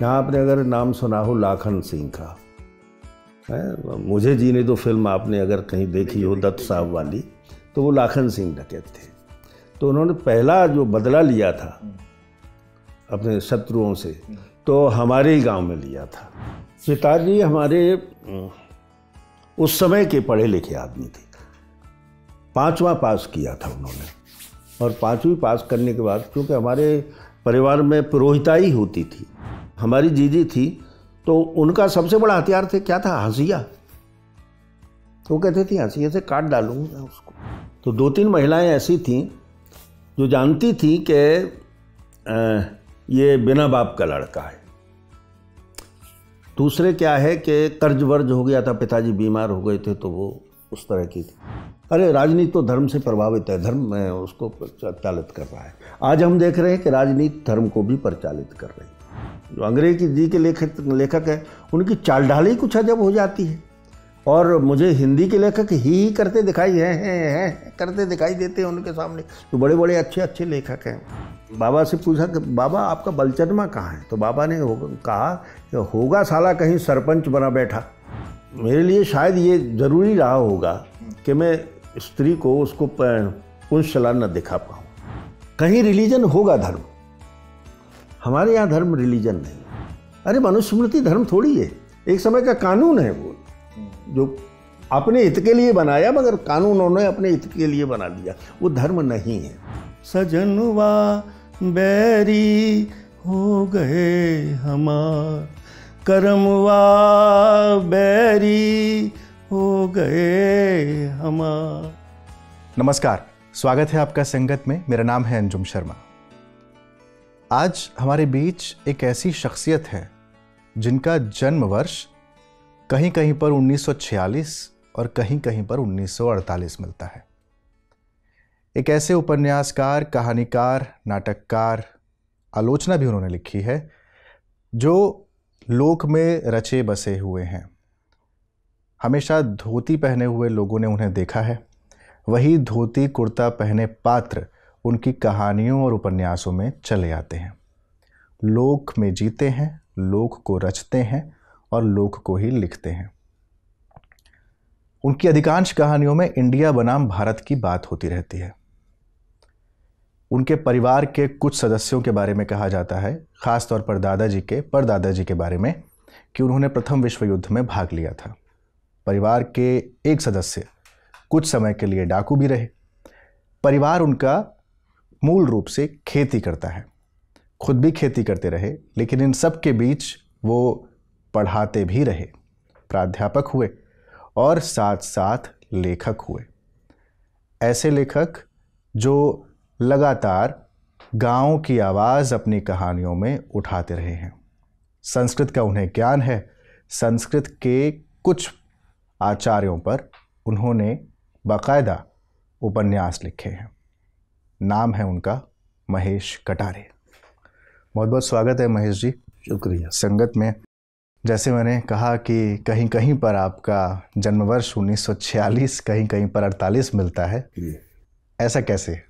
यहाँ आपने अगर नाम सुना हो लाखन सिंह का, है? मुझे जीने दो फ़िल्म आपने अगर कहीं देखी हो दत्त साहब वाली तो वो लाखन सिंह डकैत थे। तो उन्होंने पहला जो बदला लिया था, अपने शत्रुओं से तो हमारे ही गाँव में लिया था। पिताजी हमारे उस समय के पढ़े लिखे आदमी थे। पांचवा पास किया था उन्होंने। और पांचवी पास करने के बाद, क्योंकि हमारे परिवार में पुरोहिताई होती थी हमारी जीजी थी तो उनका सबसे बड़ा हथियार थे, क्या था? हंसिया। तो वो कहते थे, हंसिया से काट डालूँगा उसको। तो दो तीन महिलाएँ ऐसी थीं, जो जानती थी कि ये बिना बाप का लड़का है। दूसरे क्या है कि कर्ज वर्ज हो गया था, पिताजी बीमार हो गए थे तो वो उस तरह की थी। अरे, राजनीति तो धर्म से प्रभावित है, धर्म उसको प्रचालित कर रहा है। आज हम देख रहे हैं कि राजनीति धर्म को भी प्रचालित कर रही है। जो अंग्रेज़ी जी के लेखक लेखक है, उनकी चाल ढाल ही कुछ अजब हो जाती है। और मुझे हिंदी के लेखक ही ही करते दिखाई, हैं हैं हैं, करते दिखाई देते हैं उनके सामने। तो बड़े बड़े अच्छे अच्छे लेखक हैं। बाबा से पूछा कि, बाबा, आपका बलचनमा कहाँ है? तो बाबा ने कहा कि, होगा साला कहीं सरपंच बना बैठा। मेरे लिए शायद ये ज़रूरी रहा होगा कि मैं स्त्री को उसको पुंश न दिखा पाऊँ। कहीं रिलीजन होगा धर्म। हमारे यहाँ धर्म रिलीजन नहीं। अरे मनुस्मृति धर्म थोड़ी है। एक समय का कानून है वो जो अपने हित के लिए बनाया मगर कानून उन्होंने अपने हित के लिए बना दिया। वो धर्म नहीं है। सजनवा बैरी हो गए हमार। करमवा बैरी हो गए हमार। नमस्कार स्वागत है आपका संगत में। मेरा नाम है अंजुम शर्मा। आज हमारे बीच एक ऐसी शख्सियत है, जिनका जन्म वर्ष कहीं कहीं पर 1946 और कहीं कहीं पर 1948 मिलता है। एक ऐसे उपन्यासकार, कहानीकार, नाटककार, आलोचना भी उन्होंने लिखी है, जो लोक में रचे बसे हुए हैं। हमेशा धोती पहने हुए लोगों ने उन्हें देखा है। वही धोती, कुर्ता पहने पात्र उनकी कहानियों और उपन्यासों में चले आते हैं। लोक में जीते हैं, लोक को रचते हैं और लोक को ही लिखते हैं। उनकी अधिकांश कहानियों में इंडिया बनाम भारत की बात होती रहती है। उनके परिवार के कुछ सदस्यों के बारे में कहा जाता है ख़ास तौर पर दादाजी के, परदादाजी के बारे में, कि उन्होंने प्रथम विश्व युद्ध में भाग लिया था। परिवार के एक सदस्य कुछ समय के लिए डाकू भी रहे। परिवार उनका मूल रूप से खेती करता है। खुद भी खेती करते रहे, लेकिन इन सब के बीच वो पढ़ाते भी रहे, प्राध्यापक हुए और साथ साथ लेखक हुए। ऐसे लेखक जो लगातार गाँव की आवाज़ अपनी कहानियों में उठाते रहे हैं। संस्कृत का उन्हें ज्ञान है। संस्कृत के कुछ आचार्यों पर उन्होंने बाकायदा उपन्यास लिखे हैं। नाम है उनका महेश कटारे। बहुत बहुत स्वागत है महेश जी। शुक्रिया। संगत में जैसे मैंने कहा कि कहीं कहीं पर आपका जन्म वर्ष 1946 कहीं कहीं पर 48 मिलता है। ऐसा कैसे?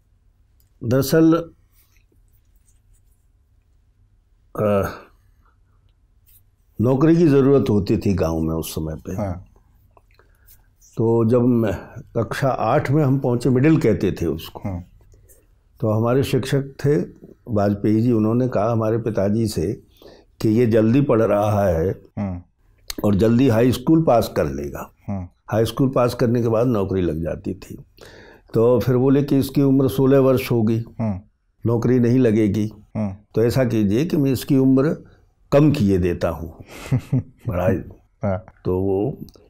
दरअसल नौकरी की ज़रूरत होती थी गाँव में उस समय पे। हाँ। तो जब कक्षा आठ में हम पहुँचे मिडिल कहते थे उसको। हाँ। तो हमारे शिक्षक थे वाजपेयी जी उन्होंने कहा हमारे पिताजी से कि ये जल्दी पढ़ रहा है हम्म। और जल्दी हाई स्कूल पास कर लेगा हम्म। हाई स्कूल पास करने के बाद नौकरी लग जाती थी तो फिर बोले कि इसकी उम्र सोलह वर्ष होगी हम्म। नौकरी नहीं लगेगी तो ऐसा कीजिए कि मैं इसकी उम्र कम किए देता हूँ पढ़ाई हाँ। तो वो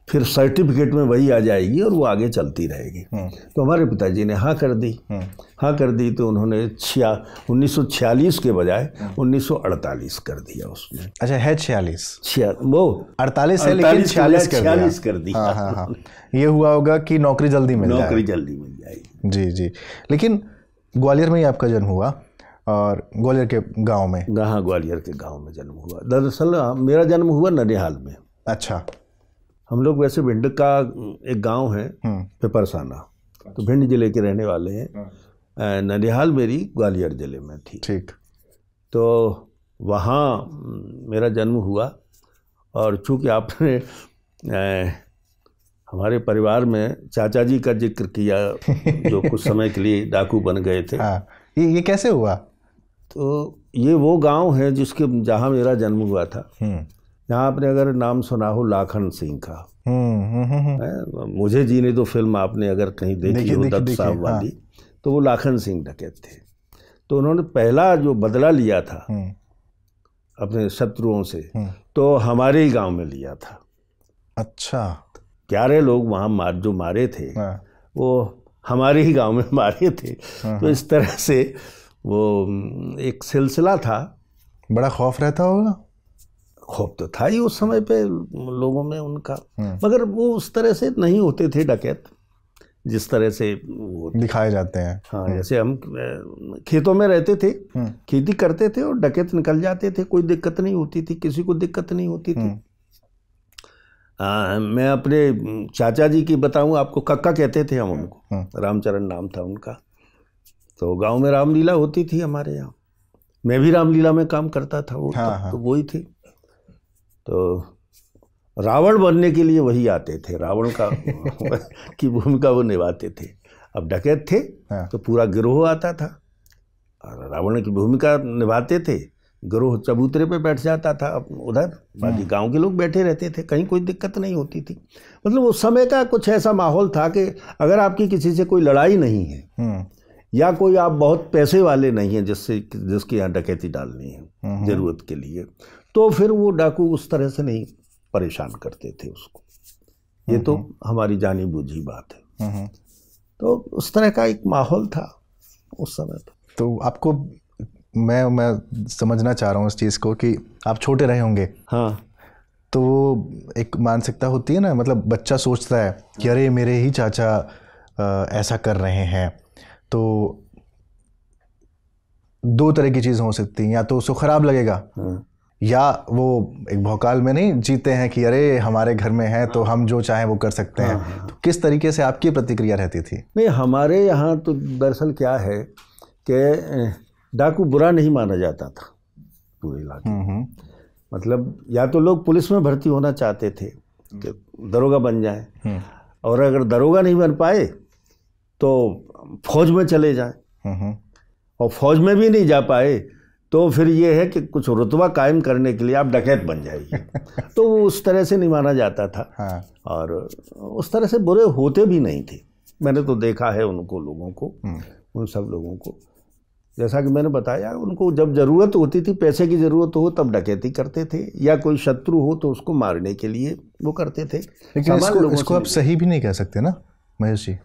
फिर सर्टिफिकेट में वही आ जाएगी और वो आगे चलती रहेगी। हम्म। तो हमारे पिताजी ने हाँ कर दी। हम्म। हाँ कर दी तो उन्होंने छिया उन्नीस सौ छियालीस के बजाय 1948 कर दिया उसमें। अच्छा है छियालीस। छिया वो अड़तालीस है लेकिन छियालीस कर दिया। कर दिया हाँ हाँ हाँ। ये हुआ होगा कि नौकरी जल्दी मिल नौकरी जल्दी मिल जाएगी। जी जी। लेकिन ग्वालियर में ही आपका जन्म हुआ और ग्वालियर के गाँव में? हाँ ग्वालियर के गाँव में जन्म हुआ। दरअसल मेरा जन्म हुआ ननिहाल में। अच्छा। हम लोग वैसे भिंड का एक गाँव है हम्म। पिपरसाना। तो भिंड ज़िले के रहने वाले हैं। हाँ। ननिहाल मेरी ग्वालियर ज़िले में थी। ठीक। तो वहाँ मेरा जन्म हुआ और चूँकि आपने हमारे परिवार में चाचा जी का ज़िक्र किया जो कुछ समय के लिए डाकू बन गए थे। हाँ। ये ये कैसे हुआ? तो ये वो गाँव है जिसके जहाँ मेरा जन्म हुआ था। हम्म। यहाँ आपने अगर नाम सुना हो लाखन सिंह का। हम्म हम्म, हम्म, है, मुझे जीने दो फ़िल्म आपने अगर कहीं देखी हो दत्त साहब हाँ। वाली तो वो लाखन सिंह डकैत थे। तो उन्होंने पहला जो बदला लिया था अपने शत्रुओं से। तो हमारे ही गाँव में लिया था। अच्छा। ग्यारह लोग वहाँ मार जो मारे थे हाँ। वो हमारे ही गाँव में मारे थे। हाँ, तो इस तरह से वो एक सिलसिला था। बड़ा खौफ रहता होगा। खौफ तो था ही उस समय पे लोगों में उनका। हम्म। मगर वो उस तरह से नहीं होते थे डकैत जिस तरह से वो दिखाए जाते हैं। हाँ जैसे हम खेतों में रहते थे हम्म, खेती करते थे और डकैत निकल जाते थे कोई दिक्कत नहीं होती थी किसी को दिक्कत नहीं होती थी। हम्म, आ, मैं अपने चाचा जी की बताऊँ आपको कक्का कहते थे हम उनको। हम्म। रामचरण नाम था उनका। तो गाँव में रामलीला होती थी हमारे यहाँ। मैं भी रामलीला में काम करता था वो हाँ, तब हाँ। तो वही थी। तो रावण बनने के लिए वही आते थे रावण का की भूमिका वो निभाते थे। अब डकैत थे हाँ। तो पूरा गिरोह आता था। और रावण की भूमिका निभाते थे गिरोह चबूतरे पे बैठ जाता था उधर। बाकी गाँव के लोग बैठे रहते थे कहीं कोई दिक्कत नहीं होती थी। मतलब उस समय का कुछ ऐसा माहौल था कि अगर आपकी किसी से कोई लड़ाई नहीं है हम्म, या कोई आप बहुत पैसे वाले नहीं हैं जिससे जिसके यहाँ डकैती डालनी है हम्म, ज़रूरत के लिए तो फिर वो डाकू उस तरह से नहीं परेशान करते थे उसको। ये तो हमारी जानी बूझी बात है। तो उस तरह का एक माहौल था उस समय पे तो आपको मैं मैं समझना चाह रहा हूँ इस चीज़ को कि आप छोटे रहे होंगे। हाँ। तो वो एक मानसिकता होती है ना मतलब बच्चा सोचता है कि अरे मेरे ही चाचा ऐसा कर रहे हैं। तो दो तरह की चीज़ें हो सकती हैं या तो उसको ख़राब लगेगा हाँ। या वो एक भौकाल में नहीं जीते हैं कि अरे हमारे घर में है तो हम जो चाहें वो कर सकते हैं। तो किस तरीके से आपकी प्रतिक्रिया रहती थी? नहीं हमारे यहाँ तो दरअसल क्या है कि डाकू बुरा नहीं माना जाता था पूरे इलाके हम्म हम्म, मतलब या तो लोग पुलिस में भर्ती होना चाहते थे कि दरोगा बन जाए हम्म, और अगर दरोगा नहीं बन पाए तो फौज में चले जाएँ। और फौज में भी नहीं जा पाए तो फिर ये है कि कुछ रुतबा कायम करने के लिए आप डकैत बन जाइए। तो वो उस तरह से नहीं माना जाता था। हाँ। और उस तरह से बुरे होते भी नहीं थे। मैंने तो देखा है उनको लोगों को हम्म, उन सब लोगों को। जैसा कि मैंने बताया उनको जब ज़रूरत होती थी पैसे की ज़रूरत हो तब डकैती करते थे। या कोई शत्रु हो तो उसको मारने के लिए वो करते थे। लेकिन इसको इसको आप सही भी नहीं कह सकते ना महेश जी।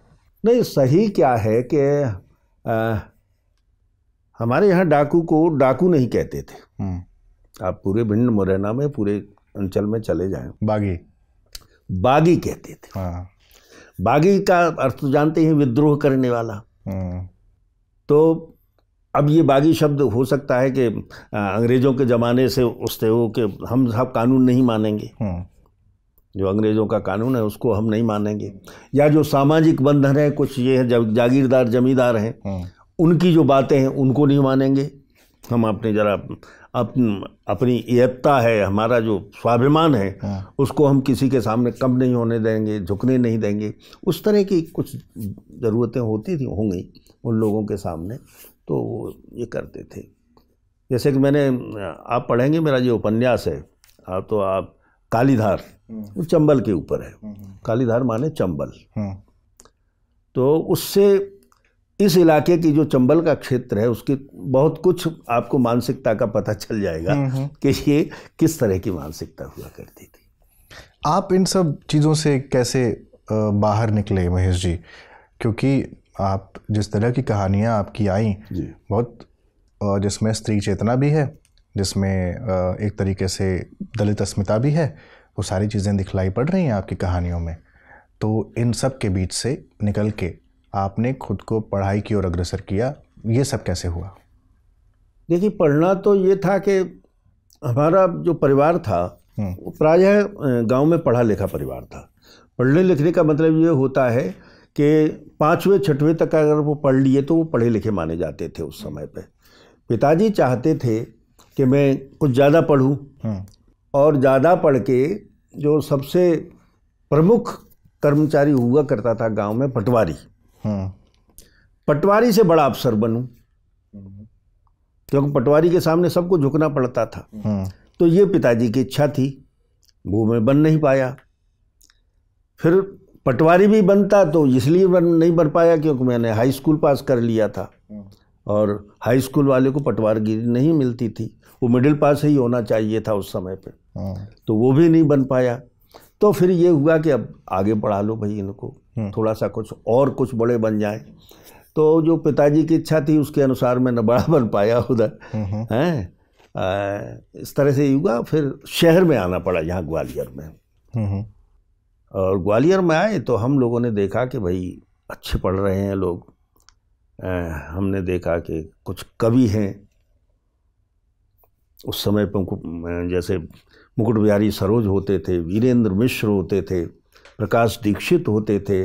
नहीं सही क्या है कि हमारे यहाँ डाकू को डाकू नहीं कहते थे। हम्म, आप पूरे भिंड मुरैना में पूरे अंचल में चले जाएँ। बागी। बागी कहते थे। हाँ। बागी का अर्थ तो जानते हैं विद्रोह करने वाला। हम्म, तो अब ये बागी शब्द हो सकता है कि अंग्रेज़ों के ज़माने से उससे हो कि हम सब कानून नहीं मानेंगे। हम्म, जो अंग्रेज़ों का कानून है उसको हम नहीं मानेंगे। या जो सामाजिक बंधन है कुछ ये है जागीरदार जमींदार हैं उनकी जो बातें हैं उनको नहीं मानेंगे। हम अपने जरा अप, अपनी इयत्ता है हमारा जो स्वाभिमान है हाँ। उसको हम किसी के सामने कम नहीं होने देंगे झुकने नहीं देंगे। उस तरह की कुछ ज़रूरतें होती थी होंगी उन लोगों के सामने तो वो ये करते थे। जैसे कि मैंने आप पढ़ेंगे मेरा जो उपन्यास है आप तो आप कालीधार वो चंबल के ऊपर है। कालीधार माने चंबल। हम्म, तो उससे इस इलाके की जो चंबल का क्षेत्र है उसकी बहुत कुछ आपको मानसिकता का पता चल जाएगा हम्म, कि ये किस तरह की मानसिकता हुआ करती थी। आप इन सब चीज़ों से कैसे बाहर निकले महेश जी? क्योंकि आप जिस तरह की कहानियाँ आपकी आई बहुत जिसमें स्त्री चेतना भी है जिसमें एक तरीके से दलित अस्मिता भी है वो सारी चीज़ें दिखलाई पड़ रही हैं आपकी कहानियों में। तो इन सब के बीच से निकल के आपने खुद को पढ़ाई की ओर अग्रसर किया ये सब कैसे हुआ? देखिए पढ़ना तो ये था कि हमारा जो परिवार था हम्म। वो प्रायः गाँव में पढ़ा लिखा परिवार था। पढ़ने लिखने का मतलब ये होता है कि पाँचवें छठवें तक अगर वो पढ़ लिए तो वो पढ़े लिखे माने जाते थे उस समय पे। पिताजी चाहते थे कि मैं कुछ ज़्यादा पढ़ूं हम्म, और ज़्यादा पढ़ के जो सबसे प्रमुख कर्मचारी हुआ करता था गाँव में पटवारी। हम्म, पटवारी से बड़ा अफसर बनूं क्योंकि पटवारी के सामने सबको झुकना पड़ता था। हम्म, तो ये पिताजी की इच्छा थी वो मैं बन नहीं पाया। फिर पटवारी भी बनता तो इसलिए बन नहीं बन पाया क्योंकि मैंने हाई स्कूल पास कर लिया था। और हाई स्कूल वाले को पटवारगिरी नहीं मिलती थी। वो मिडिल पास ही होना चाहिए था उस समय पे। तो वो भी नहीं बन पाया। तो फिर ये हुआ कि अब आगे बढ़ा लो भाई इनको। थोड़ा सा कुछ और कुछ बड़े बन जाए। तो जो पिताजी की इच्छा थी उसके अनुसार मैं न बड़ा बन पाया उधर। हम्म, हैं? इस तरह से हुआ फिर शहर में आना पड़ा यहाँ ग्वालियर में। हम्म, और ग्वालियर में आए तो हम लोगों ने देखा कि भाई अच्छे पढ़ रहे हैं लोग। हमने देखा कि कुछ कवि हैं। उस समय पर जैसे मुकुट बिहारी सरोज होते थे वीरेंद्र मिश्र होते थे। प्रकाश दीक्षित होते थे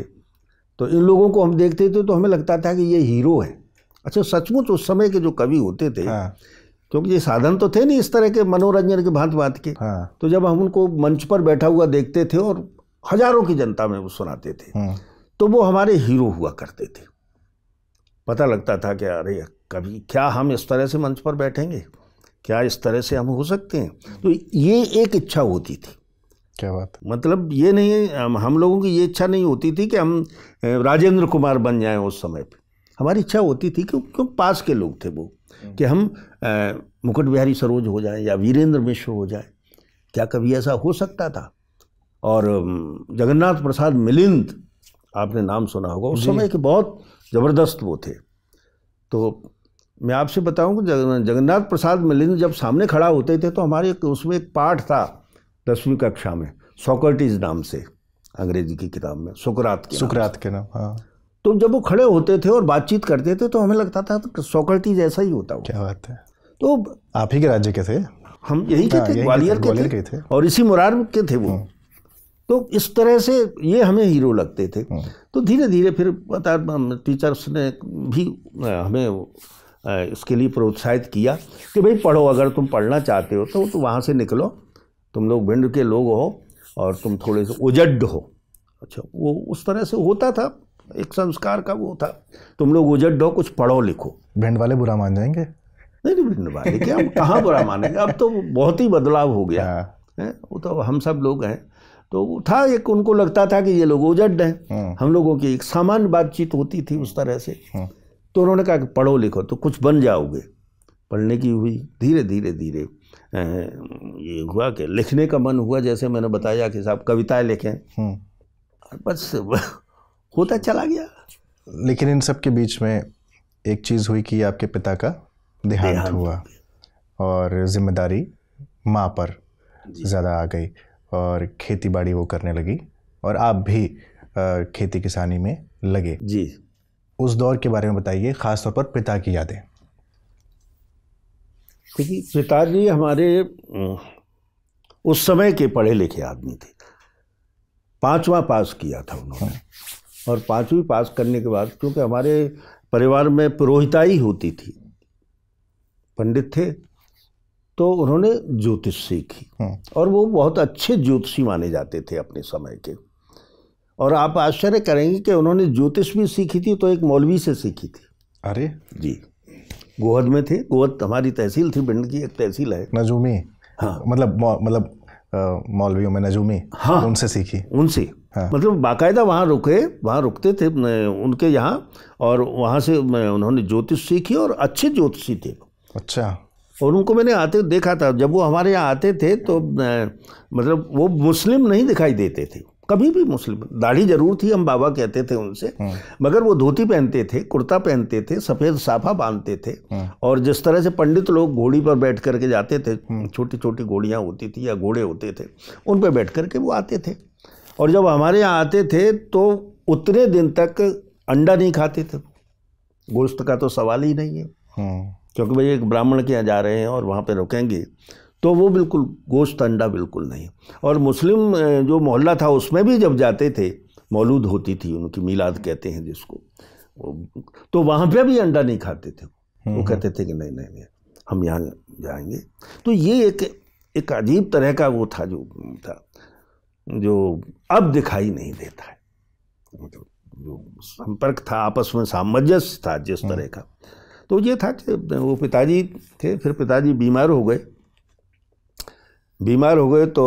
तो इन लोगों को हम देखते थे तो हमें लगता था कि ये हीरो हैं। अच्छा सचमुच उस समय के जो कवि होते थे हाँ। क्योंकि ये साधन तो थे नहीं इस तरह के मनोरंजन के भांत भांत के हाँ। तो जब हम उनको मंच पर बैठा हुआ देखते थे और हज़ारों की जनता में वो सुनाते थे हम्म, तो वो हमारे हीरो हुआ करते थे। पता लगता था कि अरे कभी क्या हम इस तरह से मंच पर बैठेंगे? क्या इस तरह से हम हो सकते हैं? तो ये एक इच्छा होती थी। क्या बात मतलब ये नहीं हम लोगों की ये इच्छा नहीं होती थी कि हम राजेंद्र कुमार बन जाएँ उस समय पे। हमारी इच्छा होती थी कि क्यों पास के लोग थे वो कि हम मुकुट बिहारी सरोज हो जाएँ या वीरेंद्र मिश्र हो जाए। क्या कभी ऐसा हो सकता था? और जगन्नाथ प्रसाद मिलिंद आपने नाम सुना होगा उस समय के बहुत ज़बरदस्त वो थे। तो मैं आपसे बताऊँ कि जगन्नाथ प्रसाद मिलिंद जब सामने खड़ा होते थे तो हमारे एक उसमें एक पाठ था दसवीं कक्षा में सोक्रेटिस नाम से अंग्रेज़ी की किताब में सुकरात के सुकरात के नाम हाँ। तो जब वो खड़े होते थे और बातचीत करते थे तो हमें लगता था सोक्रेटिस ऐसा ही होता क्या बात है। तो आप ही के राज्य के थे? हम यही के हाँ, थे ग्वालियर के के थे। और इसी मुरार के थे वो। तो इस तरह से ये हमें हीरो लगते थे। तो धीरे धीरे फिर पता टीचर्स ने भी हमें इसके लिए प्रोत्साहित किया कि भाई पढ़ो अगर तुम पढ़ना चाहते हो तो, तो वहाँ से निकलो। तुम लोग भिंड के लोग हो और तुम थोड़े से उजड्ड हो। अच्छा वो उस तरह से होता था एक संस्कार का वो था। तुम लोग उजड्ड हो कुछ पढ़ो लिखो। भिंड वाले बुरा मान जाएँगे? नहीं नहीं भिंड वाले क्या कहाँ बुरा मानेंगे? अब तो बहुत ही बदलाव हो गया। है। वो तो हम सब लोग हैं। तो था एक उनको लगता था कि ये लोग उजड्ड हैं। हम्म, हम लोगों की एक सामान्य बातचीत होती थी उस तरह से। हम्म, तो उन्होंने कहा कि पढ़ो लिखो तो कुछ बन जाओगे। पढ़ने की हुई धीरे धीरे धीरे। ये हुआ कि लिखने का मन हुआ जैसे मैंने बताया कि साहब कविताएँ लिखें। हम्म। और बस होता चला गया। लेकिन इन सब के बीच में एक चीज़ हुई कि आपके पिता का देहांत देहांत। हुआ और ज़िम्मेदारी माँ पर ज़्यादा आ गई और खेती बाड़ी वो करने लगी और आप भी खेती किसानी में लगे। जी। उस दौर के बारे में बताइए ख़ास तौर पर पिता की यादें। क्योंकि पिताजी हमारे उस समय के पढ़े लिखे आदमी थे। पांचवा पास किया था उन्होंने। और पांचवी पास करने के बाद क्योंकि हमारे परिवार में पुरोहिताई होती थी पंडित थे तो उन्होंने ज्योतिष सीखी। हम्म, और वो बहुत अच्छे ज्योतिषी माने जाते थे अपने समय के। और आप आश्चर्य करेंगे कि उन्होंने ज्योतिष भी सीखी थी तो एक मौलवी से सीखी थी। अरे! जी। गोहद में थे। गोहद हमारी तहसील थी भिंड की एक तहसील है। नजूमी? हाँ। मतलब मतलब मौलवियों में नजूमी? हाँ। उनसे सीखी? उनसे। हाँ। मतलब बाकायदा वहाँ रुके वहाँ रुकते थे उनके यहाँ और वहाँ से उन्होंने ज्योतिष सीखी और अच्छे ज्योतिषी थे। अच्छा। और उनको मैंने आते देखा था। जब वो हमारे यहाँ आते थे तो मतलब वो मुस्लिम नहीं दिखाई देते थे। कभी भी मुस्लिम दाढ़ी ज़रूर थी हम बाबा कहते थे उनसे मगर वो धोती पहनते थे कुर्ता पहनते थे सफ़ेद साफा बांधते थे और जिस तरह से पंडित लोग घोड़ी पर बैठ करके जाते थे छोटी छोटी घोड़ियाँ होती थी या घोड़े होते थे उन पर बैठ करके वो आते थे। और जब हमारे यहाँ आते थे तो उतने दिन तक अंडा नहीं खाते थे। गोश्त का तो सवाल ही नहीं है। हम्म, क्योंकि भाई एक ब्राह्मण के यहाँ जा रहे हैं और वहाँ पे रुकेंगे तो वो बिल्कुल गोश्त अंडा बिल्कुल नहीं। और मुस्लिम जो मोहल्ला था उसमें भी जब जाते थे मौलूद होती थी उनकी मीलाद कहते हैं जिसको तो वहाँ पे भी अंडा नहीं खाते थे। वो कहते थे कि नहीं नहीं नहीं हम यहाँ जाएँगे। तो ये एक एक अजीब तरह का वो था जो था जो अब दिखाई नहीं देता है। मतलब जो संपर्क था आपस में सामंजस्य था जिस तरह का। तो ये था कि वो पिताजी थे फिर पिताजी बीमार हो गए। बीमार हो गए तो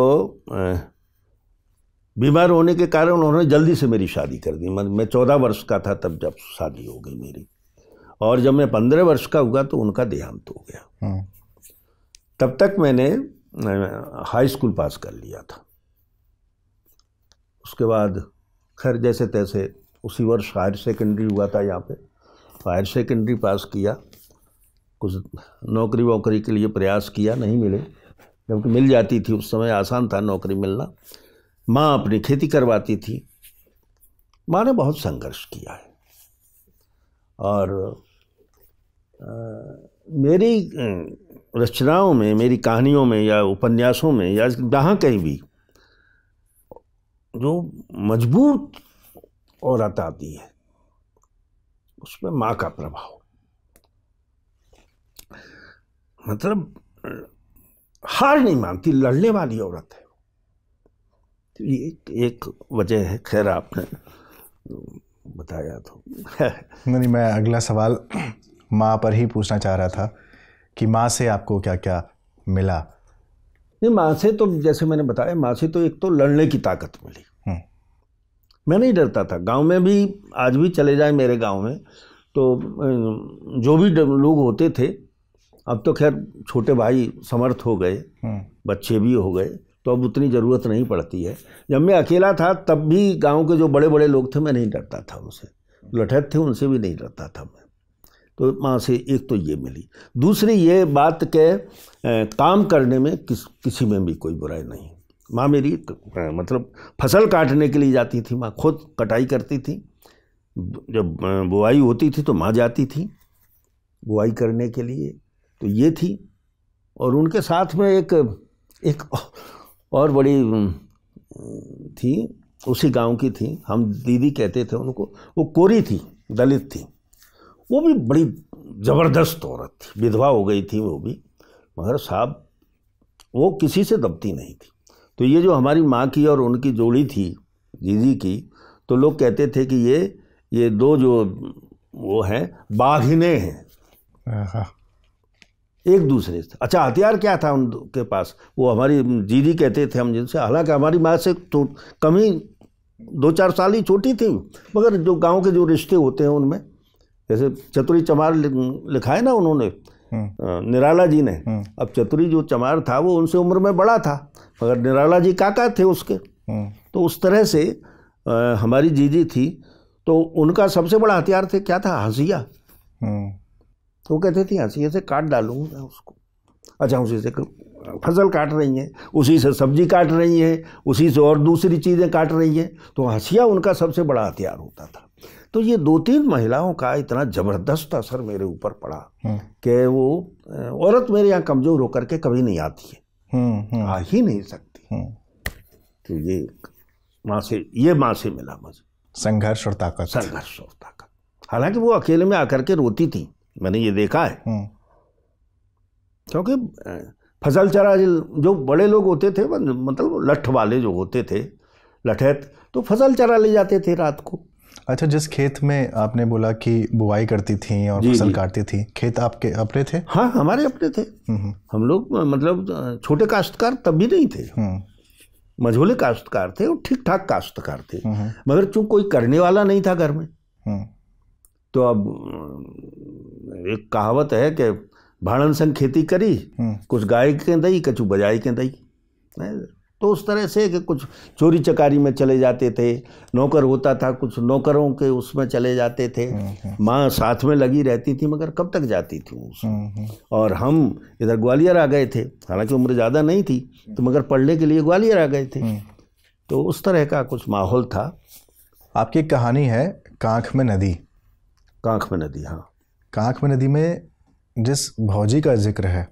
बीमार होने के कारण उन्होंने जल्दी से मेरी शादी कर दी। मैं चौदह वर्ष का था तब जब शादी हो गई मेरी। और जब मैं पंद्रह वर्ष का हुआ तो उनका देहांत हो गया। हम्म। तब तक मैंने हाई स्कूल पास कर लिया था। उसके बाद खैर जैसे तैसे उसी वर्ष हायर सेकेंडरी हुआ था यहाँ पे। हायर सेकेंडरी पास किया कुछ नौकरी वोकरी के लिए प्रयास किया नहीं मिले। जबकि मिल जाती थी उस समय आसान था नौकरी मिलना। माँ अपनी खेती करवाती थी। माँ ने बहुत संघर्ष किया है। और आ, मेरी रचनाओं में मेरी कहानियों में या उपन्यासों में या जहाँ कहीं भी जो मज़बूत औरत आती है उसमें माँ का प्रभाव। मतलब हार नहीं मानती लड़ने वाली औरत है तो ये एक वजह है खैर आपने बताया तो। नहीं मैं अगला सवाल माँ पर ही पूछना चाह रहा था कि माँ से आपको क्या क्या मिला? नहीं माँ से तो जैसे मैंने बताया माँ से तो एक तो लड़ने की ताकत मिली। हम्म। मैं नहीं डरता था। गाँव में भी आज भी चले जाए मेरे गाँव में तो जो भी लोग होते थे अब तो खैर छोटे भाई समर्थ हो गए हम्म। बच्चे भी हो गए तो अब उतनी ज़रूरत नहीं पड़ती है। जब मैं अकेला था तब भी गाँव के जो बड़े बड़े लोग थे मैं नहीं डरता था उनसे। लठैत थे उनसे भी नहीं डरता था मैं। तो माँ से एक तो ये मिली। दूसरी ये बात के काम करने में किस किसी में भी कोई बुराई नहीं। माँ मेरी मतलब फ़सल काटने के लिए जाती थी माँ खुद कटाई करती थी। जब बुआई होती थी तो माँ जाती थी। बुआई करने के लिए तो ये थी। और उनके साथ में एक एक और बड़ी थी, उसी गाँव की थी। हम दीदी कहते थे उनको, वो कोरी थी, दलित थी। वो भी बड़ी ज़बरदस्त औरत थी। विधवा हो गई थी वो भी, मगर साहब, वो किसी से दबती नहीं थी। तो ये जो हमारी माँ की और उनकी जोड़ी थी दीदी की तो लोग कहते थे कि ये ये दो जो वो हैं, बाघिने हैं। एक दूसरे से। अच्छा हथियार क्या था उनके पास? वो हमारी दीदी कहते थे हम जिनसे। हालाँकि हमारी माँ से तो कम ही दो चार साल ही छोटी थी। मगर जो गाँव के जो रिश्ते होते हैं उनमें जैसे चतुरी चमार लिखा है ना उन्होंने हम्म। निराला जी ने। हम्म। अब चतुरी जो चमार था वो उनसे उम्र में बड़ा था। मगर निराला जी काका थे उसके। हम्म। तो उस तरह से हमारी जीजी थी। तो उनका सबसे बड़ा हथियार थे क्या था? हंसिया। तो वो कहते थे हँसी से काट डालूँगा मैं उसको। अच्छा उसी से फ़सल काट रही हैं उसी से सब्ज़ी काट रही हैं उसी से और दूसरी चीज़ें काट रही हैं। तो हंसिया उनका सबसे बड़ा हथियार होता था। तो ये दो तीन महिलाओं का इतना ज़बरदस्त असर मेरे ऊपर पड़ा हम्म। कि वो औरत मेरे यहाँ कमज़ोर होकर के कभी नहीं आती है। हम्म, हम्म। आ ही नहीं सकती। तो ये माँ से ये माँ से मिला मुझे संघर्ष और ताकत। संघर्ष और ताकत। हालाँकि वो अकेले में आकर के रोती थी। मैंने ये देखा है। हम्म। क्योंकि फ़सल चरा जो बड़े लोग होते थे मतलब लठ वाले जो होते थे लठैत तो फ़सल चरा ले जाते थे रात को। अच्छा जिस खेत में आपने बोला कि बुआई करती थी और फ़सल काटती थी खेत आपके अपने थे? हाँ हमारे अपने थे। हम्म, हम्म। हम लोग मतलब छोटे काश्तकार तब भी नहीं थे। मझोले काश्तकार थे और ठीक ठाक काश्तकार थे। मगर चूँकि कोई करने वाला नहीं था घर में तो अब एक कहावत है कि भाड़न संग खेती करी हम्म। कुछ गाय के दई कछु बजाई के दई तो उस तरह से कि कुछ चोरी चकारी में चले जाते थे नौकर होता था कुछ नौकरों के उसमें चले जाते थे। हम्म, हम्म। माँ साथ में लगी रहती थी मगर कब तक जाती थी उसमें? और हम इधर ग्वालियर आ गए थे। हालाँकि उम्र ज़्यादा नहीं थी तो मगर पढ़ने के लिए ग्वालियर आ गए थे। तो उस तरह का कुछ माहौल था। आपकी कहानी है कांख में नदी। कांख में नदी हाँ। कांख में नदी में जिस भौजी का ज़िक्र है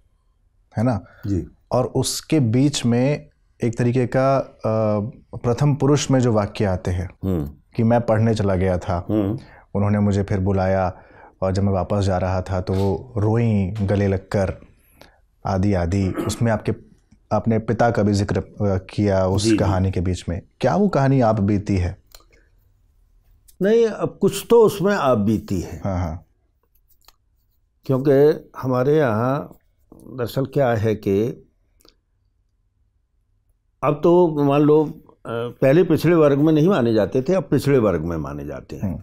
है ना? जी। और उसके बीच में एक तरीके का प्रथम पुरुष में जो वाक्य आते हैं हम्म। कि मैं पढ़ने चला गया था। हम्म। उन्होंने मुझे फिर बुलाया और जब मैं वापस जा रहा था तो वो रोई गले लगकर आदि आदि उसमें आपके आपने पिता का भी ज़िक्र किया उस कहानी के बीच में। क्या वो कहानी आप बीती है? नहीं अब कुछ तो उसमें आप बीती है। हाँ हाँ। क्योंकि हमारे यहाँ दरअसल क्या है कि अब तो मान लो पहले पिछड़े वर्ग में नहीं माने जाते थे अब पिछड़े वर्ग में माने जाते हैं। हम्म।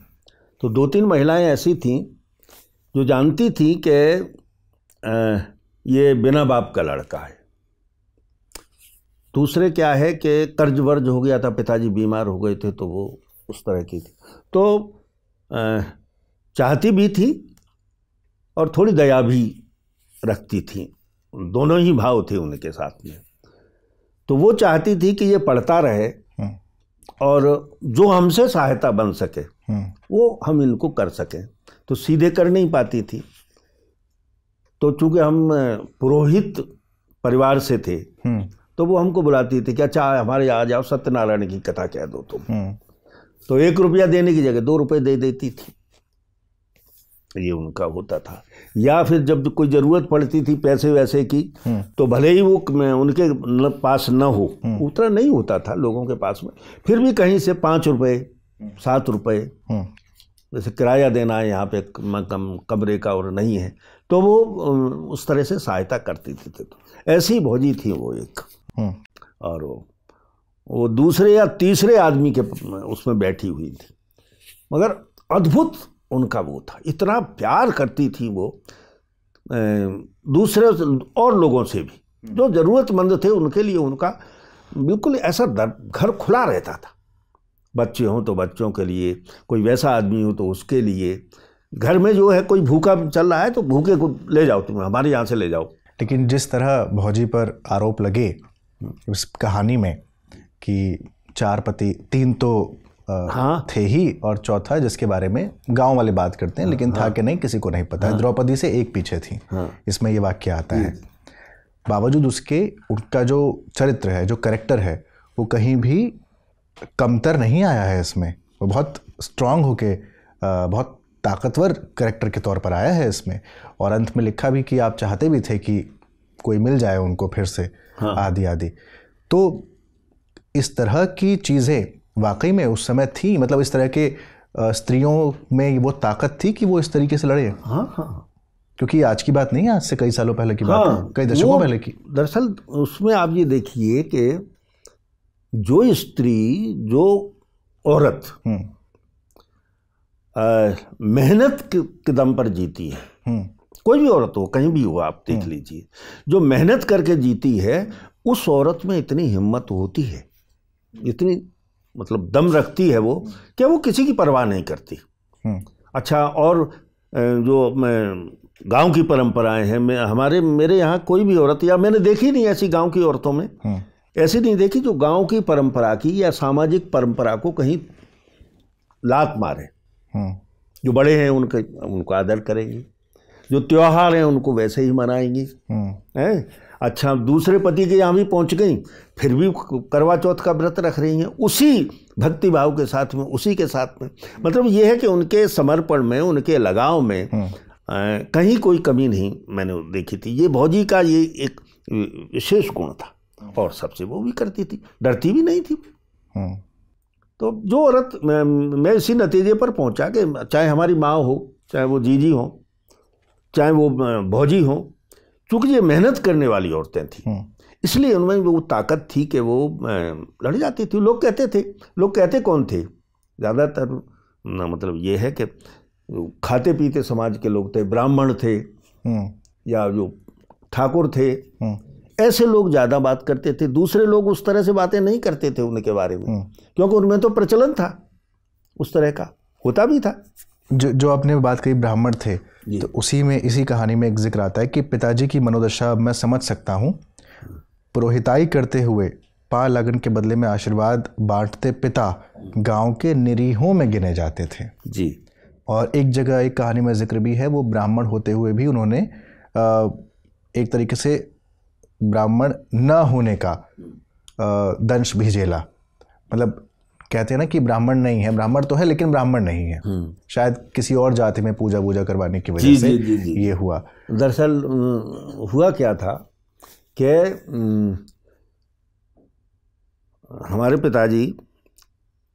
तो दो तीन महिलाएँ ऐसी थीं जो जानती थी कि ये बिना बाप का लड़का है। दूसरे क्या है कि कर्ज वर्ज हो गया था पिताजी बीमार हो गए थे तो वो उस तरह की थी। तो चाहती भी थी और थोड़ी दया भी रखती थी दोनों ही भाव थे उनके साथ में तो वो चाहती थी कि ये पढ़ता रहे हम्म। और जो हमसे सहायता बन सके हम्म। वो हम इनको कर सकें तो सीधे कर नहीं पाती थी तो चूँकि हम पुरोहित परिवार से थे हम्म। तो वो हमको बुलाती थी कि अच्छा हमारे यहाँ आ जाओ सत्यनारायण की कथा कह दो तुम तो एक रुपया देने की जगह दो रुपये दे देती थी ये उनका होता था या फिर जब कोई ज़रूरत पड़ती थी पैसे वैसे की हम्म। तो भले ही वो उनके पास न हो हम्म। उतना नहीं होता था लोगों के पास में फिर भी कहीं से पाँच रुपये सात रुपये हम्म। जैसे किराया देना है यहाँ पे कम कमरे का और नहीं है तो वो उस तरह से सहायता करती थी तो ऐसी भौजी थी वो एक और वो दूसरे या तीसरे आदमी के उसमें बैठी हुई थी। मगर अद्भुत उनका वो था। इतना प्यार करती थी वो दूसरे और लोगों से भी। जो ज़रूरतमंद थे उनके लिए उनका बिल्कुल ऐसा दर, घर खुला रहता था। बच्चे हों तो बच्चों के लिए, कोई वैसा आदमी हो तो उसके लिए। घर में जो है कोई भूखा चल रहा है तो भूखे को ले जाओ तुम, हमारे यहाँ से ले जाओ। लेकिन जिस तरह भौजी पर आरोप लगे, इस कहानी में कि चार पति तीन तो हाँ। थे ही और चौथा जिसके बारे में गाँव वाले बात करते हैं लेकिन हाँ, था कि नहीं किसी को नहीं पता। हाँ, द्रौपदी से एक पीछे थी। हाँ, इसमें ये वाक्य आता है। बावजूद उसके उनका जो चरित्र है जो करेक्टर है वो कहीं भी कमतर नहीं आया है इसमें। वो बहुत स्ट्रांग होके बहुत ताकतवर करेक्टर के तौर पर आया है इसमें। और अंत में लिखा भी कि आप चाहते भी थे कि कोई मिल जाए उनको फिर से हाँ। आदि आदि। तो इस तरह की चीज़ें वाकई में उस समय थी मतलब इस तरह के स्त्रियों में वो ताकत थी कि वो इस तरीके से लड़े हाँ हाँ क्योंकि आज की बात नहीं है आज से कई सालों पहले की हाँ, बात है कई दशकों पहले की दरअसल उसमें आप ये देखिए कि जो स्त्री जो औरत हम्म। मेहनत के दम पर जीती है हम्म। कोई भी औरत हो कहीं भी हो आप देख हम्म। लीजिए जो मेहनत करके जीती है उस औरत में इतनी हिम्मत होती है इतनी मतलब दम रखती है वो कि वो किसी की परवाह नहीं करती। हम्म। अच्छा और जो गाँव की परंपराएँ हैं मैं हमारे मेरे यहाँ कोई भी औरत या मैंने देखी नहीं ऐसी गाँव की औरतों में। हम्म। ऐसी नहीं देखी जो गाँव की परंपरा की या सामाजिक परंपरा को कहीं लात मारे। हम्म। जो बड़े हैं उनके उनको आदर करेंगी। जो त्यौहार हैं उनको वैसे ही मनाएँगी। हैं? अच्छा दूसरे पति के यहाँ भी पहुँच गई फिर भी करवा चौथ का व्रत रख रही हैं। उसी भक्ति भाव के साथ में उसी के साथ में। मतलब ये है कि उनके समर्पण में उनके लगाव में आ, हम्म। कहीं कोई कमी नहीं मैंने देखी थी। ये भौजी का ये एक विशेष गुण था और सबसे वो भी करती थी डरती भी नहीं थी। हम्म। तो जो औरत मैं, मैं इसी नतीजे पर पहुँचा कि चाहे हमारी माँ हो चाहे वो जीजी हो चाहे वो भौजी हो चूँकि ये मेहनत करने वाली औरतें थी। हम्म। इसलिए उनमें वो ताकत थी कि वो लड़ जाती थी। लोग कहते थे। लोग कहते कौन थे? ज़्यादातर मतलब ये है कि खाते पीते समाज के लोग थे ब्राह्मण थे हम्म। या जो ठाकुर थे। हम्म। ऐसे लोग ज़्यादा बात करते थे। दूसरे लोग उस तरह से बातें नहीं करते थे उनके बारे में। क्योंकि उनमें तो प्रचलन था उस तरह का। होता भी था। जो जो आपने बात कही ब्राह्मण थे तो उसी में इसी कहानी में एक ज़िक्र आता है कि पिताजी की मनोदशा मैं समझ सकता हूँ। पुरोहिताई करते हुए पा लगन के बदले में आशीर्वाद बांटते पिता गाँव के निरीहों में गिने जाते थे। जी। और एक जगह एक कहानी में ज़िक्र भी है वो ब्राह्मण होते हुए भी उन्होंने एक तरीके से ब्राह्मण न होने का दंश भी झेला। मतलब कहते हैं ना कि ब्राह्मण नहीं है ब्राह्मण तो है लेकिन ब्राह्मण नहीं है हम्म। शायद किसी और जाति में पूजा पूजा करवाने की वजह से जी, जी, जी। ये हुआ दरअसल हुआ क्या था कि हमारे पिताजी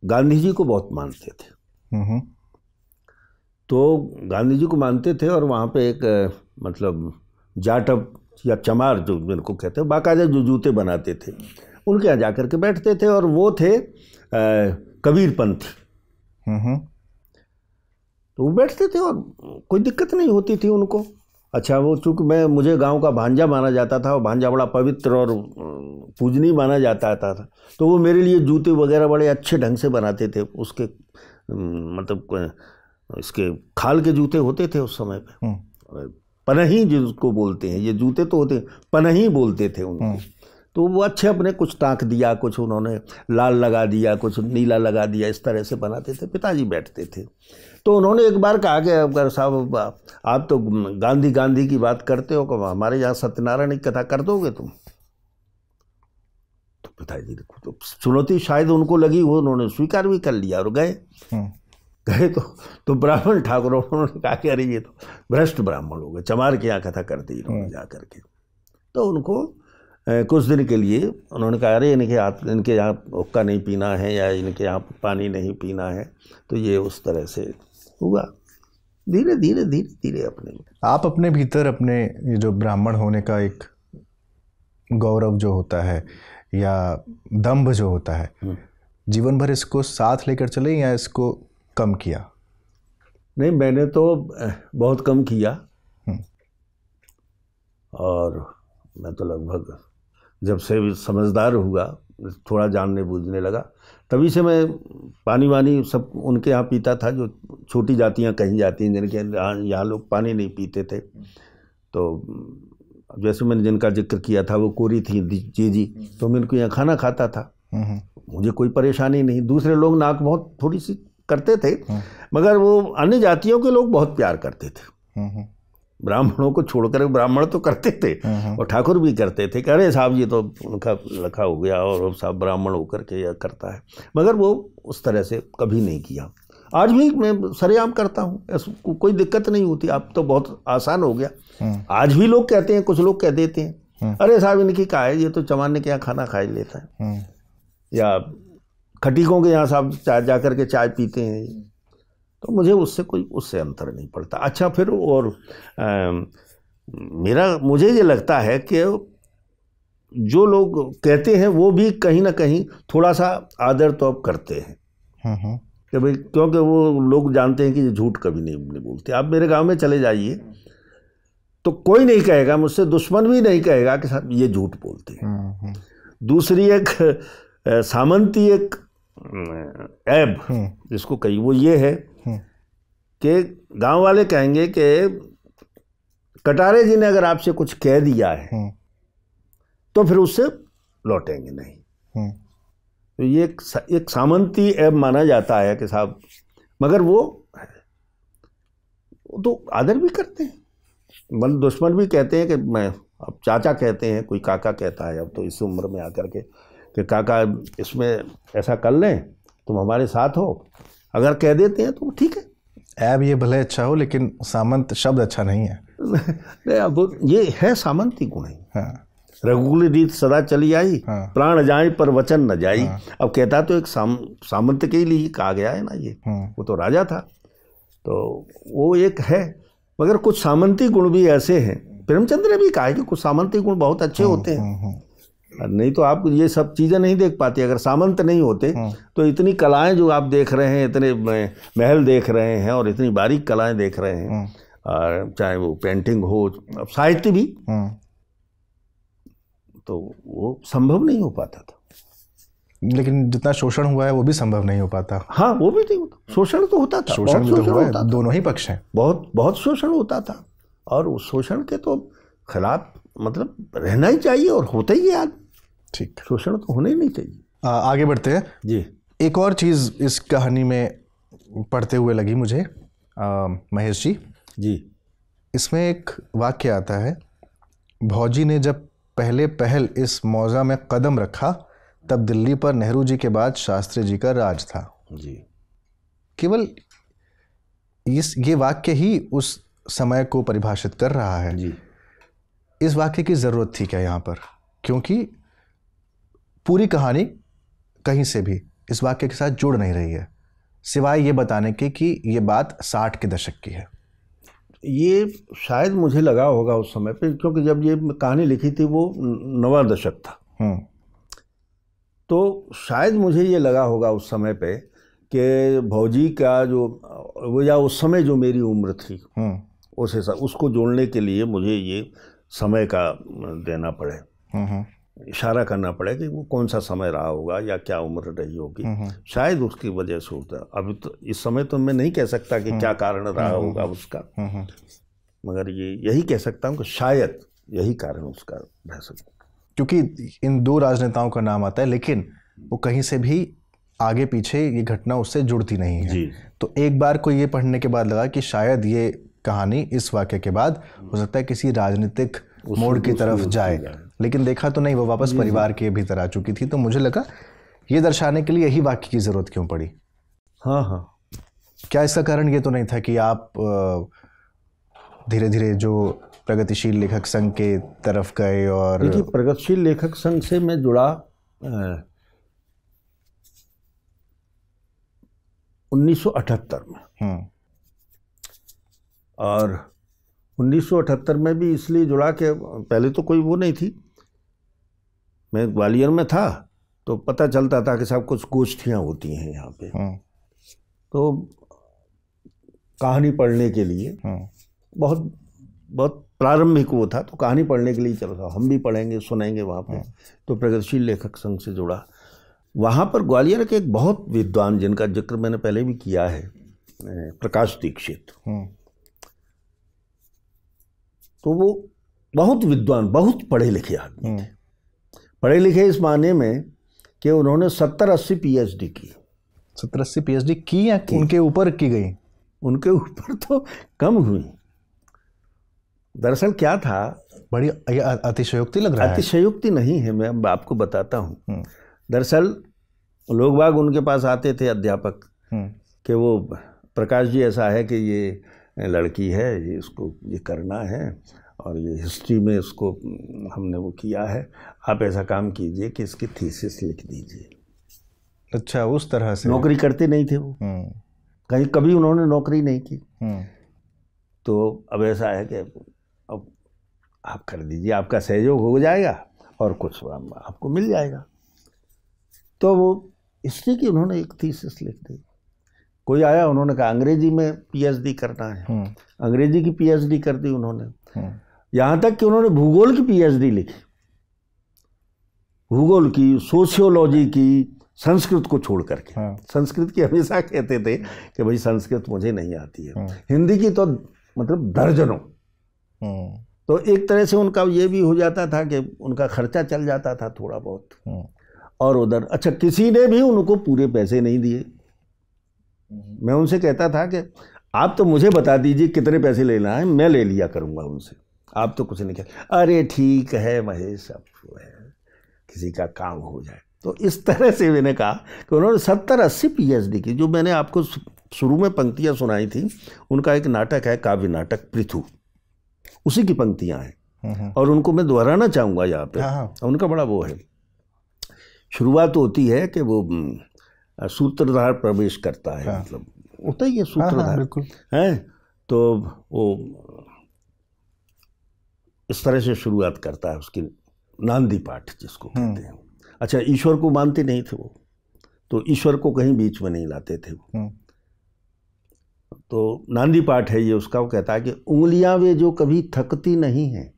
गांधी जी को बहुत मानते थे हम्म, हम्म, तो गांधी जी को मानते थे और वहाँ पे एक मतलब जाटब या चमार जो जिनको कहते हैं बाकायदा जो जूते बनाते थे उनके यहाँ जाकर के बैठते थे और वो थे कबीरपंथी। हम्म, हम्म, तो वो बैठते थे और कोई दिक्कत नहीं होती थी उनको। अच्छा वो चूँकि मैं मुझे गाँव का भांजा माना जाता था और भांजा बड़ा पवित्र और पूजनीय माना जाता था तो वो मेरे लिए जूते वगैरह बड़े अच्छे ढंग से बनाते थे। उसके मतलब इसके खाल के जूते होते थे उस समय पे। हम्म, पनही जिसको बोलते हैं ये जूते तो होते पनही बोलते थे उनको। तो वो अच्छे अपने कुछ टाँक दिया कुछ उन्होंने लाल लगा दिया कुछ नीला लगा दिया इस तरह से बनाते थे पिताजी बैठते थे। तो उन्होंने एक बार कहा कि अगर साहब आप तो गांधी गांधी की बात करते हो कि हमारे यहाँ सत्यनारायण की कथा कर दोगे तुम? तो पिताजी ने तो चुनौती शायद उनको लगी हो उन्होंने स्वीकार भी कर लिया और गए। हम्म, गए तो तो ब्राह्मण ठाकुर उन्होंने कहा कि अरे ये तो भ्रष्ट ब्राह्मण हो गए चमार के यहाँ कथा कर दी इन्होंने जा करके। तो उनको कुछ दिन के लिए उन्होंने कहा अरे इनके हाथ इनके यहाँ हुक्का नहीं पीना है या इनके यहाँ पानी नहीं पीना है। तो ये उस तरह से हुआ। धीरे धीरे धीरे धीरे अपने आप अपने भीतर अपने ये जो ब्राह्मण होने का एक गौरव जो होता है या दम्भ जो होता है हम्म। जीवन भर इसको साथ लेकर चले या इसको कम किया? नहीं मैंने तो बहुत कम किया। हम्म। और मैं तो लगभग जब से भी समझदार हुआ थोड़ा जानने बूझने लगा तभी से मैं पानी वानी सब उनके यहाँ पीता था जो छोटी जातियाँ कहीं जाती हैं जिनके यहाँ यहाँ लोग पानी नहीं पीते थे। तो जैसे मैंने जिनका ज़िक्र किया था वो कोरी थी जी जी तो मैं उनके यहाँ खाना खाता था। हम्म, हम्म, मुझे कोई परेशानी नहीं। दूसरे लोग नाक बहुत थोड़ी सी करते थे मगर वो अन्य जातियों के लोग बहुत प्यार करते थे। हम्म, हम्म, ब्राह्मणों को छोड़कर ब्राह्मण तो करते थे हम्म, और ठाकुर भी करते थे कि अरे साहब ये तो उनका लखा हो गया और साहब ब्राह्मण होकर के यह करता है। मगर वो उस तरह से कभी नहीं किया। आज भी मैं सरेआम करता हूँ कोई दिक्कत नहीं होती अब तो बहुत आसान हो गया। हम्म, आज भी लोग कहते हैं कुछ लोग कह देते हैं। अरे साहब इनकी का है ये तो चमाने के यहाँ खाना खा लेता है। या खटीकों के यहाँ साहब चाय जा कर के चाय पीते हैं। तो मुझे उससे कोई उससे अंतर नहीं पड़ता। अच्छा फिर और अम, मेरा मुझे ये लगता है कि जो लोग कहते हैं वो भी कहीं ना कहीं थोड़ा सा आदर तो अब करते हैं। हम्म, हम्म, कि भाई क्योंकि वो लोग जानते हैं कि झूठ कभी नहीं, नहीं बोलते। आप मेरे गाँव में चले जाइए तो कोई नहीं कहेगा मुझसे दुश्मन भी नहीं कहेगा कि साहब ये झूठ बोलते हैं। हम्म, दूसरी एक सामंती एक ऐब हम्म, जिसको कही वो ये है हम्म, कि गाँव वाले कहेंगे कि कटारे जी ने अगर आपसे कुछ कह दिया है हम्म, तो फिर उससे लौटेंगे नहीं। तो ये एक, एक सामंती ऐब माना जाता है कि साहब मगर वो वो तो आदर भी करते हैं। मतलब दुश्मन भी कहते हैं कि मैं अब चाचा कहते हैं कोई काका कहता है अब तो इस उम्र में आकर के कि काका इसमें ऐसा कर लें तुम हमारे साथ हो। अगर कह देते हैं तो ठीक है। ऐब ये भले अच्छा हो लेकिन सामंत शब्द अच्छा नहीं है। नहीं अब ये है सामंती गुण है। हाँ। रघुकुल रीत सदा चली आई हाँ। प्राण जाए पर वचन न जाई। अब कहता तो एक साम, सामंत के लिए ही कहा गया है ना ये। हम्म, वो तो राजा था। तो वो एक है मगर कुछ सामंती गुण भी ऐसे हैं। प्रेमचंद्र ने भी कहा है कि कुछ सामंती गुण बहुत अच्छे होते हैं। हम्म, हम्म, नहीं तो आप ये सब चीज़ें नहीं देख पाते अगर सामंत नहीं होते तो इतनी कलाएँ जो आप देख रहे हैं इतने महल देख रहे हैं और इतनी बारीक कलाएँ देख रहे हैं चाहे वो पेंटिंग हो अब साहित्य भी हम्म। तो वो संभव नहीं हो पाता था। लेकिन जितना शोषण हुआ है वो भी संभव नहीं हो पाता। हाँ वो भी नहीं होता। शोषण तो होता था शोषण तो हुआ होता है दोनों ही पक्ष हैं। बहुत बहुत शोषण होता था। और उस शोषण के तो खिलाफ मतलब रहना ही चाहिए और होता ही है आज ठीक शोषण तो होना ही नहीं चाहिए। आ, आगे बढ़ते हैं। जी। एक और चीज़ इस कहानी में पढ़ते हुए लगी मुझे आ, महेश जी। जी। इसमें एक वाक्य आता है भौजी ने जब पहले पहल इस मौजा में कदम रखा तब दिल्ली पर नेहरू जी के बाद शास्त्री जी का राज था। जी। केवल इस ये वाक्य ही उस समय को परिभाषित कर रहा है। जी। इस वाक्य की ज़रूरत थी क्या यहाँ पर? क्योंकि पूरी कहानी कहीं से भी इस वाक्य के साथ जुड़ नहीं रही है। सिवाय ये बताने के कि ये बात साठ के दशक की है। ये शायद मुझे लगा होगा उस समय पे क्योंकि जब ये कहानी लिखी थी वो नवा दशक था। हम्म। तो शायद मुझे ये लगा होगा उस समय पे कि भौजी का जो वो या उस समय जो मेरी उम्र थी हम्म। उस हिसाब उसको जोड़ने के लिए मुझे ये समय का देना पड़े। हम्म, इशारा करना पड़े कि वो कौन सा समय रहा होगा या क्या उम्र रही होगी। शायद उसकी वजह से होता है। अभी तो इस समय तो मैं नहीं कह सकता कि क्या कारण रहा होगा उसका। हम्म, हम्म। मगर ये यही कह सकता हूँ कि शायद यही कारण उसका रह सकता क्योंकि इन दो राजनेताओं का नाम आता है लेकिन वो कहीं से भी आगे पीछे ये घटना उससे जुड़ती नहीं है। जी। तो एक बार को ये पढ़ने के बाद लगा कि शायद ये कहानी इस वाक्य के बाद हो सकता है किसी राजनीतिक मोड़ की तरफ़ जाए। लेकिन देखा तो नहीं वो वापस परिवार के भीतर आ चुकी थी तो मुझे लगा ये दर्शाने के लिए यही वाक्य की ज़रूरत क्यों पड़ी? हाँ हाँ। क्या इसका कारण ये तो नहीं था कि आप धीरे धीरे जो प्रगतिशील लेखक संघ के तरफ़ गए और देखिए प्रगतिशील लेखक संघ से मैं जुड़ा उन्नीस में। हम्म। और 1978 में भी इसलिए जुड़ा कि पहले तो कोई वो नहीं थी मैं ग्वालियर में था तो पता चलता था कि साहब कुछ गोष्ठियाँ होती हैं यहाँ पे। हम्म तो कहानी पढ़ने के लिए हम्म बहुत बहुत प्रारंभिक वो था तो कहानी पढ़ने के लिए चला था। हम भी पढ़ेंगे सुनेंगे वहाँ पे। तो प्रगतिशील लेखक संघ से जुड़ा। वहाँ पर ग्वालियर के एक बहुत विद्वान जिनका ज़िक्र मैंने पहले भी किया है प्रकाश दीक्षित। तो वो बहुत विद्वान बहुत पढ़े लिखे आदमी हम्म पढ़े लिखे इस माने में कि उन्होंने सत्तर अस्सी पीएचडी की। सत्तर अस्सी पीएचडी की या की? उनके ऊपर की गई? उनके ऊपर तो कम हुई। दरअसल क्या था? बड़ी अतिशयोक्ति लग रहा है। अतिशयोक्ति नहीं है मैं अब आपको बताता हूँ। हम्म। दरअसल लोग बाग उनके पास आते थे अध्यापक। हम्म। कि वो प्रकाश जी ऐसा है कि ये लड़की है ये इसको ये करना है। और ये हिस्ट्री में इसको हमने वो किया है। आप ऐसा काम कीजिए कि इसकी थीसिस लिख दीजिए। अच्छा उस तरह से। नौकरी करते नहीं थे वो। हम्म। कहीं कभी उन्होंने नौकरी नहीं की। हम्म। तो अब ऐसा है कि अब आप कर दीजिए आपका सहयोग हो जाएगा और कुछ आपको मिल जाएगा। तो वो हिस्ट्री की उन्होंने एक थीसिस लिख दी। कोई आया उन्होंने कहा अंग्रेज़ी में पीएचडी करना है। हम्म। अंग्रेज़ी की पीएचडी कर दी उन्होंने। हम्म। यहाँ तक कि उन्होंने भूगोल की पीएचडी लिखी भूगोल की सोशियोलॉजी की संस्कृत को छोड़ करके। हाँ। संस्कृत की हमेशा कहते थे कि भाई संस्कृत मुझे नहीं आती है। हम्म हिंदी की तो मतलब दर्जनों। हम्म तो एक तरह से उनका ये भी हो जाता था कि उनका खर्चा चल जाता था थोड़ा बहुत। हम्म और उधर अच्छा किसी ने भी उनको पूरे पैसे नहीं दिए। मैं उनसे कहता था कि आप तो मुझे बता दीजिए कितने पैसे लेना है मैं ले लिया करूँगा उनसे। आप तो कुछ नहीं कह अरे ठीक है महेश अब जो है किसी का काम हो जाए। तो इस तरह से मैंने कहा कि उन्होंने सत्तर अस्सी पीएचडी की जो मैंने आपको शुरू में पंक्तियाँ सुनाई थी उनका एक नाटक है काव्य नाटक पृथु। उसी की पंक्तियाँ हैं। हम्म हम्म। और उनको मैं दोहराना चाहूँगा यहाँ पे। हाँ हाँ। उनका बड़ा वो है। शुरुआत होती है कि वो हम्म, सूत्रधार प्रवेश करता है मतलब होता ही है हाँ हाँ सूत्रधार। है? तो वो इस तरह से शुरुआत करता है उसकी नांदी पाठ जिसको कहते हैं। अच्छा ईश्वर को मानते नहीं थे वो तो ईश्वर को कहीं बीच में नहीं लाते थे वो। हम्म। तो नांदी पाठ है ये उसका वो कहता है कि उंगलियाँ वे जो कभी थकती नहीं हैं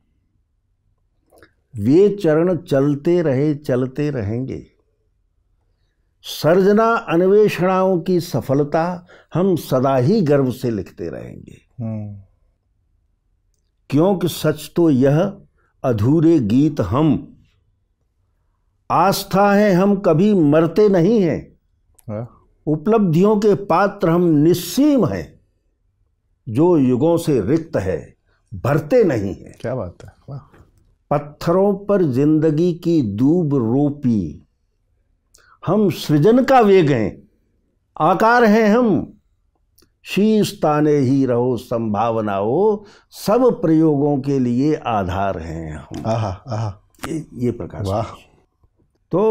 वे चरण चलते रहे चलते रहेंगे। सर्जना अन्वेषणाओं की सफलता हम सदा ही गर्व से लिखते रहेंगे। हम्म। क्योंकि सच तो यह अधूरे गीत हम। आस्था है हम कभी मरते नहीं हैं। हाँ, उपलब्धियों के पात्र हम निस्सीम हैं। जो युगों से रिक्त है भरते नहीं हैं। क्या बात है पत्थरों पर ज़िंदगी की दूब रोपी। हम सृजन का वेग हैं। आकार हैं हम। शीश ताने ही रहो संभावना हो सब प्रयोगों के लिए आधार हैं हम। आहा आहा। ये ये प्रकाश वाह। तो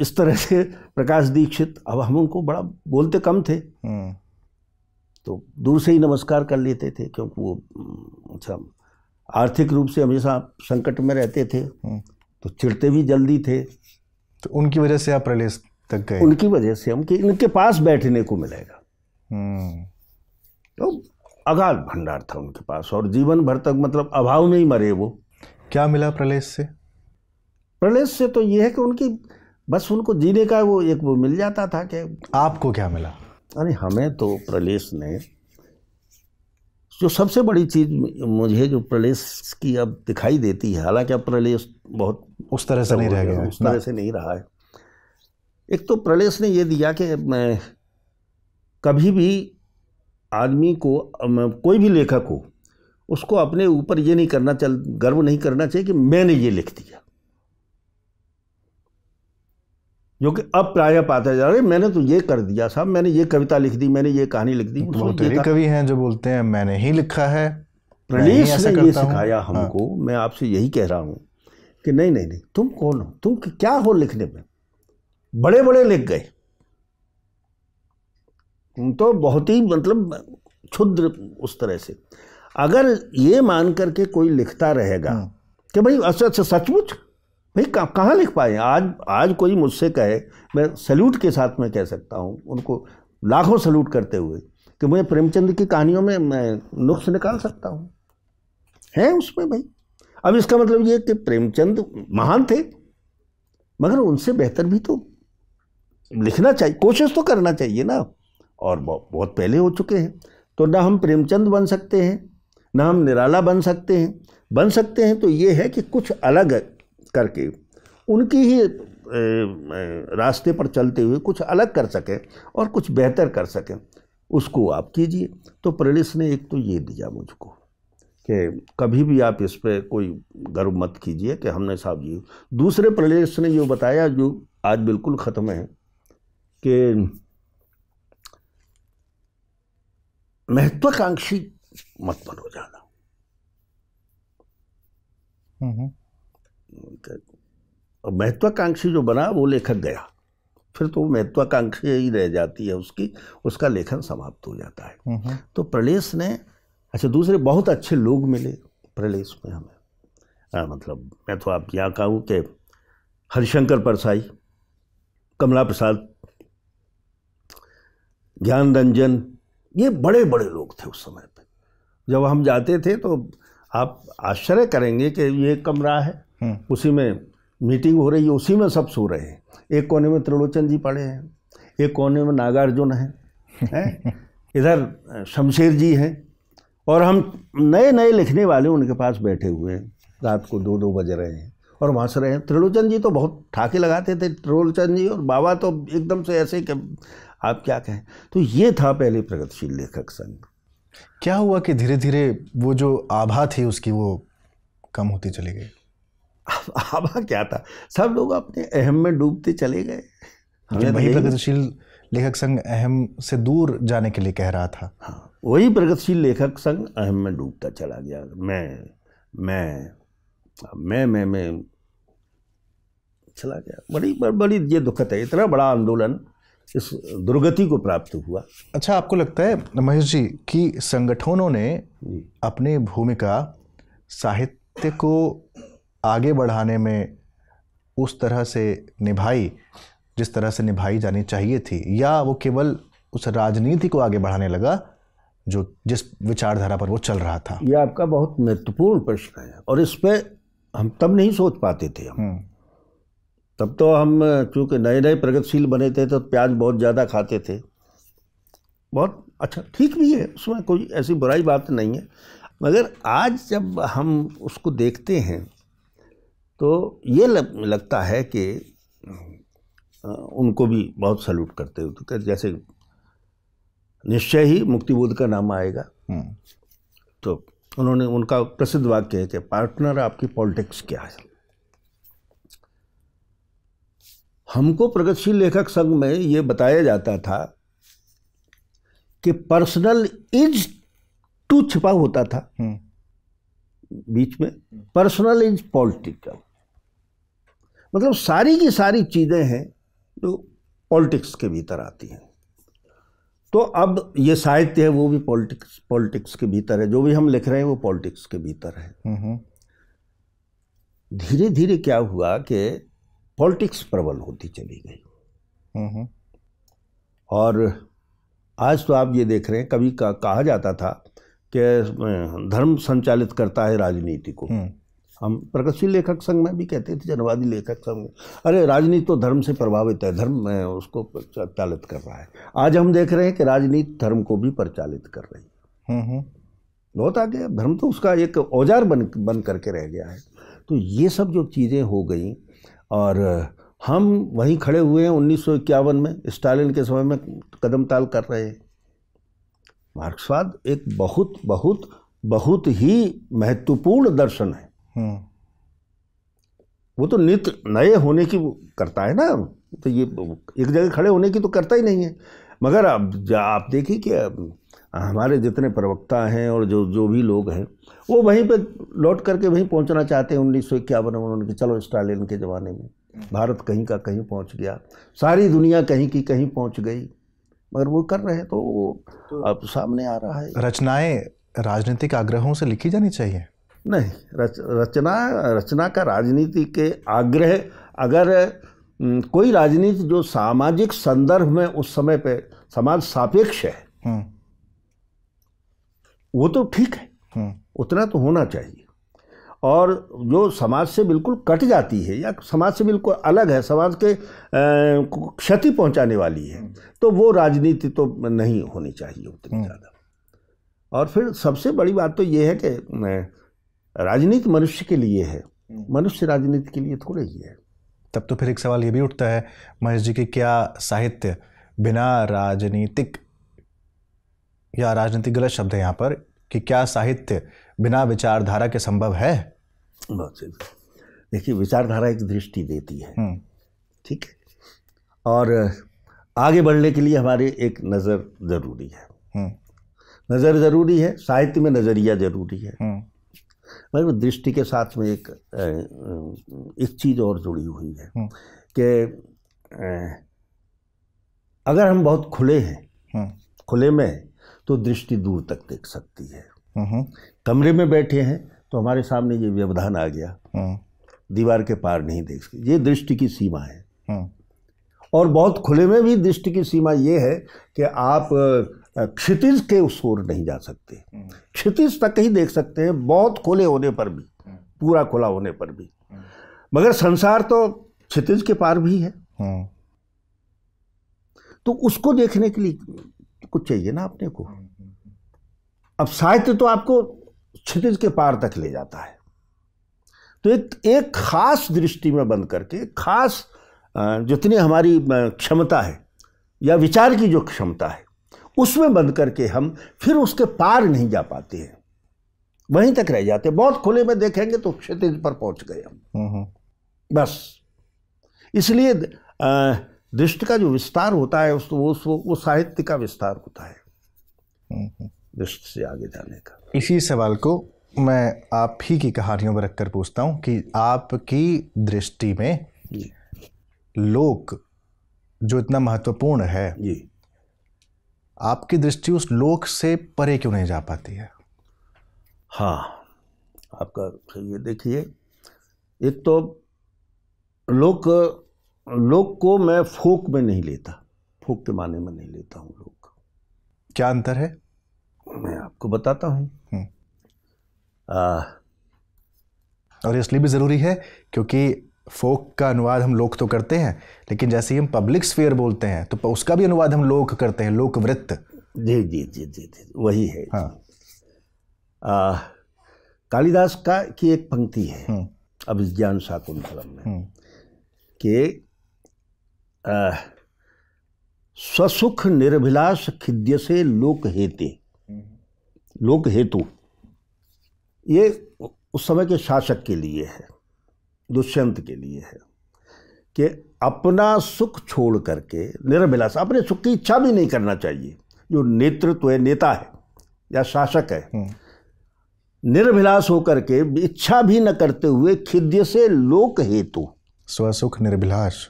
इस तरह से प्रकाश दीक्षित अब हम उनको बड़ा बोलते कम थे। हम्म, तो दूर से ही नमस्कार कर लेते थे क्योंकि वो अच्छा आर्थिक रूप से हमेशा संकट में रहते थे। हम्म। तो चिढ़ते भी जल्दी थे। तो उनकी वजह से आप प्रलेस तक गए। उनकी वजह से हम कि इनके पास बैठने को मिलेगा। हम्म, तो अगाध भंडार था उनके पास और जीवन भर तक मतलब अभाव में ही मरे वो। क्या मिला प्रलेस से? प्रलेस से तो ये है कि उनकी बस उनको जीने का वो एक वो मिल जाता था कि आपको क्या मिला? अरे हमें तो प्रलेस ने जो सबसे बड़ी चीज़ मुझे जो प्रलेस की अब दिखाई देती है हालाँकि अब प्रलेश बहुत उस तरह से नहीं रह गया उस तरह से नहीं रहा है। एक तो प्रलेस ने ये दिया कि मैं कभी भी आदमी को कोई भी लेखक हो उसको अपने ऊपर ये नहीं करना चल गर्व नहीं करना चाहिए कि मैंने ये लिख दिया जो कि अब प्राय पाता जा रहा है मैंने तो ये कर दिया साहब मैंने ये कविता लिख दी मैंने ये कहानी लिख दी उसमें बहुत तेरे कवि हैं जो बोलते हैं मैंने ही लिखा है प्रलेस ने ये हूँ। सिखाया हाँ। हमको मैं आपसे यही कह रहा हूँ कि नहीं नहीं नहीं तुम कौन हो तुम क्या हो लिखने में बड़े बड़े लिख गए। तो बहुत ही मतलब क्षुद्र उस तरह से। अगर ये मान करके कोई लिखता रहेगा हम्म। कि भाई अच्छा अच्छा सचमुच? भाई कहाँ कहाँ लिख पाए? आज आज कोई मुझसे कहे मैं सल्यूट के साथ में कह सकता हूँ उनको लाखों सल्यूट करते हुए कि मुझे प्रेमचंद की कहानियों में मैं नुक्स निकाल सकता हूँ। है उसमें भाई? अब इसका मतलब ये कि प्रेमचंद महान थे मगर उनसे बेहतर भी तो लिखना चाहिए, कोशिश तो करना चाहिए ना। और बहुत पहले हो चुके हैं तो ना हम प्रेमचंद बन सकते हैं, ना हम निराला बन सकते हैं। बन सकते हैं तो ये है कि कुछ अलग करके, उनकी ही रास्ते पर चलते हुए कुछ अलग कर सकें और कुछ बेहतर कर सकें, उसको आप कीजिए। तो प्रलिस ने एक तो ये दिया मुझको कि कभी भी आप इस पर कोई गर्व मत कीजिए कि हमने साहब ये दूसरे प्रदेश ने जो बताया जो आज बिल्कुल ख़त्म है। कि महत्वाकांक्षी मत बनो जाना। और महत्वाकांक्षी जो बना वो लेखक गया। फिर तो महत्वाकांक्षी ही रह जाती है उसकी उसका लेखन समाप्त हो जाता है। तो प्रलेस ने अच्छा दूसरे बहुत अच्छे लोग मिले प्रलेस में हमें। हाँ, मतलब मैं तो आप यहाँ कहूँ कि हरिशंकर परसाई कमला प्रसाद ज्ञान रंजन ये बड़े बड़े लोग थे उस समय पे। जब हम जाते थे तो आप आश्चर्य करेंगे कि ये कमरा है। हम्म, उसी में मीटिंग हो रही है उसी में सब सो रहे हैं। एक कोने में त्रिलोचन जी पड़े हैं एक कोने में नागार्जुन हैं हैं? इधर शमशेर जी हैं और हम नए नए लिखने वाले उनके पास बैठे हुए हैं। रात को दो दो बज रहे हैं और वहाँ से रहे हैं। त्रिलोचन जी तो बहुत ठाके लगाते थे त्रिलोचन जी और बाबा तो एकदम से ऐसे कि आप क्या कहें? तो ये था पहले प्रगतिशील लेखक संघ। क्या हुआ कि धीरे धीरे वो जो आभा थी उसकी वो कम होती चली गई? आभा क्या था? सब लोग अपने अहम में डूबते चले गए। वही प्रगतिशील लेखक संघ अहम से दूर जाने के लिए कह रहा था। हाँ वही प्रगतिशील लेखक संघ अहम में डूबता चला गया। मैं मैं मैं मैं मैं चला गया। बड़ी बड़ी ये दुखद है। इतना बड़ा आंदोलन इस दुर्गति को प्राप्त हुआ। अच्छा आपको लगता है महेश जी कि संगठनों ने अपनी भूमिका साहित्य को आगे बढ़ाने में उस तरह से निभाई जिस तरह से निभाई जानी चाहिए थी या वो केवल उस राजनीति को आगे बढ़ाने लगा जो जिस विचारधारा पर वो चल रहा था? ये आपका बहुत महत्वपूर्ण प्रश्न है और इस पर हम तब नहीं सोच पाते थे हम। हम्म, तब तो हम चूँकि नए नए प्रगतिशील बने थे तो प्याज बहुत ज़्यादा खाते थे। बहुत अच्छा ठीक भी है उसमें कोई ऐसी बुराई बात नहीं है। मगर आज जब हम उसको देखते हैं तो ये लग, लगता है कि उनको भी बहुत सल्यूट करते हो तो जैसे निश्चय ही मुक्तिबोध का नाम आएगा। हम्म, तो उन्होंने उनका प्रसिद्ध वाक्य है कि पार्टनर आपकी पॉलिटिक्स क्या है? हमको प्रगतिशील लेखक संघ में ये बताया जाता था कि पर्सनल इज़ टू छिपा होता था। बीच में पर्सनल इज़ पॉलिटिकल। मतलब सारी की सारी चीज़ें हैं जो पॉलिटिक्स के भीतर आती हैं। तो अब ये साहित्य है वो भी पॉलिटिक्स पॉलिटिक्स के भीतर है। जो भी हम लिख रहे हैं वो पॉलिटिक्स के भीतर है। धीरे धीरे क्या हुआ कि पॉलिटिक्स प्रबल होती चली गई। और आज तो आप ये देख रहे हैं कभी का, कहा जाता था कि धर्म संचालित करता है राजनीति को। हम्म। हम प्रगतिशील लेखक संघ में भी कहते थे जनवादी लेखक संघ। में अरे राजनीति तो धर्म से प्रभावित है धर्म उसको प्रचालित कर रहा है। आज हम देख रहे हैं कि राजनीति धर्म को भी प्रचालित कर रही है। हम्म, हम्म। बहुत आगे धर्म तो उसका एक औज़ार बन बन करके रह गया है। तो ये सब जो चीज़ें हो गई और हम वहीं खड़े हुए हैं उन्नीस सौ इक्यावन में स्टालिन के समय में कदम ताल कर रहे हैं। मार्क्सवाद एक बहुत बहुत बहुत ही महत्वपूर्ण दर्शन है। हम्म। वो तो नित्य नए होने की करता है ना तो ये एक जगह खड़े होने की तो करता ही नहीं है। मगर अब आप देखिए कि हमारे जितने प्रवक्ता हैं और जो जो भी लोग हैं वो वहीं पे लौट करके वहीं पहुँचना चाहते हैं उन्नीस सौ इक्यावन में उन्होंने कि चलो स्टालिन के ज़माने में। भारत कहीं का कहीं पहुँच गया। सारी दुनिया कहीं की कहीं पहुँच गई। मगर वो कर रहे हैं तो वो तो अब सामने आ रहा है। रचनाएँ राजनीतिक आग्रहों से लिखी जानी चाहिए? नहीं रच, रचना रचना का राजनीति के आग्रह अगर कोई राजनीति जो सामाजिक संदर्भ में उस समय पे समाज सापेक्ष है हम्म। वो तो ठीक है हम्म। उतना तो होना चाहिए और जो समाज से बिल्कुल कट जाती है या समाज से बिल्कुल अलग है समाज के क्षति पहुँचाने वाली है तो वो राजनीति तो नहीं होनी चाहिए उतनी हम्म। ज़्यादा और फिर सबसे बड़ी बात तो ये है कि राजनीति मनुष्य के लिए है हम्म। मनुष्य राजनीति के लिए थोड़े ही है तब तो फिर एक सवाल ये भी उठता है महेश जी की क्या साहित्य बिना राजनीतिक या राजनीतिक गलत शब्द है यहाँ पर कि क्या साहित्य बिना विचारधारा के संभव है? बहुत सही देखिए विचारधारा एक दृष्टि देती है। हम्म। ठीक है? और आगे बढ़ने के लिए हमारे एक नज़र ज़रूरी है। हम्म। नज़र ज़रूरी है साहित्य में नज़रिया ज़रूरी है। हम्म। मगर दृष्टि के साथ में एक एक चीज़ और जुड़ी हुई है कि अगर हम बहुत खुले हैं खुले में तो दृष्टि दूर तक देख सकती है। कमरे में बैठे हैं तो हमारे सामने ये व्यवधान आ गया। हम्म। दीवार के पार नहीं देख सकते। ये दृष्टि की सीमा है। हम्म। और बहुत खुले में भी दृष्टि की सीमा ये है कि आप क्षितिज के उस ओर नहीं जा सकते। हम्म। क्षितिज तक ही देख सकते हैं बहुत खुले होने पर भी पूरा खुला होने पर भी। मगर संसार तो क्षितिज के पार भी है। तो उसको देखने के लिए कुछ चाहिए ना अपने को। अब साहित्य तो आपको क्षितिज के पार तक ले जाता है। तो एक एक खास दृष्टि में बंद करके खास जितनी हमारी क्षमता है या विचार की जो क्षमता है उसमें बंद करके हम फिर उसके पार नहीं जा पाते हैं। वहीं तक रह जाते बहुत खुले में देखेंगे तो क्षितिज पर पहुँच गए हम। हम्म, हम्म। बस। इसलिए दृष्टि का जो विस्तार होता है उस वो वो साहित्य का विस्तार होता है। हम्म, दृष्टि से आगे जाने का। इसी सवाल को मैं आप ही की कहानियों में रखकर पूछता हूँ कि आपकी दृष्टि में लोक जो इतना महत्वपूर्ण है जी। आपकी दृष्टि उस लोक से परे क्यों नहीं जा पाती है? हाँ आपका ये देखिए एक तो लोक लोक को मैं फोक में नहीं लेता। फोक के माने में नहीं लेता हूँ लोग क्या अंतर है? मैं आपको बताता हूँ। हम्म। और इसलिए भी ज़रूरी है क्योंकि फोक का अनुवाद हम लोक तो करते हैं लेकिन जैसे ही हम पब्लिक स्फीयर बोलते हैं तो उसका भी अनुवाद हम लोक करते हैं लोक वृत्त जी जी जी जी जी वही है हाँ। कालिदास का की एक पंक्ति है हम्म। अभिज्ञान शाकुंतलम में हम्म। कि स्वसुख निर्भिलाष खिद्य से लोक हेते। लोक हेतु। ये उस समय के शासक के लिए है दुष्यंत के लिए है कि अपना सुख छोड़ करके निरभिलाष अपने सुख की इच्छा भी नहीं करना चाहिए। जो नेतृत्व है नेता है या शासक है निर्भिलाष होकर के इच्छा भी न करते हुए खिद्य से लोक हेतु। स्वसुख निर्भिलाष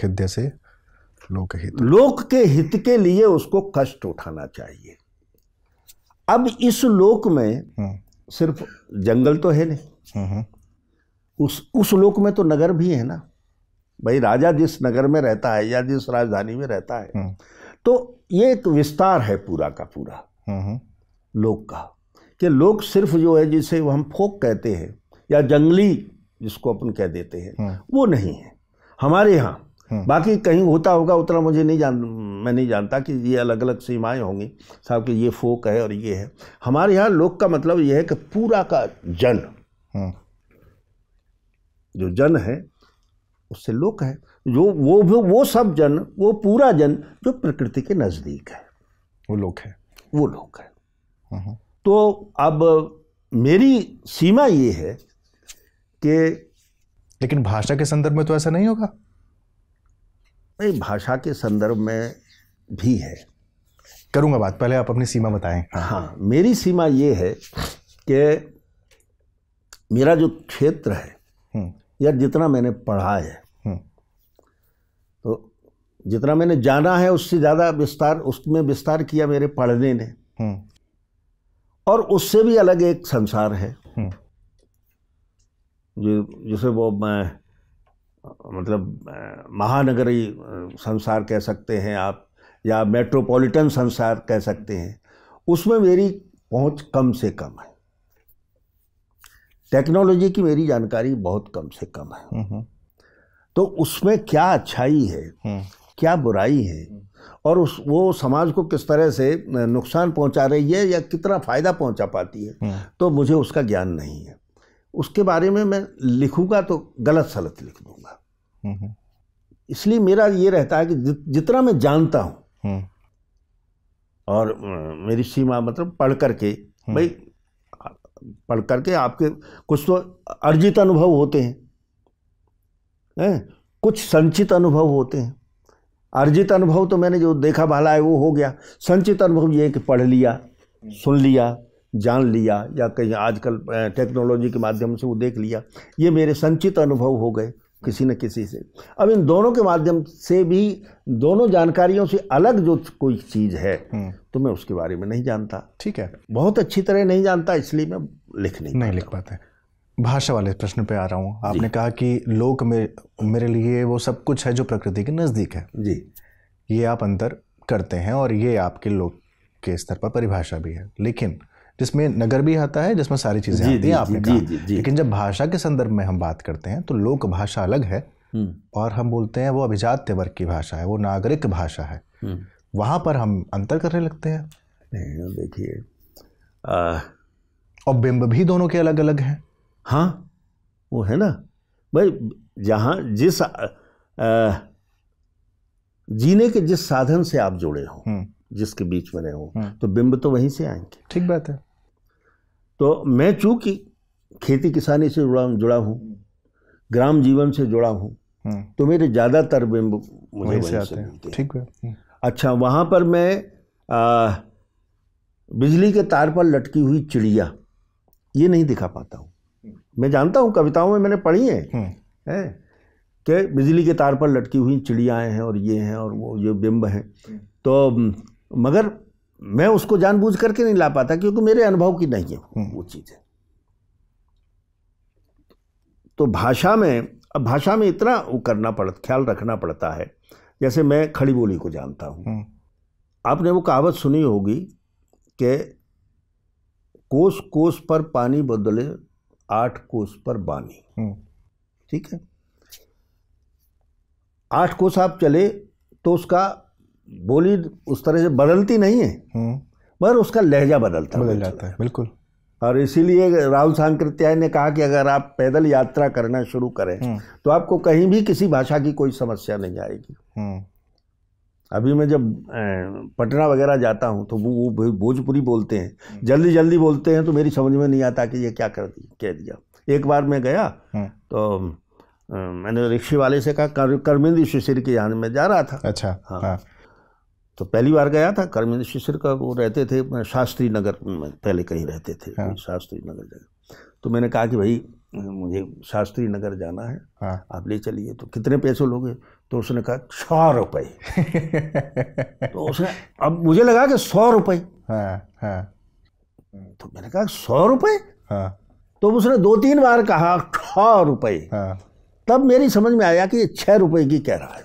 खिद्य से लोक हित। लोक के हित के लिए उसको कष्ट उठाना चाहिए। अब इस लोक में सिर्फ़ जंगल तो है नहीं। उस उस लोक में तो नगर भी है ना। भाई राजा जिस नगर में रहता है या जिस राजधानी में रहता है तो ये एक विस्तार है पूरा का पूरा। लोक का कि लोग सिर्फ़ जो है जिसे हम फोक कहते हैं या जंगली जिसको अपन कह देते हैं वो नहीं है। हमारे यहाँ बाकी कहीं होता होगा उतना मुझे नहीं जान मैं नहीं जानता कि ये अलग अलग सीमाएँ होंगी। साहब कि ये फोक है और ये है। हमारे यहाँ लोक का मतलब ये है कि पूरा का जन। जो जन है उससे लोक है। जो वो भी वो सब जन वो पूरा जन जो प्रकृति के नज़दीक है। वो लोक है। वो लोक है। तो अब मेरी सीमा ये है कि लेकिन भाषा के संदर्भ में तो ऐसा नहीं होगा? नहीं भाषा के संदर्भ में भी है करूँगा बात पहले आप अपनी सीमा बताएँ हाँ, हाँ मेरी सीमा ये है कि मेरा जो क्षेत्र है हम्म। या जितना मैंने पढ़ा है हम्म। तो जितना मैंने जाना है उससे ज़्यादा विस्तार उसमें विस्तार किया मेरे पढ़ने ने हम्म। और उससे भी अलग एक संसार है जो जिसे वो मैं मतलब महानगरी संसार कह सकते हैं आप या मेट्रोपॉलिटन संसार कह सकते हैं उसमें मेरी पहुँच कम से कम है टेक्नोलॉजी की मेरी जानकारी बहुत कम से कम है हम्म, हम्म। तो उसमें क्या अच्छाई है हम्म। क्या बुराई है और उस वो समाज को किस तरह से नुकसान पहुँचा रही है या कितना फ़ायदा पहुँचा पाती है तो मुझे उसका ज्ञान नहीं है उसके बारे में मैं लिखूँगा तो गलत सलत लिख दूँगा। इसलिए मेरा ये रहता है कि जितना मैं जानता हूँ और मेरी सीमा मतलब पढ़ करके भाई पढ़ करके आपके कुछ तो अर्जित अनुभव होते हैं। हैं? कुछ संचित अनुभव होते हैं। अर्जित अनुभव तो मैंने जो देखा भाला है वो हो गया। संचित अनुभव ये कि पढ़ लिया सुन लिया जान लिया या कहीं आजकल टेक्नोलॉजी के माध्यम से वो देख लिया ये मेरे संचित अनुभव हो गए किसी न किसी से। अब इन दोनों के माध्यम से भी दोनों जानकारियों से अलग जो कोई चीज़ है हम्म। तो मैं उसके बारे में नहीं जानता। ठीक है। बहुत अच्छी तरह नहीं जानता इसलिए मैं लिख नहीं नहीं लिख पाते। भाषा वाले प्रश्न पे आ रहा हूँ। आपने कहा कि लोक में मेरे लिए वो सब कुछ है जो प्रकृति के नज़दीक है। जी। ये आप अंतर करते हैं और ये आपके लोक के स्तर पर परिभाषा भी है। लेकिन जिसमें नगर भी आता है जिसमें सारी चीज़ें आती हैं आपने कहा लेकिन जब भाषा के संदर्भ में हम बात करते हैं तो लोक भाषा अलग है हम्म। और हम बोलते हैं वो अभिजात वर्ग की भाषा है वो नागरिक भाषा है। हम्म। वहाँ पर हम अंतर करने लगते हैं। नहीं देखिए और बिंब भी दोनों के अलग अलग हैं। हाँ वो है ना। भाई जहाँ जिस आ, जीने के जिस साधन से आप जुड़े हो हम्म। जिसके बीच रहे हो तो बिंब तो वहीं से आएँगे। ठीक बात है। तो मैं चूँकि खेती किसानी से जुड़ा जुड़ा हूँ ग्राम जीवन से जुड़ा हूँ हम्म। तो मेरे ज़्यादातर बिंब मुझे वहीं से आते हैं। ठीक है। हम्म। अच्छा वहाँ पर मैं आ, बिजली के तार पर लटकी हुई चिड़िया ये नहीं दिखा पाता हूँ। मैं जानता हूँ कविताओं में मैंने पढ़ी है, हम्म। है? कि बिजली के तार पर लटकी हुई चिड़ियाएँ हैं और ये हैं और वो ये बिंब हैं। तो मगर मैं उसको जानबूझ करके नहीं ला पाता क्योंकि मेरे अनुभव की नहीं है हम्म। वो चीज़ है तो भाषा में अब भाषा में इतना वो करना पड़ ख्याल रखना पड़ता है जैसे मैं खड़ी बोली को जानता हूँ हम्म। आपने वो कहावत सुनी होगी कि कोस कोस पर पानी बदले आठ कोस पर बानी हम्म। ठीक है आठ कोस आप चले तो उसका बोली उस तरह से बदलती नहीं है। हम्म। मगर उसका लहजा बदलता बदल जाता है बिल्कुल। और इसीलिए राहुल सांकृत्याय ने कहा कि अगर आप पैदल यात्रा करना शुरू करें हम्म। तो आपको कहीं भी किसी भाषा की कोई समस्या नहीं आएगी। हम्म। अभी मैं जब पटना वगैरह जाता हूँ तो वो भोजपुरी बोलते हैं। जल्दी जल्दी बोलते हैं तो मेरी समझ में नहीं आता कि ये क्या कर दी कह दिया। एक बार मैं गया तो मैंने रिक्शे वाले से कहा कर, करमिंदी शिशिर के यहाँ में जा रहा था। अच्छा हाँ, हाँ। तो पहली बार गया था करमिंद शिशिर का वो रहते थे शास्त्री नगर में पहले कहीं रहते थे हाँ। शास्त्री नगर जगह तो मैंने कहा कि भाई मुझे शास्त्री नगर जाना है हाँ। आप ले चलिए तो कितने पैसे लोगे तो उसने कहा सौ रुपये तो उसने अब मुझे लगा कि सौ रुपये हाँ, हाँ। तो मैंने कहा सौ रुपये हाँ। तो उसने दो तीन बार कहा सौ रुपये हाँ। तब मेरी समझ में आया कि ये छः रुपये की कह रहा है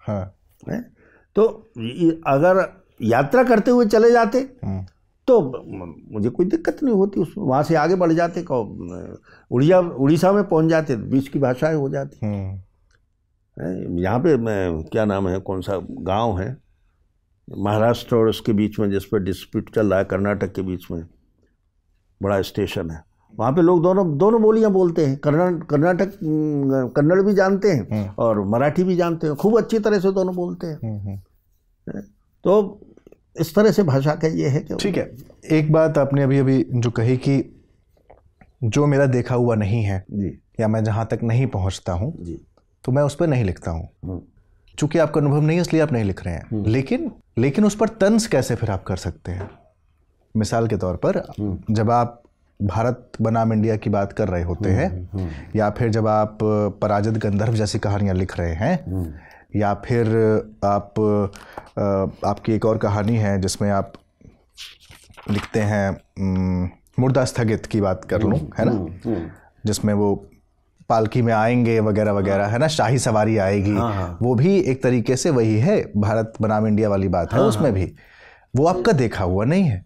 हाँ। है? तो अगर यात्रा करते हुए चले जाते हाँ। तो मुझे कोई दिक्कत नहीं होती। उस वहाँ से आगे बढ़ जाते उड़िया उड़ीसा में पहुँच जाते बीच की भाषाएँ हो जाती। यहाँ पे मैं क्या नाम है कौन सा गाँव है महाराष्ट्र और उसके बीच में जिस पर डिस्प्यूट चल रहा है कर्नाटक के बीच में बड़ा स्टेशन है। वहाँ पे लोग दोनों दोनों बोलियाँ बोलते हैं। कर्नाटक कर्नाटक कन्नड़ भी जानते हैं हम्म। और मराठी भी जानते हैं। खूब अच्छी तरह से दोनों बोलते हैं। तो इस तरह से भाषा का ये है कि ठीक है। एक बात आपने अभी अभी जो कही कि जो मेरा देखा हुआ नहीं है जी। या मैं जहाँ तक नहीं पहुँचता हूँ जी। तो मैं उस पर नहीं लिखता हूँ। चूँकि आपका अनुभव नहीं है इसलिए आप नहीं लिख रहे हैं। लेकिन लेकिन उस पर तंज कैसे फिर आप कर सकते हैं? मिसाल के तौर पर जब आप भारत बनाम इंडिया की बात कर रहे होते हैं हम्म, हम्म, हम्म। या फिर जब आप पराजित गंधर्व जैसी कहानियाँ लिख रहे हैं या फिर आप आपकी एक और कहानी है जिसमें आप लिखते हैं मुर्दा स्थगित की बात कर लूँ है ना? जिसमें वो पालकी में आएँगे वगैरह वगैरह है ना? शाही सवारी आएगी। हाँ, हाँ। वो भी एक तरीके से वही है भारत बनाम इंडिया वाली बात है हाँ, उसमें भी। वो आपका देखा हुआ नहीं है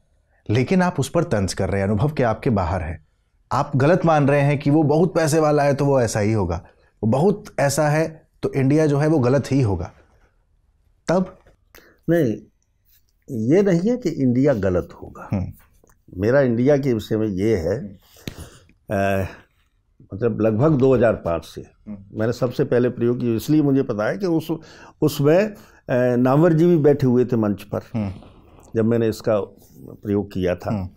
लेकिन आप उस पर तंज कर रहे हैं अनुभव के आपके बाहर है। आप गलत मान रहे हैं कि वो बहुत पैसे वाला है तो वो ऐसा ही होगा। वो बहुत ऐसा है तो इंडिया जो है वो गलत ही होगा तब नहीं ये नहीं है कि इंडिया गलत होगा हम्म। मेरा इंडिया के विषय में ये है आ, मतलब लगभग 2005 से हम्म। मैंने सबसे पहले प्रयोग किया इसलिए मुझे पता है कि उस उसमें नावर जी भी बैठे हुए थे मंच पर हम्म। जब मैंने इसका प्रयोग किया था।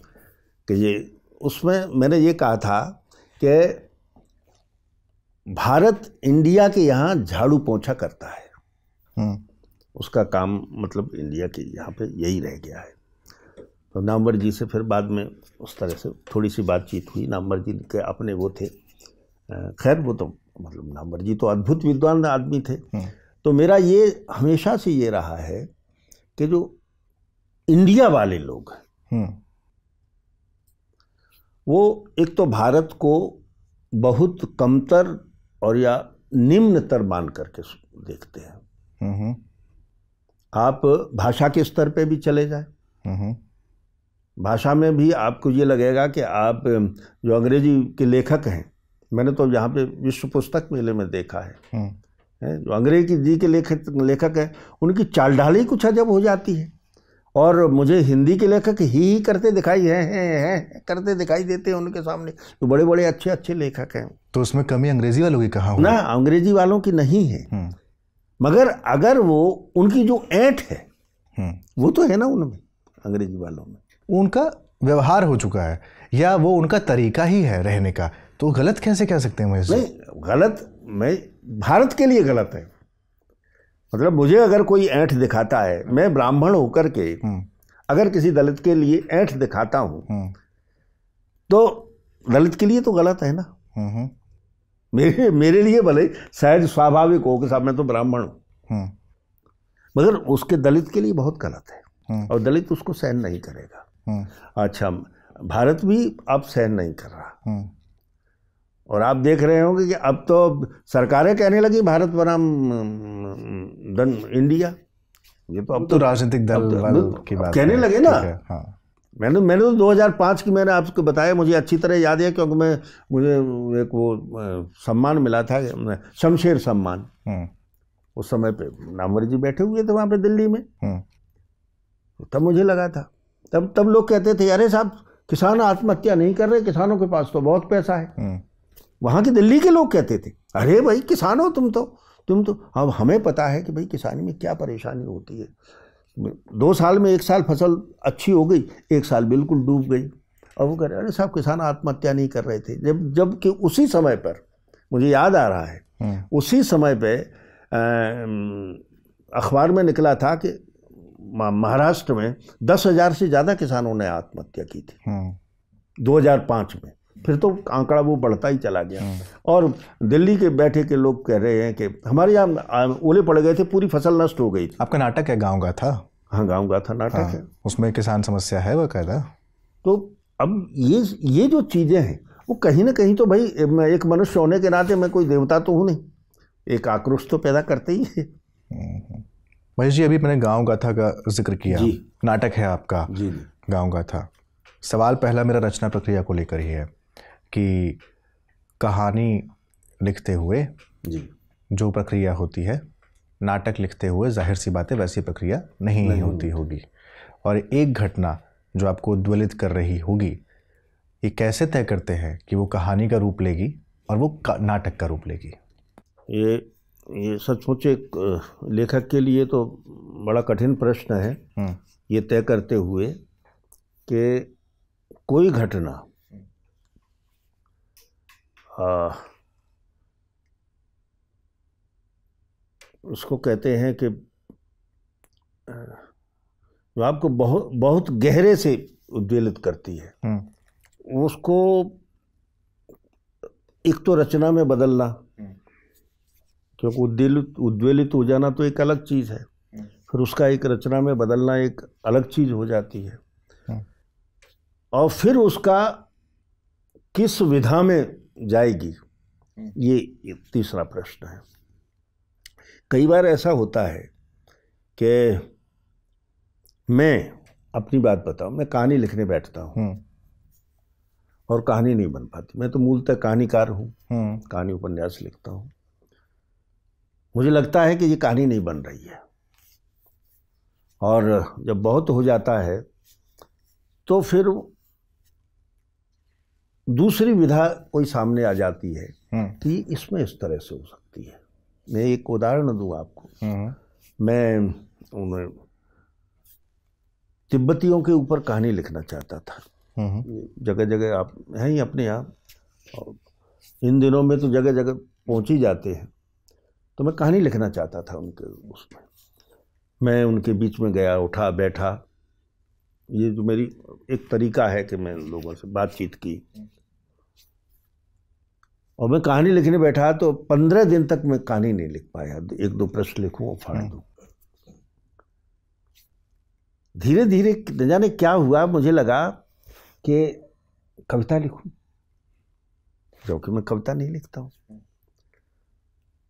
कि ये उसमें मैंने ये कहा था कि भारत इंडिया के यहाँ झाड़ू पोछा करता है हम्म। उसका काम मतलब इंडिया के यहाँ पे यही रह गया है तो नामवर जी से फिर बाद में उस तरह से थोड़ी सी बातचीत हुई नामवर जी के अपने वो थे खैर वो तो मतलब नामवर जी तो अद्भुत विद्वान आदमी थे हम्म। तो मेरा ये हमेशा से ये रहा है कि जो इंडिया वाले लोग हम्म। वो एक तो भारत को बहुत कमतर और या निम्नतर मान करके देखते हैं। हम्म। आप भाषा के स्तर पे भी चले जाए। हम्म। भाषा में भी आपको ये लगेगा कि आप जो अंग्रेज़ी के लेखक हैं मैंने तो यहाँ पे विश्व पुस्तक मेले में देखा है, जो अंग्रेज़ी जी के लेखक लेखक हैं उनकी चाल ढाली कुछ अजब हो जाती है। और मुझे हिंदी के लेखक ही ही करते दिखाई है, हैं है करते दिखाई देते हैं उनके सामने। तो बड़े बड़े अच्छे अच्छे लेखक हैं। तो उसमें कमी अंग्रेज़ी वालों की कहा ना अंग्रेज़ी वालों की नहीं है। हम्म। मगर अगर वो उनकी जो ऐठ है हम्म। वो तो है ना उनमें अंग्रेज़ी वालों में। उनका व्यवहार हो चुका है या वो उनका तरीका ही है रहने का? तो गलत कैसे कह सकते हैं नहीं गलत मैं भारत के लिए गलत है। मतलब मुझे अगर कोई ऐठ दिखाता है मैं ब्राह्मण होकर के हम्म। अगर किसी दलित के लिए ऐठ दिखाता हूँ हम्म। तो दलित के लिए तो गलत है ना? हम्म, मेरे मेरे लिए भले शायद स्वाभाविक हो कि साहब मैं तो ब्राह्मण हूँ। मगर उसके दलित के लिए बहुत गलत है। और दलित उसको सहन नहीं करेगा। अच्छा भारत भी अब सहन नहीं कर रहा। और आप देख रहे होंगे कि अब तो सरकारें कहने लगी भारत बनाम दन इंडिया। ये तो अब तो, तो राजनीतिक दल तो, की बात कहने लगे ना। हाँ मैंने मैंने तो 2005 की मैंने आपको बताया मुझे अच्छी तरह याद है क्योंकि मैं मुझे एक वो सम्मान मिला था शमशेर सम्मान। हम्म। उस समय पे नामवर जी बैठे हुए थे वहाँ पे दिल्ली में। हम्म। तब मुझे लगा था। तब तब लोग कहते थे अरे साहब किसान आत्महत्या नहीं कर रहे किसानों के पास तो बहुत पैसा है। हम्म। वहाँ के दिल्ली के लोग कहते थे अरे भाई किसान हो तुम तो तुम तो। अब हमें पता है कि भाई किसानी में क्या परेशानी होती है। दो साल में एक साल फ़सल अच्छी हो गई एक साल बिल्कुल डूब गई। और वो कह रहे अरे साहब किसान आत्महत्या नहीं कर रहे थे। जब जबकि उसी समय पर मुझे याद आ रहा है हम्म। उसी समय पे अखबार में निकला था कि महाराष्ट्र में दस हज़ार से ज़्यादा किसानों ने आत्महत्या की थी। 2005 हम्म। में। फिर तो आंकड़ा वो बढ़ता ही चला गया। हम्म। और दिल्ली के बैठे के लोग कह रहे हैं कि हमारे यहाँ ओले पड़ गए थे पूरी फ़सल नष्ट हो गई थी। आपका नाटक है गाँव का था? हाँ गाँव का था नाटक हाँ, है। उसमें किसान समस्या है वह कहता तो अब ये ये जो चीज़ें हैं वो कहीं ना कहीं तो भाई एक मनुष्य होने के नाते मैं कोई देवता तो हूँ नहीं। एक आक्रोश तो पैदा करते ही है। हम्म। महेश जी अभी मैंने गाँव गाथा का ज़िक्र किया। नाटक है आपका। जी। गाँव गाथा सवाल पहला मेरा रचना प्रक्रिया को लेकर ही है। कि कहानी लिखते हुए जी। जो प्रक्रिया होती है नाटक लिखते हुए ज़ाहिर सी बातें वैसी प्रक्रिया नहीं, नहीं होती होगी। और एक घटना जो आपको उद्वलित कर रही होगी ये कैसे तय करते हैं कि वो कहानी का रूप लेगी और वो नाटक का रूप लेगी? ये ये सचमुच एक लेखक के लिए तो बड़ा कठिन प्रश्न है। हम्म। ये तय करते हुए कि कोई घटना आ, उसको कहते हैं कि जो आपको बहुत बहुत गहरे से उद्वेलित करती है हम्म। उसको एक तो रचना में बदलना क्योंकि उद्वेलित उद्वेलित हो जाना तो एक अलग चीज़ है हम्म। फिर उसका एक रचना में बदलना एक अलग चीज़ हो जाती है हम्म। और फिर उसका किस विधा में जाएगी? हम्म। ये तीसरा प्रश्न है। कई बार ऐसा होता है कि मैं अपनी बात बताऊँ मैं कहानी लिखने बैठता हूँ। और कहानी नहीं बन पाती। मैं तो मूलतः कहानीकार हूँ। कहानी उपन्यास लिखता हूँ। मुझे लगता है कि ये कहानी नहीं बन रही है। और जब बहुत हो जाता है तो फिर दूसरी विधा कोई सामने आ जाती है हम्म। कि इसमें इस तरह से हो सकती है मैं एक उदाहरण दूँ आपको हम्म। मैं उन्हें तिब्बतियों के ऊपर कहानी लिखना चाहता था हम्म। जगह जगह आप हैं ही अपने यहाँ इन दिनों में तो जगह जगह पहुँच ही जाते हैं तो मैं कहानी लिखना चाहता था उनके उसमें मैं उनके बीच में गया उठा बैठा ये जो मेरी एक तरीका है कि मैं लोगों से बातचीत की। और मैं कहानी लिखने बैठा तो पंद्रह दिन तक मैं कहानी नहीं लिख पाया। एक दो प्रश्न लिखूं और फाड़ दूँ। धीरे धीरे न जाने क्या हुआ मुझे लगा कि कविता लिखूं। क्योंकि मैं कविता नहीं लिखता हूँ।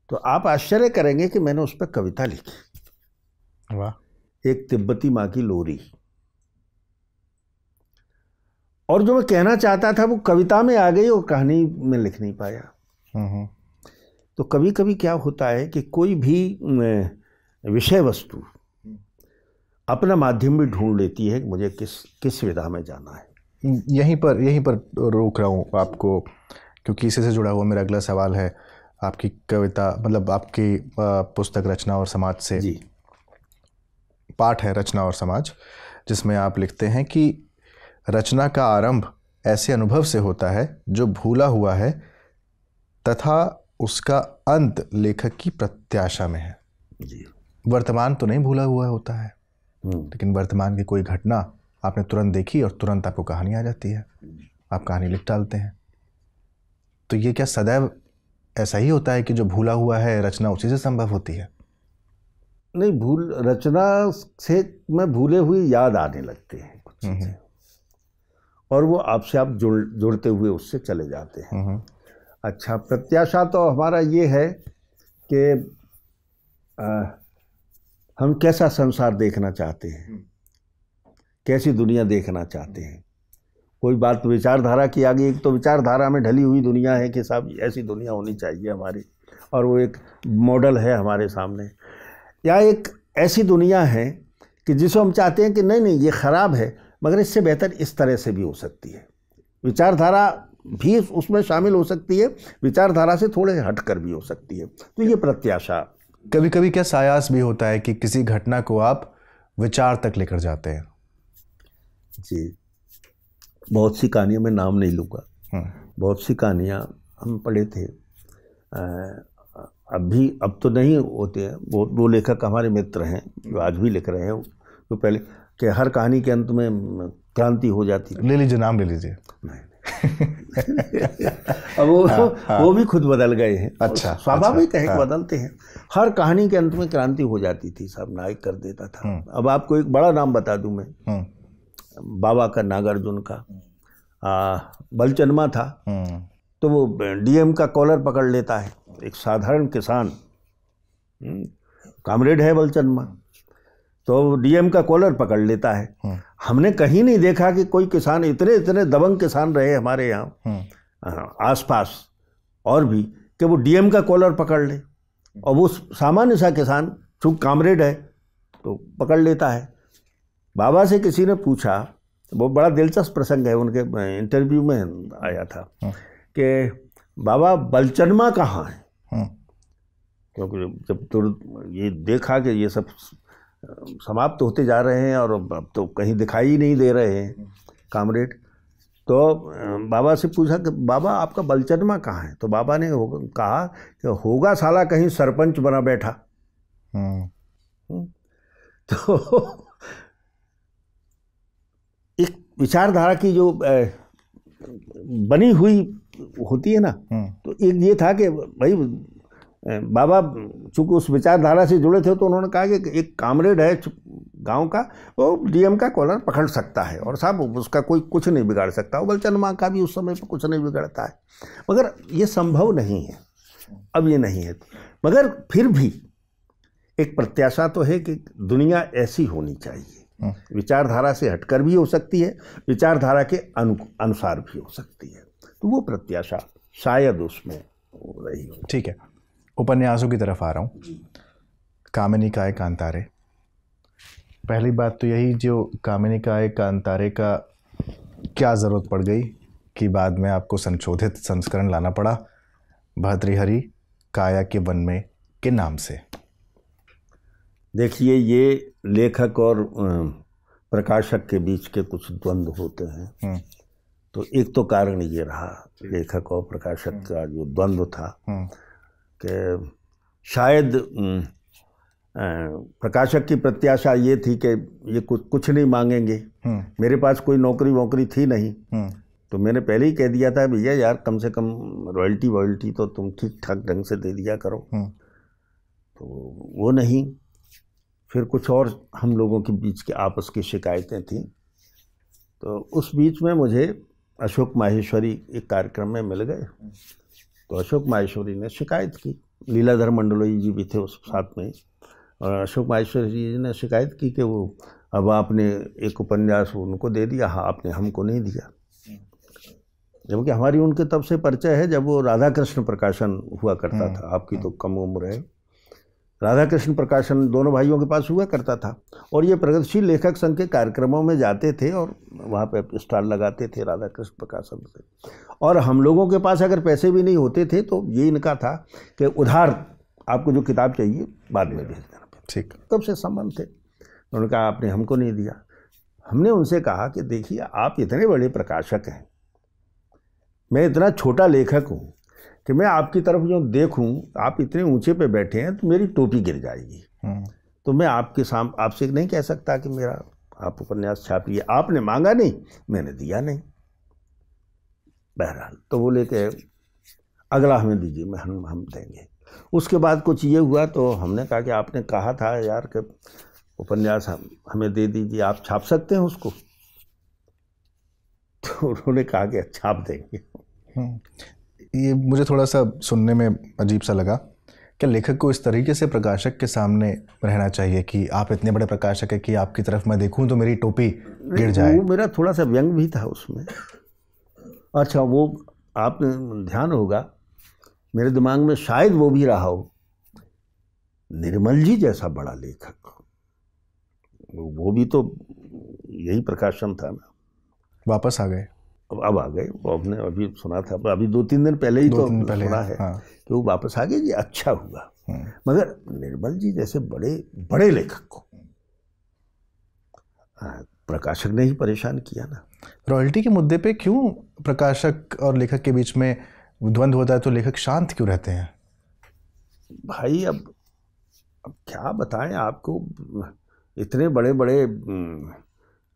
तो आप आश्चर्य करेंगे कि मैंने उस पर कविता लिखी। वाह। एक तिब्बती माँ की लोरी। और जो मैं कहना चाहता था वो कविता में आ गई और कहानी में लिख नहीं पाया। हम्म, हम्म। तो कभी कभी क्या होता है कि कोई भी विषय वस्तु अपना माध्यम भी ढूंढ लेती है कि मुझे किस किस विधा में जाना है। यहीं पर यहीं पर रोक रहा हूँ आपको क्योंकि इसी से जुड़ा हुआ मेरा अगला सवाल है आपकी कविता मतलब आपकी पुस्तक रचना और समाज से। जी। पाठ है रचना और समाज जिसमें आप लिखते हैं कि रचना का आरंभ ऐसे अनुभव से होता है जो भूला हुआ है तथा उसका अंत लेखक की प्रत्याशा में है। जी। वर्तमान तो नहीं भूला हुआ होता है। हम्म। लेकिन वर्तमान की कोई घटना आपने तुरंत देखी और तुरंत आपको कहानी आ जाती है। आप कहानी लिख डालते हैं। तो ये क्या सदैव ऐसा ही होता है कि जो भूला हुआ है रचना उसी से संभव होती है? नहीं भूल रचना से मैं भूले हुए याद आने लगते हैं कुछ हम्म, चीज़ें। हम्म। और वो आपसे आप जुड़ जुड़ते हुए उससे चले जाते हैं। हम्म, अच्छा प्रत्याशा तो हमारा ये है कि हम कैसा संसार देखना चाहते हैं। कैसी दुनिया देखना चाहते हैं। कोई बात विचारधारा की आगे एक तो विचारधारा में ढली हुई दुनिया है कि साहब ऐसी दुनिया होनी चाहिए हमारी और वो एक मॉडल है हमारे सामने। या एक ऐसी दुनिया है कि जिसको हम चाहते हैं कि नहीं नहीं ये ख़राब है मगर इससे बेहतर इस तरह से भी हो सकती है। विचारधारा भी उसमें शामिल हो सकती है विचारधारा से थोड़े हट कर भी हो सकती है। तो ये प्रत्याशा। कभी कभी क्या सायास भी होता है कि किसी घटना को आप विचार तक लेकर जाते हैं? जी। बहुत सी कहानियाँ मैं नाम नहीं लूँगा। हाँ। बहुत सी कहानियाँ हम पढ़े थे। अब भी अब तो नहीं होते हैं। वो वो लेखक हमारे मित्र हैं जो आज भी लिख रहे हैं तो पहले कि हर कहानी के अंत में क्रांति हो जाती ले लीजिए नाम ले लीजिए। नहीं अब वो हाँ, हाँ, वो भी खुद बदल गए हैं। अच्छा स्वाभाविक अच्छा, है हाँ, बदलते हैं। हर कहानी के अंत में क्रांति हो जाती थी सब नायक कर देता था। हम्म। अब आपको एक बड़ा नाम बता दूँ मैं। हम्म। बाबा का नागार्जुन का। बलचन्मा था। हम्म। तो वो डीएम का कॉलर पकड़ लेता है। एक साधारण किसान। कामरेड है बलचनमा तो डीएम का कॉलर पकड़ लेता है हम्म। हमने कहीं नहीं देखा कि कोई किसान इतने इतने दबंग किसान रहे हमारे यहाँ हम्म। आसपास और भी कि वो डीएम का कॉलर पकड़ ले और वो सामान्य सा किसान चूँकि कामरेड है तो पकड़ लेता है बाबा से किसी ने पूछा वो बड़ा दिलचस्प प्रसंग है उनके इंटरव्यू में आया था हम्म। कि बाबा बलचनमा कहाँ है क्योंकि जब तो ये देखा कि ये सब समाप्त होते जा रहे हैं और अब तो कहीं दिखाई ही नहीं दे रहे हैं कामरेड तो बाबा से पूछा कि बाबा आपका बलचनमा कहाँ है तो बाबा ने कहा कि होगा साला कहीं सरपंच बना बैठा हम्म। हम्म। तो एक विचारधारा की जो बनी हुई होती है ना हम्म। तो एक ये था कि भाई बाबा चूँकि उस विचारधारा से जुड़े थे तो उन्होंने कहा कि एक कामरेड है गाँव का वो डीएम का कॉलर पकड़ सकता है और साहब उसका कोई कुछ नहीं बिगाड़ सकता। वो बलचंद माँ का भी उस समय पर कुछ नहीं बिगड़ता है। मगर ये संभव नहीं है अब ये नहीं है। मगर फिर भी एक प्रत्याशा तो है कि दुनिया ऐसी होनी चाहिए। हम्म। विचारधारा से हटकर भी हो सकती है विचारधारा के अनु अनुसार भी हो सकती है। तो वो प्रत्याशा शायद उसमें रही हो। ठीक है। उपन्यासों की तरफ़ आ रहा हूँ। कामिनी काय कांतारे पहली बात तो यही जो कामिनी काय कांतारे का क्या ज़रूरत पड़ गई कि बाद में आपको संशोधित संस्करण लाना पड़ा भद्रिहरि काया के वन में के नाम से। देखिए ये लेखक और प्रकाशक के बीच के कुछ द्वंद्व होते हैं। हम्म। तो एक तो कारण ये रहा लेखक और प्रकाशक का जो द्वंद्व था। हम्म। कि शायद प्रकाशक की प्रत्याशा ये थी कि ये कुछ कुछ नहीं मांगेंगे। हम्म। मेरे पास कोई नौकरी वोकरी थी नहीं। हम्म। तो मैंने पहले ही कह दिया था भैया यार कम से कम रॉयल्टी वॉयल्टी तो तुम ठीक ठाक ढंग से दे दिया करो। हम्म। तो वो नहीं। फिर कुछ और हम लोगों के बीच के आपस की शिकायतें थी। तो उस बीच में मुझे अशोक माहेश्वरी एक कार्यक्रम में मिल गए। तो अशोक माहेश्वरी ने शिकायत की। लीलाधर मंडलोई जी भी थे उस साथ में और अशोक माहेश्वरी जी ने शिकायत की कि वो अब आपने एक उपन्यास उनको दे दिया। हाँ आपने हमको नहीं दिया। जबकि हमारी उनके तब से परिचय है जब वो राधा कृष्ण प्रकाशन हुआ करता हम्म, था। आपकी तो। कम उम्र है। राधा कृष्ण प्रकाशन दोनों भाइयों के पास हुआ करता था और ये प्रगतिशील लेखक संघ के कार्यक्रमों में जाते थे और वहाँ पे स्टॉल लगाते थे राधा कृष्ण प्रकाशन से। और हम लोगों के पास अगर पैसे भी नहीं होते थे तो ये इनका था कि उधार आपको जो किताब चाहिए बाद में भेज देना। ठीक। तब से संबंध थे। उन्होंने कहा आपने हमको नहीं दिया। हमने उनसे कहा कि देखिए आप इतने बड़े प्रकाशक हैं। मैं इतना छोटा लेखक हूँ कि मैं आपकी तरफ़ जो देखूँ आप इतने ऊँचे पे बैठे हैं तो मेरी टोपी गिर जाएगी। हम्म। तो मैं आपके साम आपसे नहीं कह सकता कि मेरा आप उपन्यास छापिए। आपने मांगा नहीं मैंने दिया नहीं। बहरहाल तो बोले कि अगला हमें दीजिए मैं हम हम देंगे। उसके बाद कुछ ये हुआ तो हमने कहा कि आपने कहा था यार कि उपन्यास हम हमें दे दीजिए आप छाप सकते हैं उसको। तो उन्होंने कहा कि छाप देंगे। हम्म। ये मुझे थोड़ा सा सुनने में अजीब सा लगा क्या लेखक को इस तरीके से प्रकाशक के सामने रहना चाहिए कि आप इतने बड़े प्रकाशक है कि आपकी तरफ़ मैं देखूँ तो मेरी टोपी गिर जाए। वो मेरा थोड़ा सा व्यंग भी था उसमें। अच्छा वो आप ध्यान होगा मेरे दिमाग में शायद वो भी रहा हो। निर्मल जी जैसा बड़ा लेखक। वो भी तो यही प्रकाशन था ना। वापस आ गए। अब अब आ गए वो हमने अभी सुना था अभी दो तीन दिन पहले ही तो पहले सुना है हाँ। कि वो वापस आ गए जी अच्छा हुआ हाँ। मगर निर्मल जी जैसे बड़े बड़े लेखक को प्रकाशक ने ही परेशान किया ना रॉयल्टी के मुद्दे पे क्यों प्रकाशक और लेखक के बीच में द्वंद्व होता है तो लेखक शांत क्यों रहते हैं भाई अब अब क्या बताएँ आपको इतने बड़े बड़े हम्म,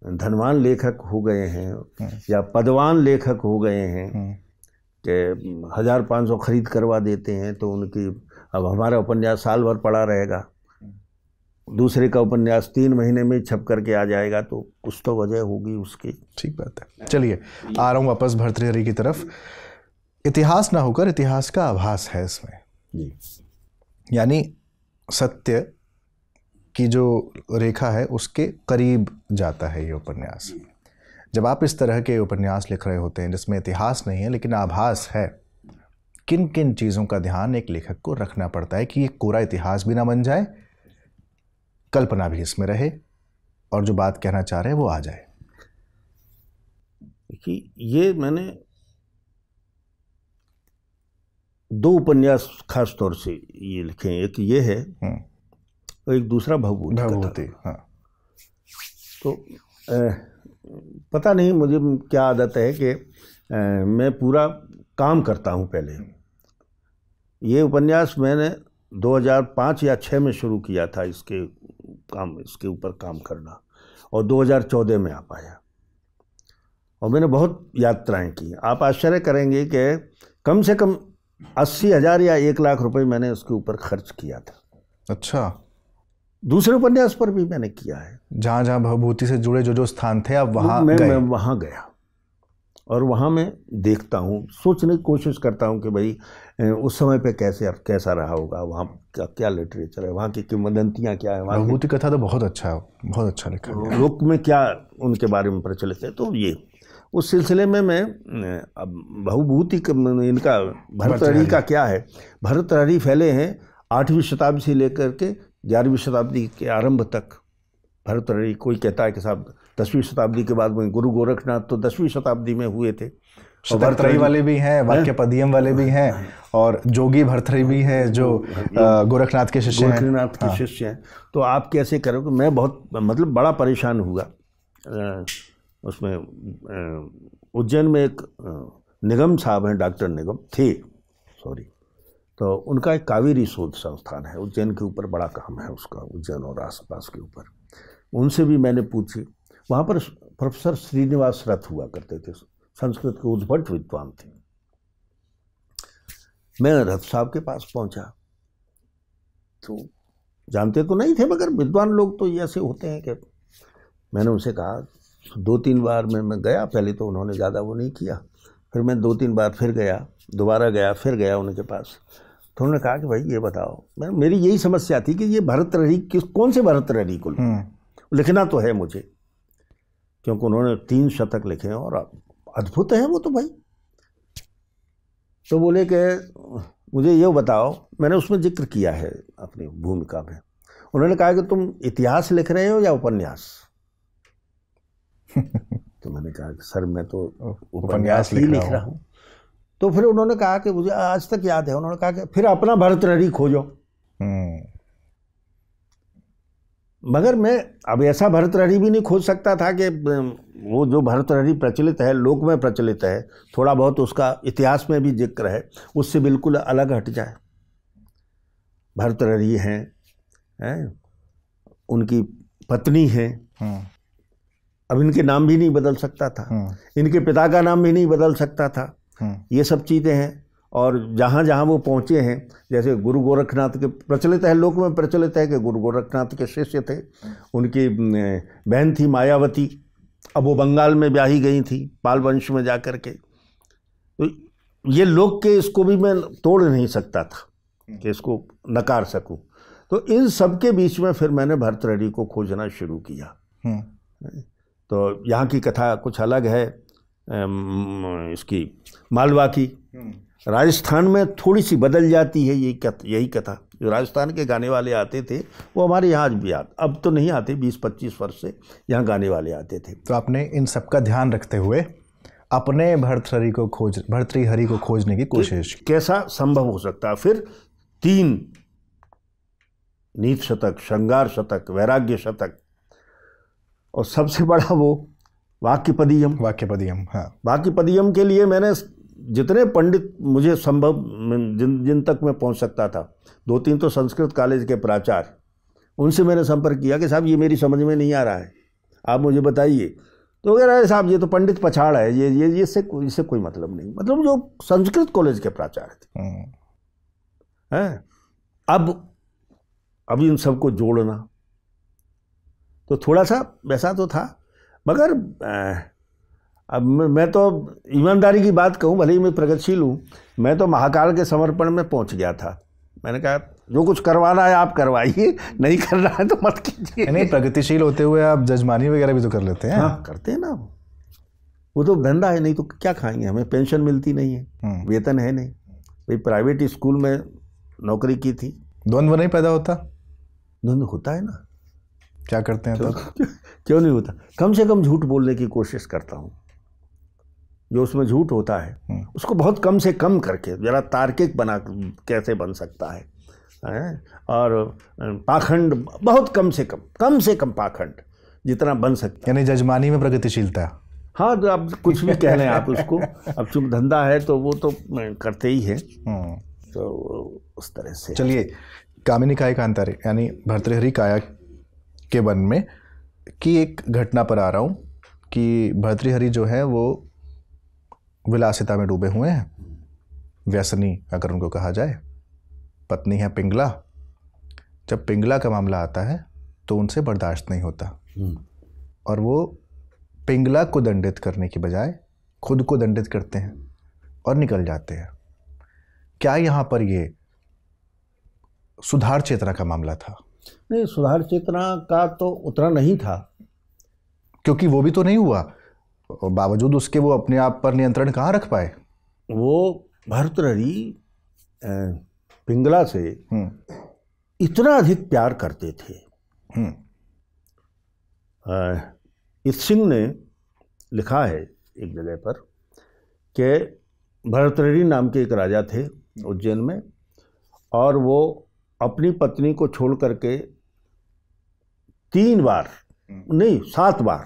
धनवान लेखक हो गए हैं या पदवान लेखक हो गए हैं कि हज़ार पाँच सौ खरीद करवा देते हैं तो उनकी अब हमारा उपन्यास साल भर पड़ा रहेगा। दूसरे का उपन्यास तीन महीने में छप करके आ जाएगा तो कुछ तो वजह होगी उसकी। ठीक बात है। चलिए आ रहा हूँ वापस भर्तृहरि की तरफ़। इतिहास ना होकर इतिहास का आभास है इसमें। जी। यानी सत्य की जो रेखा है उसके करीब जाता है ये उपन्यास। जब आप इस तरह के उपन्यास लिख रहे होते हैं जिसमें इतिहास नहीं है लेकिन आभास है किन किन चीज़ों का ध्यान एक लेखक को रखना पड़ता है कि ये कोरा इतिहास भी ना बन जाए कल्पना भी इसमें रहे और जो बात कहना चाह रहे हैं वो आ जाए। कि ये मैंने दो उपन्यास खास तौर से ये लिखे हैं। एक ये है हम्म, और एक दूसरा भवभूति। भगवती हाँ। तो अ, पता नहीं मुझे क्या आदत है कि अ, मैं पूरा काम करता हूँ पहले। ये उपन्यास मैंने 2005 या 6 में शुरू किया था इसके काम इसके ऊपर काम करना और 2014 में आ पाया। और मैंने बहुत यात्राएँ की। आप आश्चर्य करेंगे कि कम से कम अस्सी हज़ार या एक लाख रुपए मैंने उसके ऊपर खर्च किया था। अच्छा। दूसरे उपन्यास पर भी मैंने किया है। जहाँ जहाँ भवभूति से जुड़े जो जो स्थान थे आप वहाँ मैं गए। मैं वहाँ गया। और वहाँ मैं देखता हूँ सोचने की कोशिश करता हूँ कि भाई उस समय पे कैसे कैसा रहा होगा वहाँ का क्या लिटरेचर है वहाँ की किंवदंतियाँ क्या है वहाँ भगवती कथा तो बहुत अच्छा है बहुत अच्छा लिखा है लोक में क्या उनके बारे में प्रचलित है तो ये। उस सिलसिले में मैं अब बहुभूति इनका भरतहरि का क्या है? भरतहरि फैले हैं आठवीं शताब्दी से लेकर के ग्यारहवीं शताब्दी के आरंभ तक भरतहरि कोई कहता है कि साहब दसवीं शताब्दी के बाद में गुरु गोरखनाथ तो दसवीं शताब्दी में हुए थे। और भरथरी वाले भी हैं वाक्य पदियम वाले भी हैं और जोगी भरथरी भी हैं जो गोरखनाथ के शिष्य हैं। गोरखनाथ के शिष्य हैं। तो आप कैसे करोगे? मैं बहुत मतलब बड़ा परेशान हुआ। उसमें उज्जैन में एक निगम साहब हैं डॉक्टर निगम थे। सॉरी। तो उनका एक कावेरी शोध संस्थान है, उज्जैन के ऊपर बड़ा काम है उसका, उज्जैन और आसपास के ऊपर। उनसे भी मैंने पूछी। वहाँ पर प्रोफेसर श्रीनिवास रथ हुआ करते थे, संस्कृत के उद्भट विद्वान थे। मैं रथ साहब के पास पहुँचा। तो जानते तो नहीं थे, मगर विद्वान लोग तो ऐसे होते हैं कि मैंने उनसे कहा, दो तीन बार में, मैं गया, पहले तो उन्होंने ज़्यादा वो नहीं किया, फिर मैं दो तीन बार फिर गया, दोबारा गया, फिर गया उनके पास। तो उन्होंने कहा कि भाई ये बताओ। मैं मेरी यही समस्या थी कि ये भरतहरि किस कौन से भरतहरि को लिखूं? हम्म, लिखना तो है मुझे क्योंकि उन्होंने तीन शतक लिखे हैं और अद्भुत है वो तो भाई। तो बोले कि मुझे ये बताओ मैंने उसमें ज़िक्र किया है अपनी भूमिका में। उन्होंने कहा कि तुम इतिहास लिख रहे हो या उपन्यास? तो मैंने कहा कि सर मैं तो उपन्यास ही लिख रहा हूँ। तो फिर उन्होंने कहा कि मुझे आज तक याद है। उन्होंने कहा कि फिर अपना भरतहरि खोजो। हम्म, मगर मैं अब ऐसा भरतहरि भी नहीं खोज सकता था कि वो जो भरतहरि प्रचलित है लोक में प्रचलित है थोड़ा बहुत उसका इतिहास में भी ज़िक्र है उससे बिल्कुल अलग हट जाए। भरतहरि हैं हैं उनकी पत्नी हैं। हम्म, अब इनके नाम भी नहीं बदल सकता था। हम्म, इनके पिता का नाम भी नहीं बदल सकता था। ये सब चीज़ें हैं और जहाँ जहाँ वो पहुँचे हैं जैसे गुरु गोरखनाथ के प्रचलित है लोक में प्रचलित है कि गुरु गोरखनाथ के शिष्य थे उनकी बहन थी मायावती अब वो बंगाल में ब्याही गई थी पाल वंश में जा कर के। तो ये लोक के इसको भी मैं तोड़ नहीं सकता था कि इसको नकार सकूँ। तो इन सब के बीच में फिर मैंने भरतहरि को खोजना शुरू किया। हम्म, तो यहाँ की कथा कुछ अलग है। इसकी मालवा की। राजस्थान में थोड़ी सी बदल जाती है यही कथ यही कथा। जो राजस्थान के गाने वाले आते थे वो हमारे यहाँ आज भी आते अब तो नहीं आते बीस पच्चीस वर्ष से यहाँ गाने वाले आते थे। तो आपने इन सब का ध्यान रखते हुए अपने भरतहरि को खोज भरतृहरि को खोजने की कोशिश कैसा संभव हो सकता? है फिर तीन नीत शतक श्रृंगार शतक वैराग्य शतक और सबसे बड़ा वो वाक्य पदियम वाक्य पदियम हाँ। वाक्य पदियम के लिए मैंने जितने पंडित मुझे संभव जिन जिन तक मैं पहुँच सकता था दो तीन तो संस्कृत कॉलेज के प्राचार्य उनसे मैंने संपर्क किया कि साहब ये मेरी समझ में नहीं आ रहा है। आप मुझे बताइए। तो कह रहे साहब ये तो पंडित पछाड़ है ये ये इससे इससे कोई मतलब नहीं। मतलब जो संस्कृत कॉलेज के प्राचार्य थे। हम्म। हैं? अब अब इन सबको जोड़ना। तो थोड़ा सा वैसा तो था। मगर अब मैं तो ईमानदारी की बात कहूँ भले ही मैं प्रगतिशील हूँ मैं तो महाकाल के समर्पण में पहुँच गया था। मैंने कहा जो कुछ करवाना है आप करवाइए नहीं कर रहा है तो मत कीजिए। नहीं प्रगतिशील होते हुए आप जजमानी वगैरह भी तो कर लेते हैं। हाँ करते हैं ना वो तो धंधा है नहीं तो क्या खाएँगे हमें? पेंशन मिलती नहीं है हम्म। वेतन है नहीं। भाई प्राइवेट स्कूल में नौकरी की थी। द्वंद्व नहीं पैदा होता? द्वंद्व होता है ना। क्या करते हैं तो क्यों नहीं होता? कम से कम झूठ बोलने की कोशिश करता हूँ। जो उसमें झूठ होता है हम्म। उसको बहुत कम से कम करके ज़रा तार्किक बना कैसे बन सकता है है? और पाखंड बहुत कम से कम कम से कम पाखंड जितना बन सकता है। यानी जजमानी में प्रगतिशीलता। हाँ तो अब कुछ भी कह लें आप उसको। अब चूँकि धंधा है तो वो तो करते ही है। हम्म। तो उस तरह से। चलिए कामिनी काय कांतारे यानी भर्तृहरि काया के वन में की एक घटना पर आ रहा हूँ कि भर्तृहरि जो है वो विलासिता में डूबे हुए हैं। व्यसनी अगर उनको कहा जाए। पत्नी है पिंगला। जब पिंगला का मामला आता है तो उनसे बर्दाश्त नहीं होता। हम्म। और वो पिंगला को दंडित करने की बजाय खुद को दंडित करते हैं और निकल जाते हैं। क्या यहाँ पर ये सुधार चेतना का मामला था? नहीं सुधार चेतना का तो उतना नहीं था क्योंकि वो भी तो नहीं हुआ बावजूद उसके वो अपने आप पर नियंत्रण कहाँ रख पाए वो भरतरी पिंगला से हम्म। इतना अधिक प्यार करते थे हम्म। इस सिंह ने लिखा है एक जगह पर कि भरतरी नाम के एक राजा थे उज्जैन में और वो अपनी पत्नी को छोड़ करके तीन बार हम्म। नहीं सात बार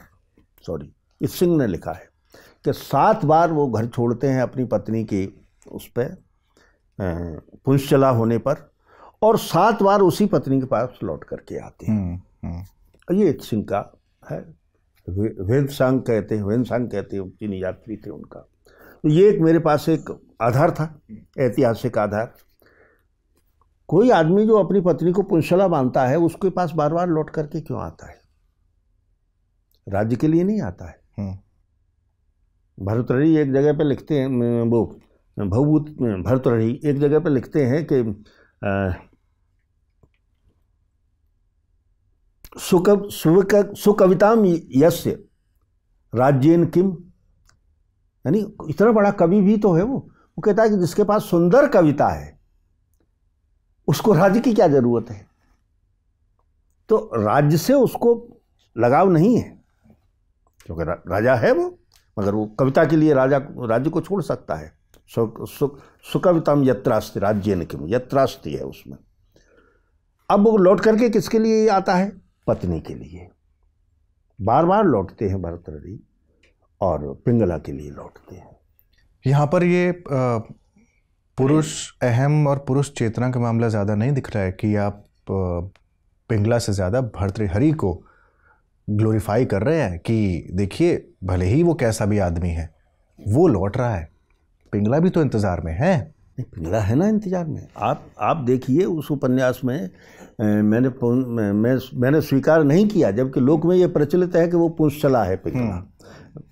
सॉरी इस सिंह ने लिखा है कि सात बार वो घर छोड़ते हैं अपनी पत्नी की उस पर पुंशला होने पर और सात बार उसी पत्नी के पास लौट करके आते हैं। हम्म, हम्म। ये सिंह का है। वेद सांग कहते हैं वेद सांग कहते हैं चीनी यात्री थे उनका। तो ये एक मेरे पास एक आधार था ऐतिहासिक आधार। कोई आदमी जो अपनी पत्नी को पुंशला मानता है उसके पास बार बार लौट करके क्यों आता है? राज्य के लिए नहीं आता है। हम्म। भरतरी एक जगह पे लिखते हैं वो भवभूत भरतरी एक जगह पे लिखते हैं कि सुकविताम यस्य राज्यन किम। यानी इतना बड़ा कवि भी तो है वो। वो कहता है कि जिसके पास सुंदर कविता है उसको राज्य की क्या ज़रूरत है? तो राज्य से उसको लगाव नहीं है, क्योंकि राजा है वो, मगर वो कविता के लिए राजा, राज्य को छोड़ सकता है। सुकवितम यत्रास्ति, राज्य ने क्यों यत्रास्ति है उसमें। अब वो लौट करके किसके लिए आता है? पत्नी के लिए। बार बार लौटते हैं भरतरी और पिंगला के लिए लौटते हैं। यहाँ पर ये पुरुष अहम और पुरुष चेतना का मामला ज़्यादा नहीं दिख रहा है कि आप पिंगला से ज़्यादा भर्तृहरि को ग्लोरीफाई कर रहे हैं कि देखिए भले ही वो कैसा भी आदमी है वो लौट रहा है। पिंगला भी तो इंतज़ार में है। पिंगला है ना इंतज़ार में? आप आप देखिए उस उपन्यास में मैंने मैं मैंने स्वीकार नहीं किया जबकि लोक में ये प्रचलित है कि वो पुंशला है पिंगला।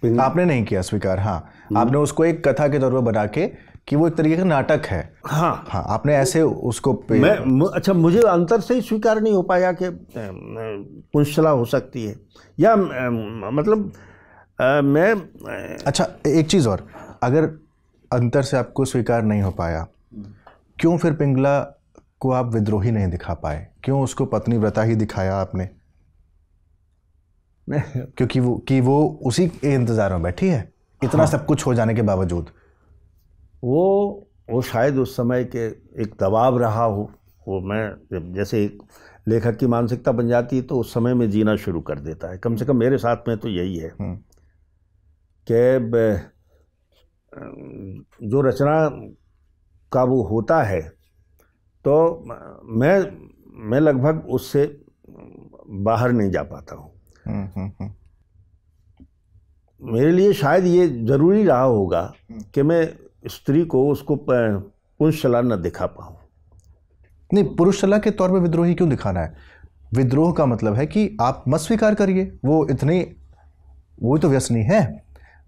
हम्म। आपने नहीं किया स्वीकार हाँ। हम्म। आपने उसको एक कथा के तौर पर बना के कि वो एक तरीके का नाटक है। हाँ। हाँ आपने ऐसे उसको मैं अच्छा मुझे अंतर से ही स्वीकार नहीं हो पाया कि पुंशला हो सकती है। या मतलब आ, मैं अच्छा एक चीज़ और। अगर अंतर से आपको स्वीकार नहीं हो पाया क्यों फिर पिंगला को आप विद्रोही नहीं दिखा पाए? क्यों उसको पत्नी व्रता ही दिखाया आपने? क्योंकि वो कि वो उसी के इंतज़ार में बैठी है। इतना हाँ। सब कुछ हो जाने के बावजूद। वो वो शायद उस समय के एक दबाव रहा हो। वो मैं जैसे एक लेखक की मानसिकता बन जाती है तो उस समय में जीना शुरू कर देता है। कम से कम मेरे साथ में तो यही है। हम्म। कि जो रचना का वो होता है तो मैं मैं लगभग उससे बाहर नहीं जा पाता हूँ। हम्म, हम्म। मेरे लिए शायद ये ज़रूरी रहा होगा कि मैं स्त्री को उसको पुरुष चला न दिखा पाऊँ। नहीं पुरुष चला के तौर पर विद्रोही क्यों दिखाना है? विद्रोह का मतलब है कि आप मत स्वीकार करिए। वो इतनी वो भी तो व्यसनी है।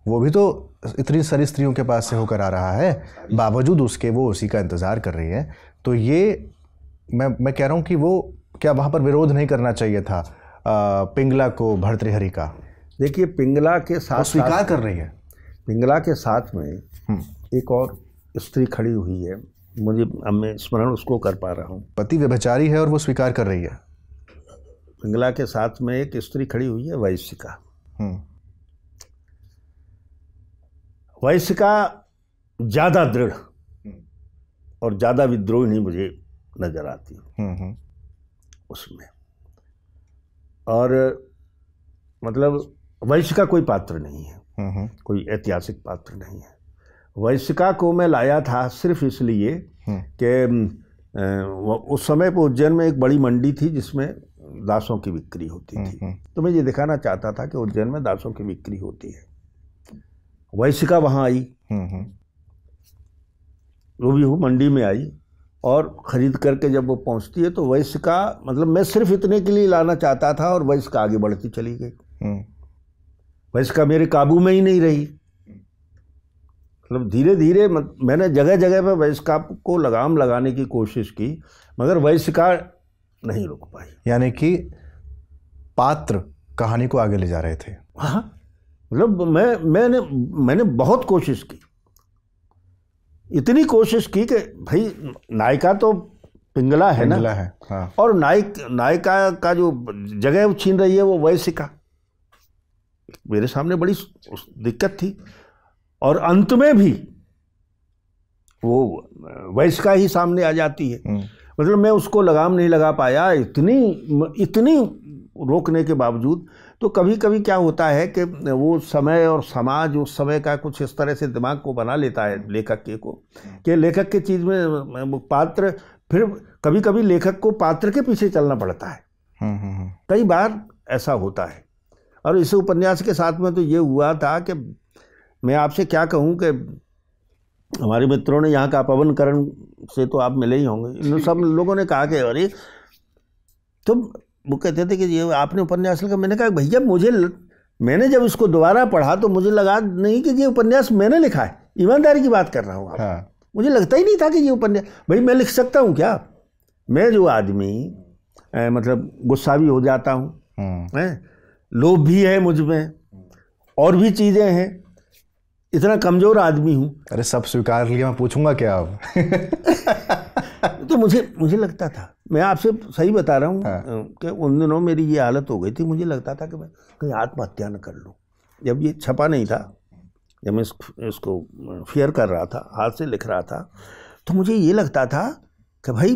वो भी तो इतनी सारी स्त्रियों के पास से होकर आ रहा है। बावजूद उसके वो उसी का इंतज़ार कर रही है। तो ये मैं मैं कह रहा हूँ कि वो क्या वहाँ पर विरोध नहीं करना चाहिए था आ, पिंगला को भर्तृहरि का? देखिए पिंगला के साथ स्वीकार कर रही है। पिंगला के साथ में हम्म। एक और स्त्री खड़ी हुई है। मुझे अब मैं स्मरण उसको कर पा रहा हूँ। पति व्यभिचारी है और वो स्वीकार कर रही है। पिंगला के साथ में एक स्त्री खड़ी हुई है वैश्यिका हम्म। वैश्यिका ज़्यादा दृढ़ हम्म। और ज़्यादा विद्रोही मुझे नज़र आती उसमें। और मतलब वैश्य का कोई पात्र नहीं है। हम्म, हम्म। कोई ऐतिहासिक पात्र नहीं है। वैश्यिका को मैं लाया था सिर्फ़ इसलिए हम्म। कि उस समय पर उज्जैन में एक बड़ी मंडी थी जिसमें दासों की बिक्री होती थी। तो मैं ये दिखाना चाहता था कि उज्जैन में दासों की बिक्री होती है। वैश्यिका वहाँ आई। वो भी वो मंडी में आई और ख़रीद करके जब वो पहुँचती है तो वैश्य का मतलब मैं सिर्फ़ इतने के लिए लाना चाहता था और वैश्य का आगे बढ़ती चली गई। वैश्य का मेरे काबू में ही नहीं रही। मतलब धीरे धीरे मैंने जगह जगह पर वैश्य को लगाम लगाने की कोशिश की मगर का नहीं रुक पाई। यानी कि पात्र कहानी को आगे ले जा रहे थे। हाँ। मतलब मैं मैंने मैंने बहुत कोशिश की। इतनी कोशिश की कि भाई नायिका तो पिंगला है पिंगला ना है हाँ। और नायक नायिका का जो जगह छीन रही है वो वैश्यिका मेरे सामने बड़ी दिक्कत थी। और अंत में भी वो वैश्य का ही सामने आ जाती है। हम्म। मतलब मैं उसको लगाम नहीं लगा पाया इतनी इतनी रोकने के बावजूद तो कभी कभी क्या होता है कि वो समय और समाज उस समय का कुछ इस तरह से दिमाग को बना लेता है लेखक के को कि लेखक के चीज़ में पात्र फिर कभी कभी लेखक को पात्र के पीछे चलना पड़ता है। हम्म, हम्म, कई बार ऐसा होता है। और इस उपन्यास के साथ में तो ये हुआ था कि मैं आपसे क्या कहूँ कि हमारे मित्रों ने यहाँ का पवन करण से तो आप मिले ही होंगे। इन सब लोगों ने कहा कि अरे तुम वो कहते थे कि ये आपने उपन्यास लिखा। मैंने कहा भैया मुझे मैंने जब इसको दोबारा पढ़ा तो मुझे लगा नहीं कि ये उपन्यास मैंने लिखा है। ईमानदारी की बात कर रहा हूँ हाँ। मुझे लगता ही नहीं था कि ये उपन्यास भाई मैं लिख सकता हूँ क्या? मैं जो आदमी मतलब गुस्सा भी हो जाता हूँ। हम्म। लोभ भी है मुझमें और भी चीज़ें हैं। इतना कमज़ोर आदमी हूँ अरे सब स्वीकार लिया मैं पूछूँगा क्या अब तो मुझे मुझे लगता था मैं आपसे सही बता रहा हूँ हाँ। कि उन दिनों मेरी ये हालत हो गई थी मुझे लगता था कि मैं कहीं आत्महत्या न कर लूँ जब ये छपा नहीं था जब मैं इसको फेयर कर रहा था हाथ से लिख रहा था तो मुझे ये लगता था कि भाई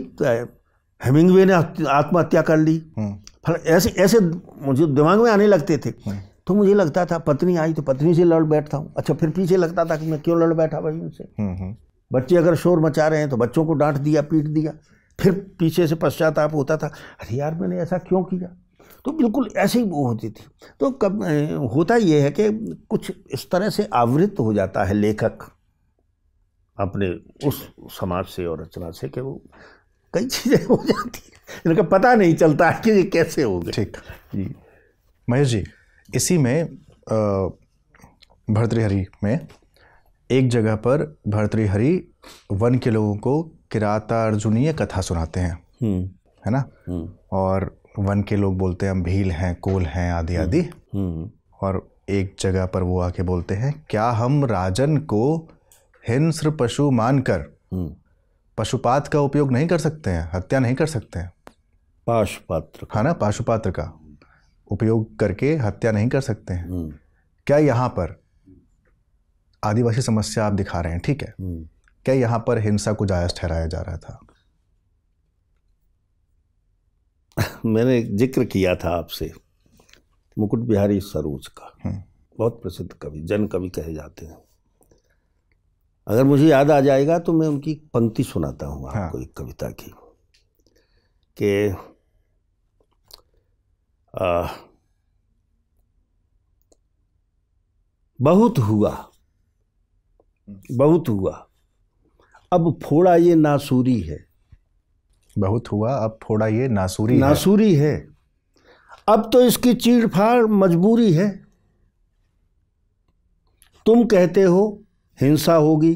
हेमिंगवे ने आत्महत्या कर ली हम्म। फल ऐसे ऐसे मुझे दिमाग में आने लगते थे हम्म। तो मुझे लगता था पत्नी आई तो पत्नी से लड़ बैठता हूँ। अच्छा फिर पीछे लगता था कि मैं क्यों लड़ बैठा भाई उनसे? हम्म, बच्चे अगर शोर मचा रहे हैं तो बच्चों को डांट दिया पीट दिया। फिर पीछे से पश्चाताप होता था अरे यार मैंने ऐसा क्यों किया? तो बिल्कुल ऐसे ही वो होती थी। तो कब होता ये है कि कुछ इस तरह से आवृत हो जाता है लेखक अपने उस समाज से और रचना से कि वो कई चीज़ें हो जाती हैं। इनका पता नहीं चलता है कि ये कैसे हो गए ठीक। जी। महेश जी इसी में भर्तृहरि में एक जगह पर भर्तृहरि वन के लोगों को किराता अर्जुनीय कथा सुनाते हैं। हम्म। है ना? हम्म। और वन के लोग बोलते हैं हम भील हैं कोल हैं आदि आदि। हम्म। और एक जगह पर वो आके बोलते हैं क्या हम राजन को हिंस्र पशु मानकर पशुपात का उपयोग नहीं कर सकते हैं? हत्या नहीं कर सकते हैं? पाशुपात्र है ना? पाशुपात्र का। उपयोग करके हत्या नहीं कर सकते हैं हम्म। क्या यहाँ पर आदिवासी समस्या आप दिखा रहे हैं ठीक है हम्म। क्या यहाँ पर हिंसा को जायज़ ठहराया जा रहा था मैंने ज़िक्र किया था आपसे मुकुट बिहारी सरोज का हम्म। बहुत प्रसिद्ध कवि जन कवि कहे जाते हैं अगर मुझे याद आ जाएगा तो मैं उनकी पंक्ति सुनाता हूँ हाँ। आपको एक कविता की कि आ, बहुत हुआ। बहुत हुआ। अब फोड़ा ये नासूरी है। बहुत हुआ अब फोड़ा ये नासूरी नासूरी है। है। अब तो इसकी चीड़ फाड़ मजबूरी है। तुम कहते हो हिंसा होगी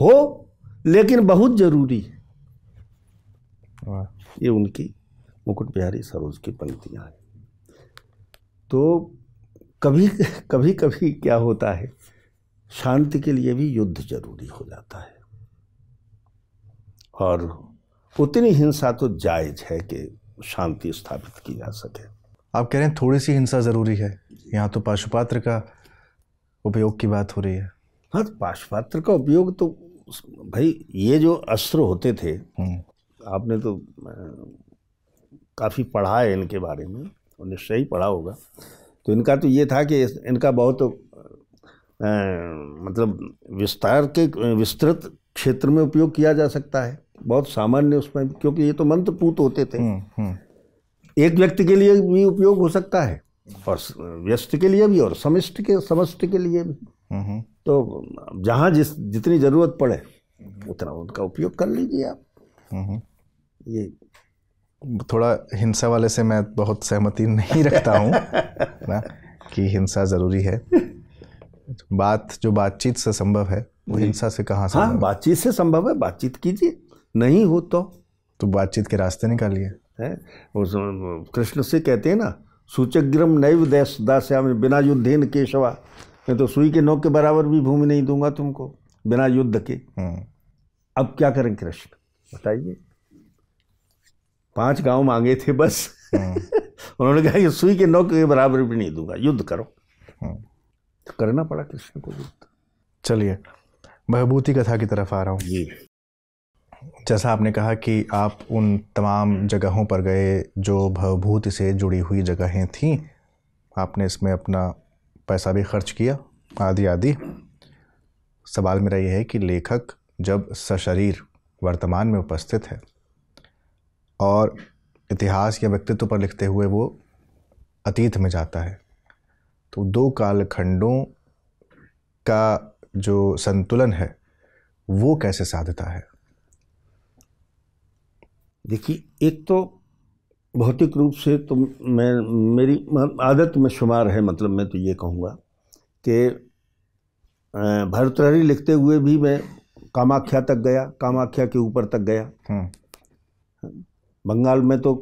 हो लेकिन बहुत ज़रूरी है। ये उनकी मुकुट बिहारी सरोज की पंक्तियाँ हैं। तो कभी कभी कभी क्या होता है? शांति के लिए भी युद्ध ज़रूरी हो जाता है। और उतनी हिंसा तो जायज़ है कि शांति स्थापित की जा सके। आप कह रहे हैं थोड़ी सी हिंसा ज़रूरी है। यहाँ तो पाशुपात्र का उपयोग की बात हो रही है। हाँ पाशपात्र का उपयोग तो भाई ये जो अस्त्र होते थे हम्म, आपने तो काफ़ी पढ़ा है इनके बारे में। और निश्चय ही पढ़ा होगा। तो इनका तो ये था कि इनका बहुत अ, मतलब विस्तार के विस्तृत क्षेत्र में उपयोग किया जा सकता है। बहुत सामान्य उसमें क्योंकि ये तो मंत्रपूत होते थे। हम्म, हम्म, एक व्यक्ति के लिए भी उपयोग हो सकता है और व्यस्त के लिए भी और समष्टि के समष्टि के लिए भी। हम्म, तो जहाँ जिस जितनी ज़रूरत पड़े उतना उनका उपयोग कर लीजिए आप। ये थोड़ा हिंसा वाले से मैं बहुत सहमति नहीं रखता हूँ ना कि हिंसा ज़रूरी है। बात जो बातचीत से संभव है वो हिंसा से कहाँ से हाँ? बातचीत से संभव है बातचीत कीजिए। नहीं हो तो। तो बातचीत के रास्ते निकालिए। है? कृष्ण से कहते हैं ना सूचग्रम नैव देश दास्याम बिना युद्धेन केशवा। मैं तो सुई के नोक के बराबर भी भूमि नहीं दूँगा तुमको बिना युद्ध के। हम्म, अब क्या करें कृष्ण? बताइए। पाँच गाँव मांगे थे बस। उन्होंने कहा कि सुई के नोक के बराबर भी नहीं दूँगा युद्ध करो। हम्म। तो करना पड़ा कृष्ण को युद्ध। चलिए भयभूति कथा की तरफ़ आ रहा हूँ। जी। जैसा आपने कहा कि आप उन तमाम जगहों पर गए जो भवभूति से जुड़ी हुई जगहें थीं आपने इसमें अपना पैसा भी खर्च किया आदि आदि। सवाल मेरा यह है कि लेखक जब सशरीर वर्तमान में उपस्थित है और इतिहास या व्यक्तित्व पर लिखते हुए वो अतीत में जाता है। तो दो कालखंडों का जो संतुलन है वो कैसे साधता है? देखिए एक तो भौतिक रूप से तो मैं मेरी आदत में शुमार है मतलब मैं तो ये कहूँगा कि भरतहरी लिखते हुए भी मैं कामाख्या तक गया कामाख्या के ऊपर तक गया। हम्म। बंगाल में तो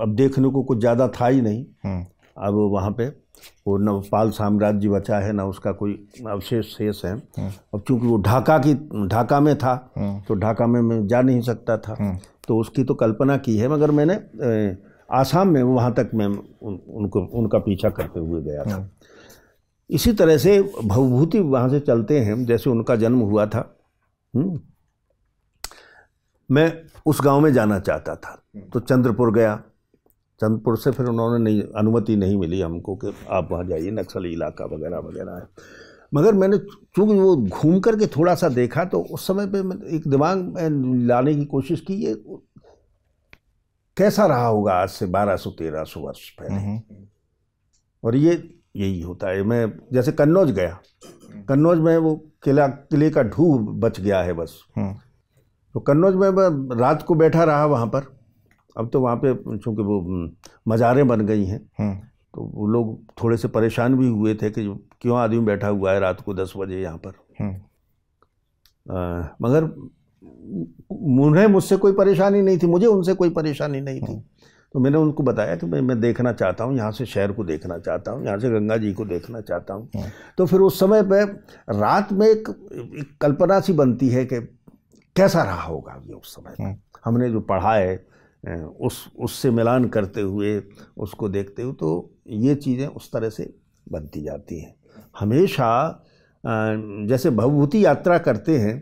अब देखने को कुछ ज़्यादा था ही नहीं। हम्म। अब वहाँ पे वो न पाल साम्राज्य बचा है ना उसका कोई अवशेष शेष है। अब चूँकि वो ढाका की ढाका में था तो ढाका में मैं जा नहीं सकता था। तो उसकी तो कल्पना की है मगर मैंने आसाम में वहाँ तक मैं उन, उनको उनका पीछा करते हुए गया था। इसी तरह से भवभूति वहाँ से चलते हैं जैसे उनका जन्म हुआ था। हम्म, मैं उस गाँव में जाना चाहता था। तो चंद्रपुर गया। चंद्रपुर से फिर उन्होंने नहीं अनुमति नहीं मिली हमको कि आप वहाँ जाइए नक्सली इलाका वगैरह वगैरह है। मगर मैंने चूँकि वो घूम करके थोड़ा सा देखा तो उस समय पे मैं एक दिमाग में लाने की कोशिश की ये कैसा रहा होगा आज से बारह सौ तेरह सौ वर्ष पहले? और ये यही होता है। मैं जैसे कन्नौज गया। कन्नौज में वो किला किले का ढू बच गया है बस। हम्म। तो कन्नौज में मैं रात को बैठा रहा वहाँ पर। अब तो वहाँ पे चूँकि वो हम्म, मज़ारें बन गई हैं। हम्म। तो वो लोग थोड़े से परेशान भी हुए थे कि क्यों आदमी बैठा हुआ है रात को दस बजे यहाँ पर। हम्म। अ, मगर उन्हें मुझसे कोई परेशानी नहीं थी मुझे उनसे कोई परेशानी नहीं थी। तो मैंने उनको बताया कि मैं मैं देखना चाहता हूँ यहाँ से शहर को देखना चाहता हूँ यहाँ से गंगा जी को देखना चाहता हूँ। तो फिर उस समय पर रात में एक, एक कल्पना सी बनती है कि कैसा रहा होगा ये उस समय हमने जो पढ़ा है उस उससे मिलान करते हुए उसको देखते हुए तो ये चीज़ें उस तरह से बनती जाती हैं। हमेशा जैसे भवभूति यात्रा करते हैं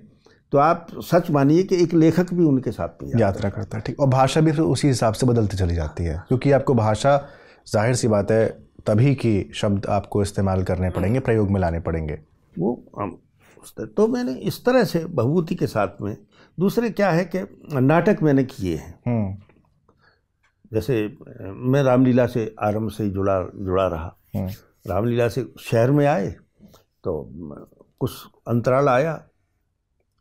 तो आप सच मानिए कि एक लेखक भी उनके साथ में जाता यात्रा करता है ठीक। और भाषा भी फिर उसी हिसाब से बदलती चली जाती है क्योंकि आपको भाषा ज़ाहिर सी बात है तभी की शब्द आपको इस्तेमाल करने पड़ेंगे प्रयोग में लाने पड़ेंगे। वो तो मैंने इस तरह से भभूति के साथ में दूसरे क्या है कि नाटक मैंने किए हैं। हम्म, जैसे मैं रामलीला से आरंभ से ही जुड़ा जुड़ा रहा। हम्म, रामलीला से शहर में आए तो कुछ अंतराल आया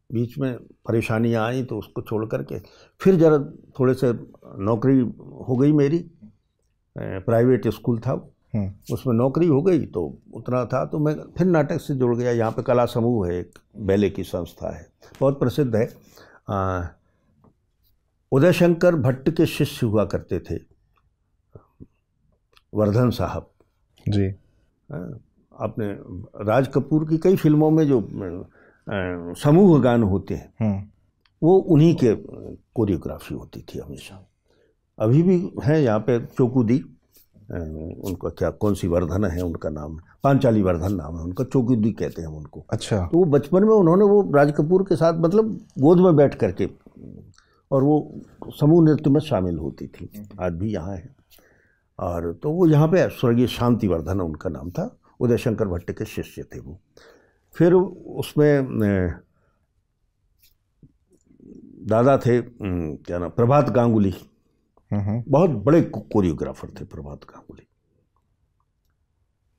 बीच में परेशानियाँ आई तो उसको छोड़ करके फिर जरा थोड़े से नौकरी हो गई मेरी प्राइवेट स्कूल था हम्म, उसमें नौकरी हो गई तो उतना था तो मैं फिर नाटक से जुड़ गया। यहाँ पे कला समूह है एक बैले की संस्था है बहुत प्रसिद्ध है। उदय शंकर भट्ट के शिष्य हुआ करते थे। वर्धन साहब। जी। हाँ, आपने राज कपूर की कई फ़िल्मों में जो समूह गान होते हैं हम्म, वो उन्हीं के कोरियोग्राफी होती थी हमेशा। अभी भी हैं यहाँ पे चौकुदी उनका क्या कौन सी वर्धन है उनका नाम? पांचाली वर्धन नाम है उनका चौकुदी कहते हैं हम उनको। अच्छा। तो वो बचपन में उन्होंने वो राज कपूर के साथ मतलब गोद में बैठ करके और वो समूह नृत्य में शामिल होती थी। आज भी यहाँ है। और तो वो यहाँ पे स्वर्गीय शांति वर्धन उनका नाम था उदय शंकर भट्ट के शिष्य थे वो। फिर उसमें दादा थे क्या नाम प्रभात गांगुली। हम्म, हम्म, बहुत बड़े कोरियोग्राफर थे प्रभात गांगुली।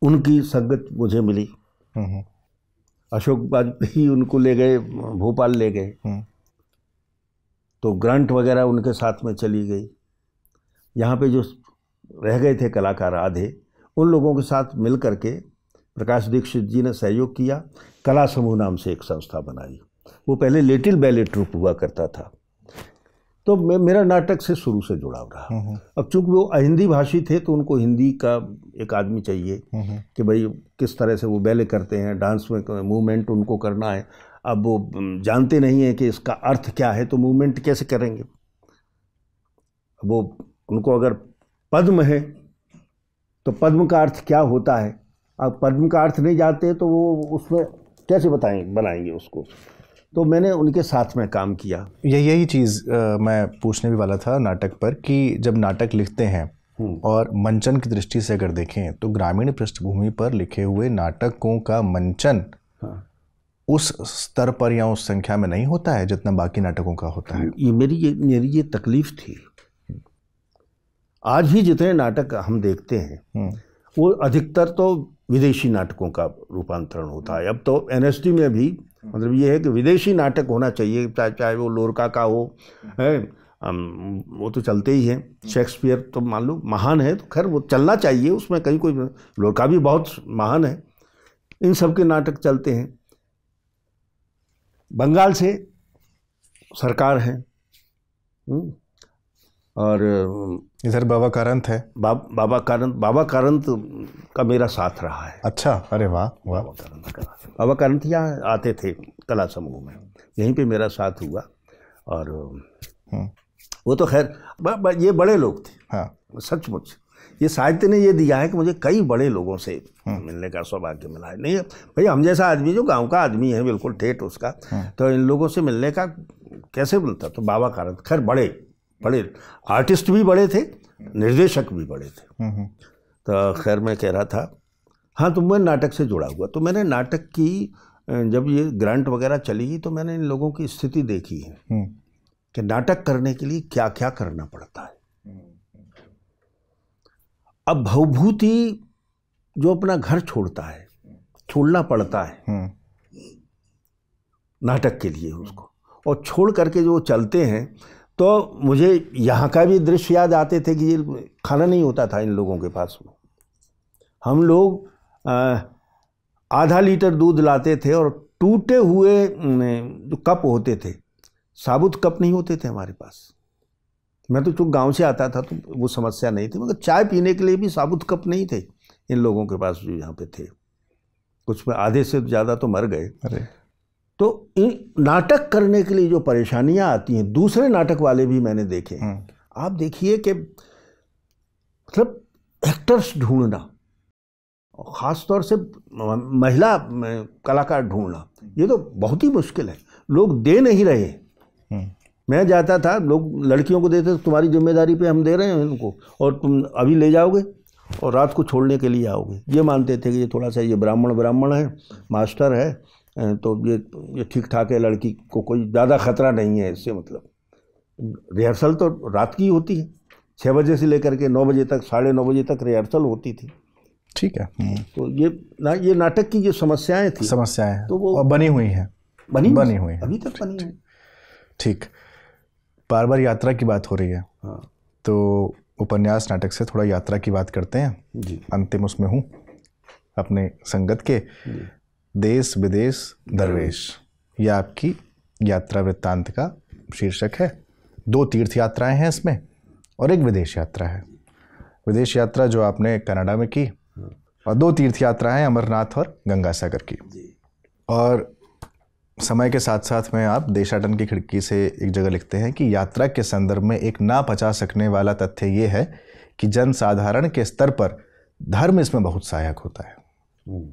उनकी संगत मुझे मिली। हम्म, हम्म, अशोक वाजपेयी उनको ले गए भोपाल ले गए। हम्म, तो ग्रांट वगैरह उनके साथ में चली गई। यहाँ पे जो रह गए थे कलाकार आधे उन लोगों के साथ मिल करके प्रकाश दीक्षित जी ने सहयोग किया। कला समूह नाम से एक संस्था बनाई। वो पहले लिटिल बैले ट्रूप हुआ करता था। तो मैं मेरा नाटक से शुरू से जुड़ाव रहा। हम्म, अब चूँकि वो हिंदी भाषी थे तो उनको हिंदी का एक आदमी चाहिए हम्म, कि भाई किस तरह से वो बैले करते हैं डांस में मूवमेंट उनको करना है। अब वो जानते नहीं हैं कि इसका अर्थ क्या है तो मूवमेंट कैसे करेंगे? वो उनको अगर पद्म है तो पद्म का अर्थ क्या होता है? अब पद्म का अर्थ नहीं जानते तो वो उसमें कैसे बताएँगे बनाएँगे उसको? तो मैंने उनके साथ में काम किया। ये यही चीज़ मैं पूछने भी वाला था नाटक पर कि जब नाटक लिखते हैं हम्म। और मंचन की दृष्टि से अगर देखें तो ग्रामीण पृष्ठभूमि पर लिखे हुए नाटकों का मंचन हाँ। उस स्तर पर या उस संख्या में नहीं होता है जितना बाकी नाटकों का होता है। ये मेरी ये मेरी ये तकलीफ़ थी। आज भी जितने नाटक हम देखते हैं हम्म, वो अधिकतर तो विदेशी नाटकों का रूपांतरण होता है। अब तो एनएसडी में भी मतलब ये है कि विदेशी नाटक होना चाहिए चाहे चाहे वो लोरका का हो है? वो तो चलते ही हैं। शेक्सपियर तो मान लो महान है तो खैर वो चलना चाहिए उसमें कहीं कोई लोरका भी बहुत महान है। इन सब के नाटक चलते हैं। बंगाल से सरकार है। हम्म, और इधर बाबा कारंत है। बा, बाबा कारंत बाबा कारंत का मेरा साथ रहा है। अच्छा अरे वाह वाह। बाबा कारंत का बाबा कारंत यहाँ आते थे कला समूह में। यहीं पे मेरा साथ हुआ और हम्म, वो तो खैर ये बड़े लोग थे। हाँ। सचमुच। ये साहित्य ने ये दिया है कि मुझे कई बड़े लोगों से मिलने का सौभाग्य मिला है। नहीं भाई हम जैसा आदमी जो गाँव का आदमी है बिल्कुल ठेठ उसका तो इन लोगों से मिलने का कैसे मिलता? तो बाबा कारंत खैर बड़े बड़े आर्टिस्ट भी बड़े थे निर्देशक भी बड़े थे। हम्म, हम्म, तो खैर मैं कह रहा था हाँ तो मैं नाटक से जुड़ा हुआ तो मैंने नाटक की जब ये ग्रांट वगैरह चली तो मैंने इन लोगों की स्थिति देखी है हम्म, कि नाटक करने के लिए क्या क्या करना पड़ता है। अब भवभूति जो अपना घर छोड़ता है छोड़ना पड़ता है नाटक के लिए उसको और छोड़ करके जो चलते हैं तो मुझे यहाँ का भी दृश्य याद आते थे कि ये खाना नहीं होता था इन लोगों के पास। में हम लोग आधा लीटर दूध लाते थे और टूटे हुए जो कप होते थे, साबुत कप नहीं होते थे हमारे पास। मैं तो चूँकि गाँव से आता था तो वो समस्या नहीं थी, मगर चाय पीने के लिए भी साबुत कप नहीं थे। इन लोगों के पास जो यहाँ पे थे। कुछ में आधे से ज़्यादा तो मर गए। अरे। तो इन नाटक करने के लिए जो परेशानियाँ आती हैं दूसरे नाटक वाले भी मैंने देखे हम्म, आप देखिए कि मतलब एक्टर्स ढूंढना ख़ास तौर से महिला कलाकार ढूंढना ये तो बहुत ही मुश्किल है। लोग दे नहीं रहे हम्म, मैं जाता था लोग लड़कियों को देते थे, तुम्हारी ज़िम्मेदारी पे हम दे रहे हैं इनको और तुम अभी ले जाओगे और रात को छोड़ने के लिए आओगे। ये मानते थे कि ये थोड़ा सा ये ब्राह्मण ब्राह्मण है मास्टर है तो ये ये ठीक ठाक है लड़की को कोई ज़्यादा खतरा नहीं है इससे मतलब। रिहर्सल तो रात की होती है छः बजे से लेकर के नौ बजे तक साढ़े नौ बजे तक रिहर्सल होती थी। ठीक है। हम्म। तो ये ना ये नाटक की जो समस्याएँ थी समस्याएँ तो वो बनी हुई हैं। बनी बनी हुई हैं। अभी तक बनी हुई। ठीक। बार बार यात्रा की बात हो रही है। हाँ। तो उपन्यास नाटक से थोड़ा यात्रा की बात करते हैं। जी। अंतिम उसमें हूँ। अपने संगत के। देश विदेश दरवेश। यह आपकी यात्रा वृत्तांत का शीर्षक है। दो तीर्थ यात्राएँ हैं इसमें और एक विदेश यात्रा है। विदेश यात्रा जो आपने कनाडा में की और दो तीर्थ यात्राएँ अमरनाथ और गंगा सागर की और समय के साथ साथ में आप देशाटन की खिड़की से एक जगह लिखते हैं कि यात्रा के संदर्भ में एक ना पचा सकने वाला तथ्य ये है कि जन साधारण के स्तर पर धर्म इसमें बहुत सहायक होता है। हम्म।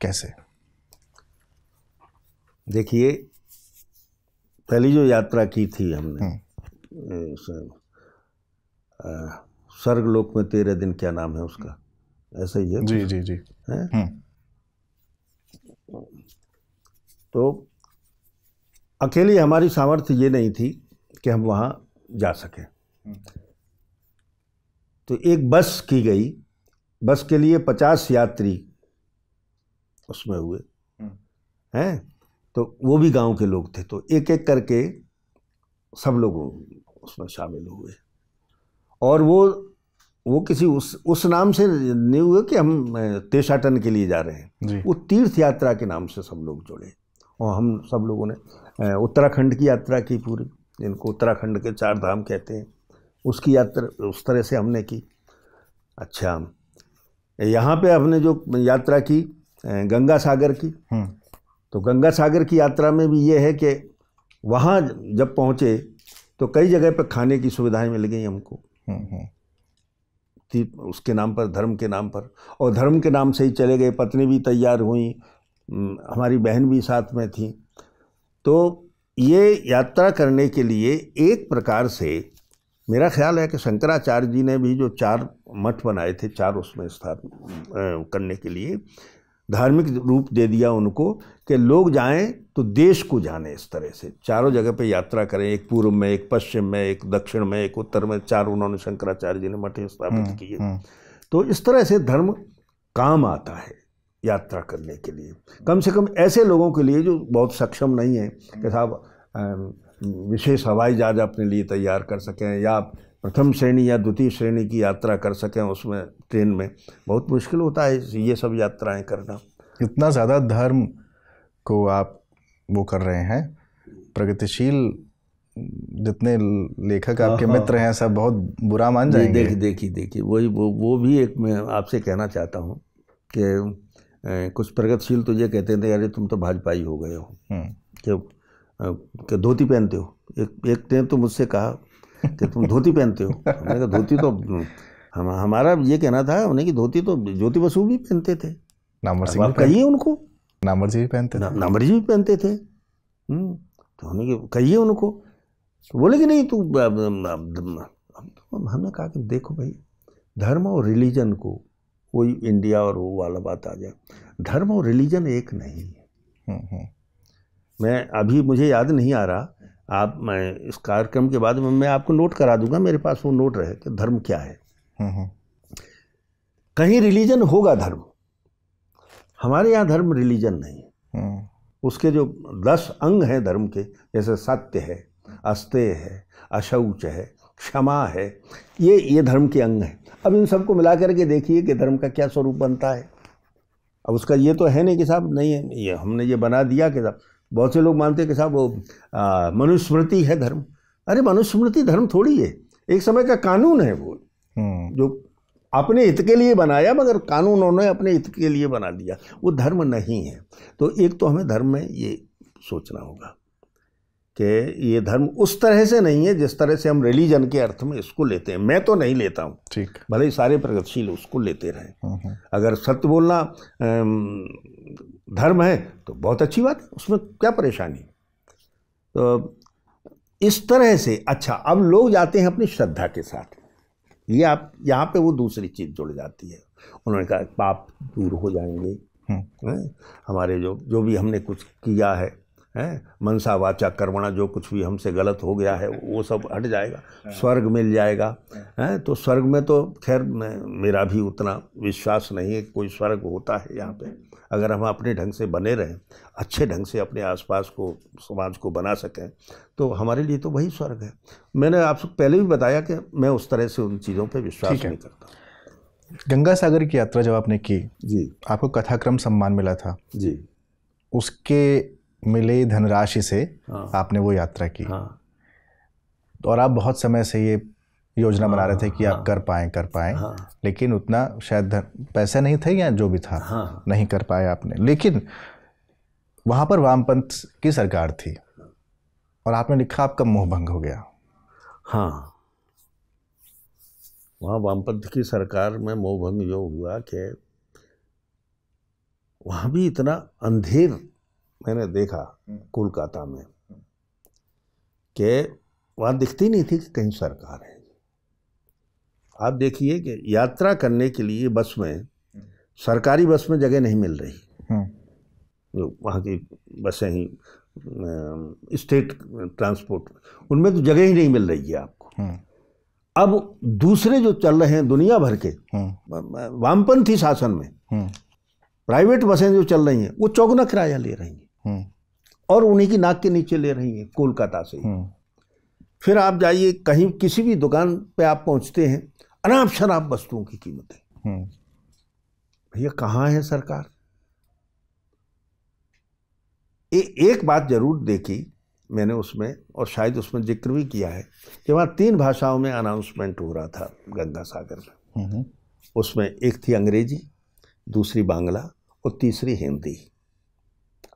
कैसे? देखिए पहली जो यात्रा की थी हमने हम्म। स्वर्गलोक में तेरह दिन क्या नाम है उसका? ऐसा ही है? जी जी जी। है? हम्म। तो अकेली हमारी सामर्थ्य ये नहीं थी कि हम वहाँ जा सकें। तो एक बस की गई। बस के लिए पचास यात्री उसमें हुए। हैं? तो वो भी गाँव के लोग थे तो एक एक करके सब लोग उसमें शामिल हुए। और वो वो किसी उस उस नाम से नहीं हुए कि हम तेशाटन के लिए जा रहे हैं। वो तीर्थ यात्रा के नाम से सब लोग जुड़े। और हम सब लोगों ने उत्तराखंड की यात्रा की पूरी जिनको उत्तराखंड के चार धाम कहते हैं। उसकी यात्रा उस तरह से हमने की। अच्छा यहाँ पे हमने जो यात्रा की गंगा सागर की हम्म। तो गंगा सागर की यात्रा में भी ये है कि वहाँ जब पहुँचे तो कई जगह पर खाने की सुविधाएँ मिल गई हमको। हम्म हम्म। उसके नाम पर धर्म के नाम पर। और धर्म के नाम से ही चले गए पत्नी भी तैयार हुई हमारी बहन भी साथ में थी। तो ये यात्रा करने के लिए एक प्रकार से मेरा ख्याल है कि शंकराचार्य जी ने भी जो चार मठ बनाए थे चार उसमें स्थान करने के लिए धार्मिक रूप दे दिया उनको कि लोग जाएँ तो देश को जाने इस तरह से। चारों जगह पे यात्रा करें एक पूर्व में एक पश्चिम में एक दक्षिण में एक उत्तर में चार उन्होंने शंकराचार्य जी ने मठ स्थापित किए। हम्म। तो इस तरह से धर्म काम आता है यात्रा करने के लिए। कम से कम ऐसे लोगों के लिए जो बहुत सक्षम नहीं है कि साहब विशेष हवाई जहाज़ अपने लिए तैयार कर सकें या प्रथम श्रेणी या द्वितीय श्रेणी की यात्रा कर सकें उसमें ट्रेन में। बहुत मुश्किल होता है ये सब यात्राएँ करना। इतना ज़्यादा धर्म को आप वो कर रहे हैं प्रगतिशील जितने लेखक आपके हाँ, मित्र हैं सब बहुत बुरा मान जाएँगे। देखिए देखिए देखिए वही वो वो भी एक मैं आपसे कहना चाहता हूँ कि कुछ प्रगतिशील तो ये कहते थे अरे तुम तो भाजपाई हो गए हो। क्यों कि धोती पहनते हो। एक एक ने तो मुझसे कहा कि तुम धोती पहनते हो। मैंने कहा धोती तो हम हमारा ये कहना था उन्हें कि धोती तो ज्योति बसु भी पहनते थे। नामवर अब सिंह आप कहिए उनको। नामवर जी भी पहनते थे। नामर जी भी पहनते थे। तो हमने कहिए उनको। तो बोले कि नहीं तू हमने कहा कि देखो भाई धर्म और रिलीजन को कोई इंडिया और वो वाला बात आ जाए धर्म और रिलीजन एक नहीं है। हम्म, हम्म, मैं अभी मुझे याद नहीं आ रहा आप मैं इस कार्यक्रम के बाद में मैं आपको नोट करा दूँगा मेरे पास वो नोट रहे कि धर्म क्या है। हम्म, हम्म, कहीं रिलीजन होगा धर्म? हमारे यहाँ धर्म रिलीजन नहीं है। हम्म, उसके जो दस अंग हैं धर्म के जैसे सत्य है अस्तेय है अशौच है क्षमा है ये ये धर्म के अंग हैं। अब इन सबको मिला करके देखिए कि धर्म का क्या स्वरूप बनता है। अब उसका ये तो है नहीं कि साहब नहीं है ये हमने ये बना दिया कि साहब बहुत से लोग मानते हैं कि साहब वो मनुस्मृति है धर्म। अरे मनुस्मृति धर्म थोड़ी है। एक समय का कानून है वो हम्म, जो अपने हित के लिए बनाया मगर कानून उन्होंने अपने हित के लिए बना दिया। वो धर्म नहीं है। तो एक तो हमें धर्म में ये सोचना होगा कि ये धर्म उस तरह से नहीं है जिस तरह से हम रिलीजन के अर्थ में इसको लेते हैं। मैं तो नहीं लेता हूँ। ठीक। भले ही सारे प्रगतिशील उसको लेते रहें। हम्म, हम्म, अगर सत्य बोलना धर्म है तो बहुत अच्छी बात है उसमें क्या परेशानी? तो इस तरह से अच्छा अब लोग जाते हैं अपनी श्रद्धा के साथ। ये आप यहाँ पे वो दूसरी चीज़ जुड़ जाती है। उन्होंने कहा पाप दूर हो जाएँगे। हैं? हमारे जो जो भी हमने कुछ किया है हैं? मनसा वाचा कर्मणा जो कुछ भी हमसे गलत हो गया है वो सब हट जाएगा। स्वर्ग मिल जाएगा। हैं। तो स्वर्ग में तो खैर मेरा भी उतना विश्वास नहीं है कोई स्वर्ग होता है यहाँ पे। अगर हम अपने ढंग से बने रहें अच्छे ढंग से अपने आसपास को समाज को बना सकें तो हमारे लिए तो वही स्वर्ग है। मैंने आपसे पहले भी बताया कि मैं उस तरह से उन चीज़ों पर विश्वास नहीं करता। गंगा सागर की यात्रा जब आपने की जी। आपको कथाक्रम सम्मान मिला था। जी। उसके मिले धनराशि से हाँ। आपने वो यात्रा की। हाँ। और आप बहुत समय से ये योजना बना रहे थे कि आप कर पाए कर पाएँ। हाँ। लेकिन उतना शायद पैसे नहीं थे या जो भी था हाँ नहीं कर पाए आपने। लेकिन वहाँ पर वामपंथ की सरकार थी और आपने लिखा आपका मोह भंग हो गया। हाँ। वहाँ वामपंथ की सरकार में मोहभंग यो हुआ कि वहाँ भी इतना अंधेर मैंने देखा कोलकाता में कि वहाँ दिखती नहीं थी कि कहीं सरकार है। आप देखिए कि यात्रा करने के लिए बस में सरकारी बस में जगह नहीं मिल रही। हम्म, जो वहाँ की बसें ही स्टेट ट्रांसपोर्ट उनमें तो जगह ही नहीं मिल रही है आपको। हम्म, अब दूसरे जो चल रहे हैं दुनिया भर के हम्म, वामपंथी शासन में हम्म, प्राइवेट बसें जो चल रही हैं वो चौगुना किराया ले रही हैं। हम्म, और उन्हीं की नाक के नीचे ले रही हैं कोलकाता से। हम्म, फिर आप जाइए कहीं किसी भी दुकान पे आप पहुँचते हैं अनाप शनाप वस्तुओं की कीमतें। हम्म, भैया कहाँ है सरकार? ए, एक बात ज़रूर देखी मैंने उसमें और शायद उसमें ज़िक्र भी किया है कि वहाँ तीन भाषाओं में अनाउंसमेंट हो रहा था गंगा सागर में। हम्म, उसमें एक थी अंग्रेज़ी दूसरी बांग्ला और तीसरी हिंदी।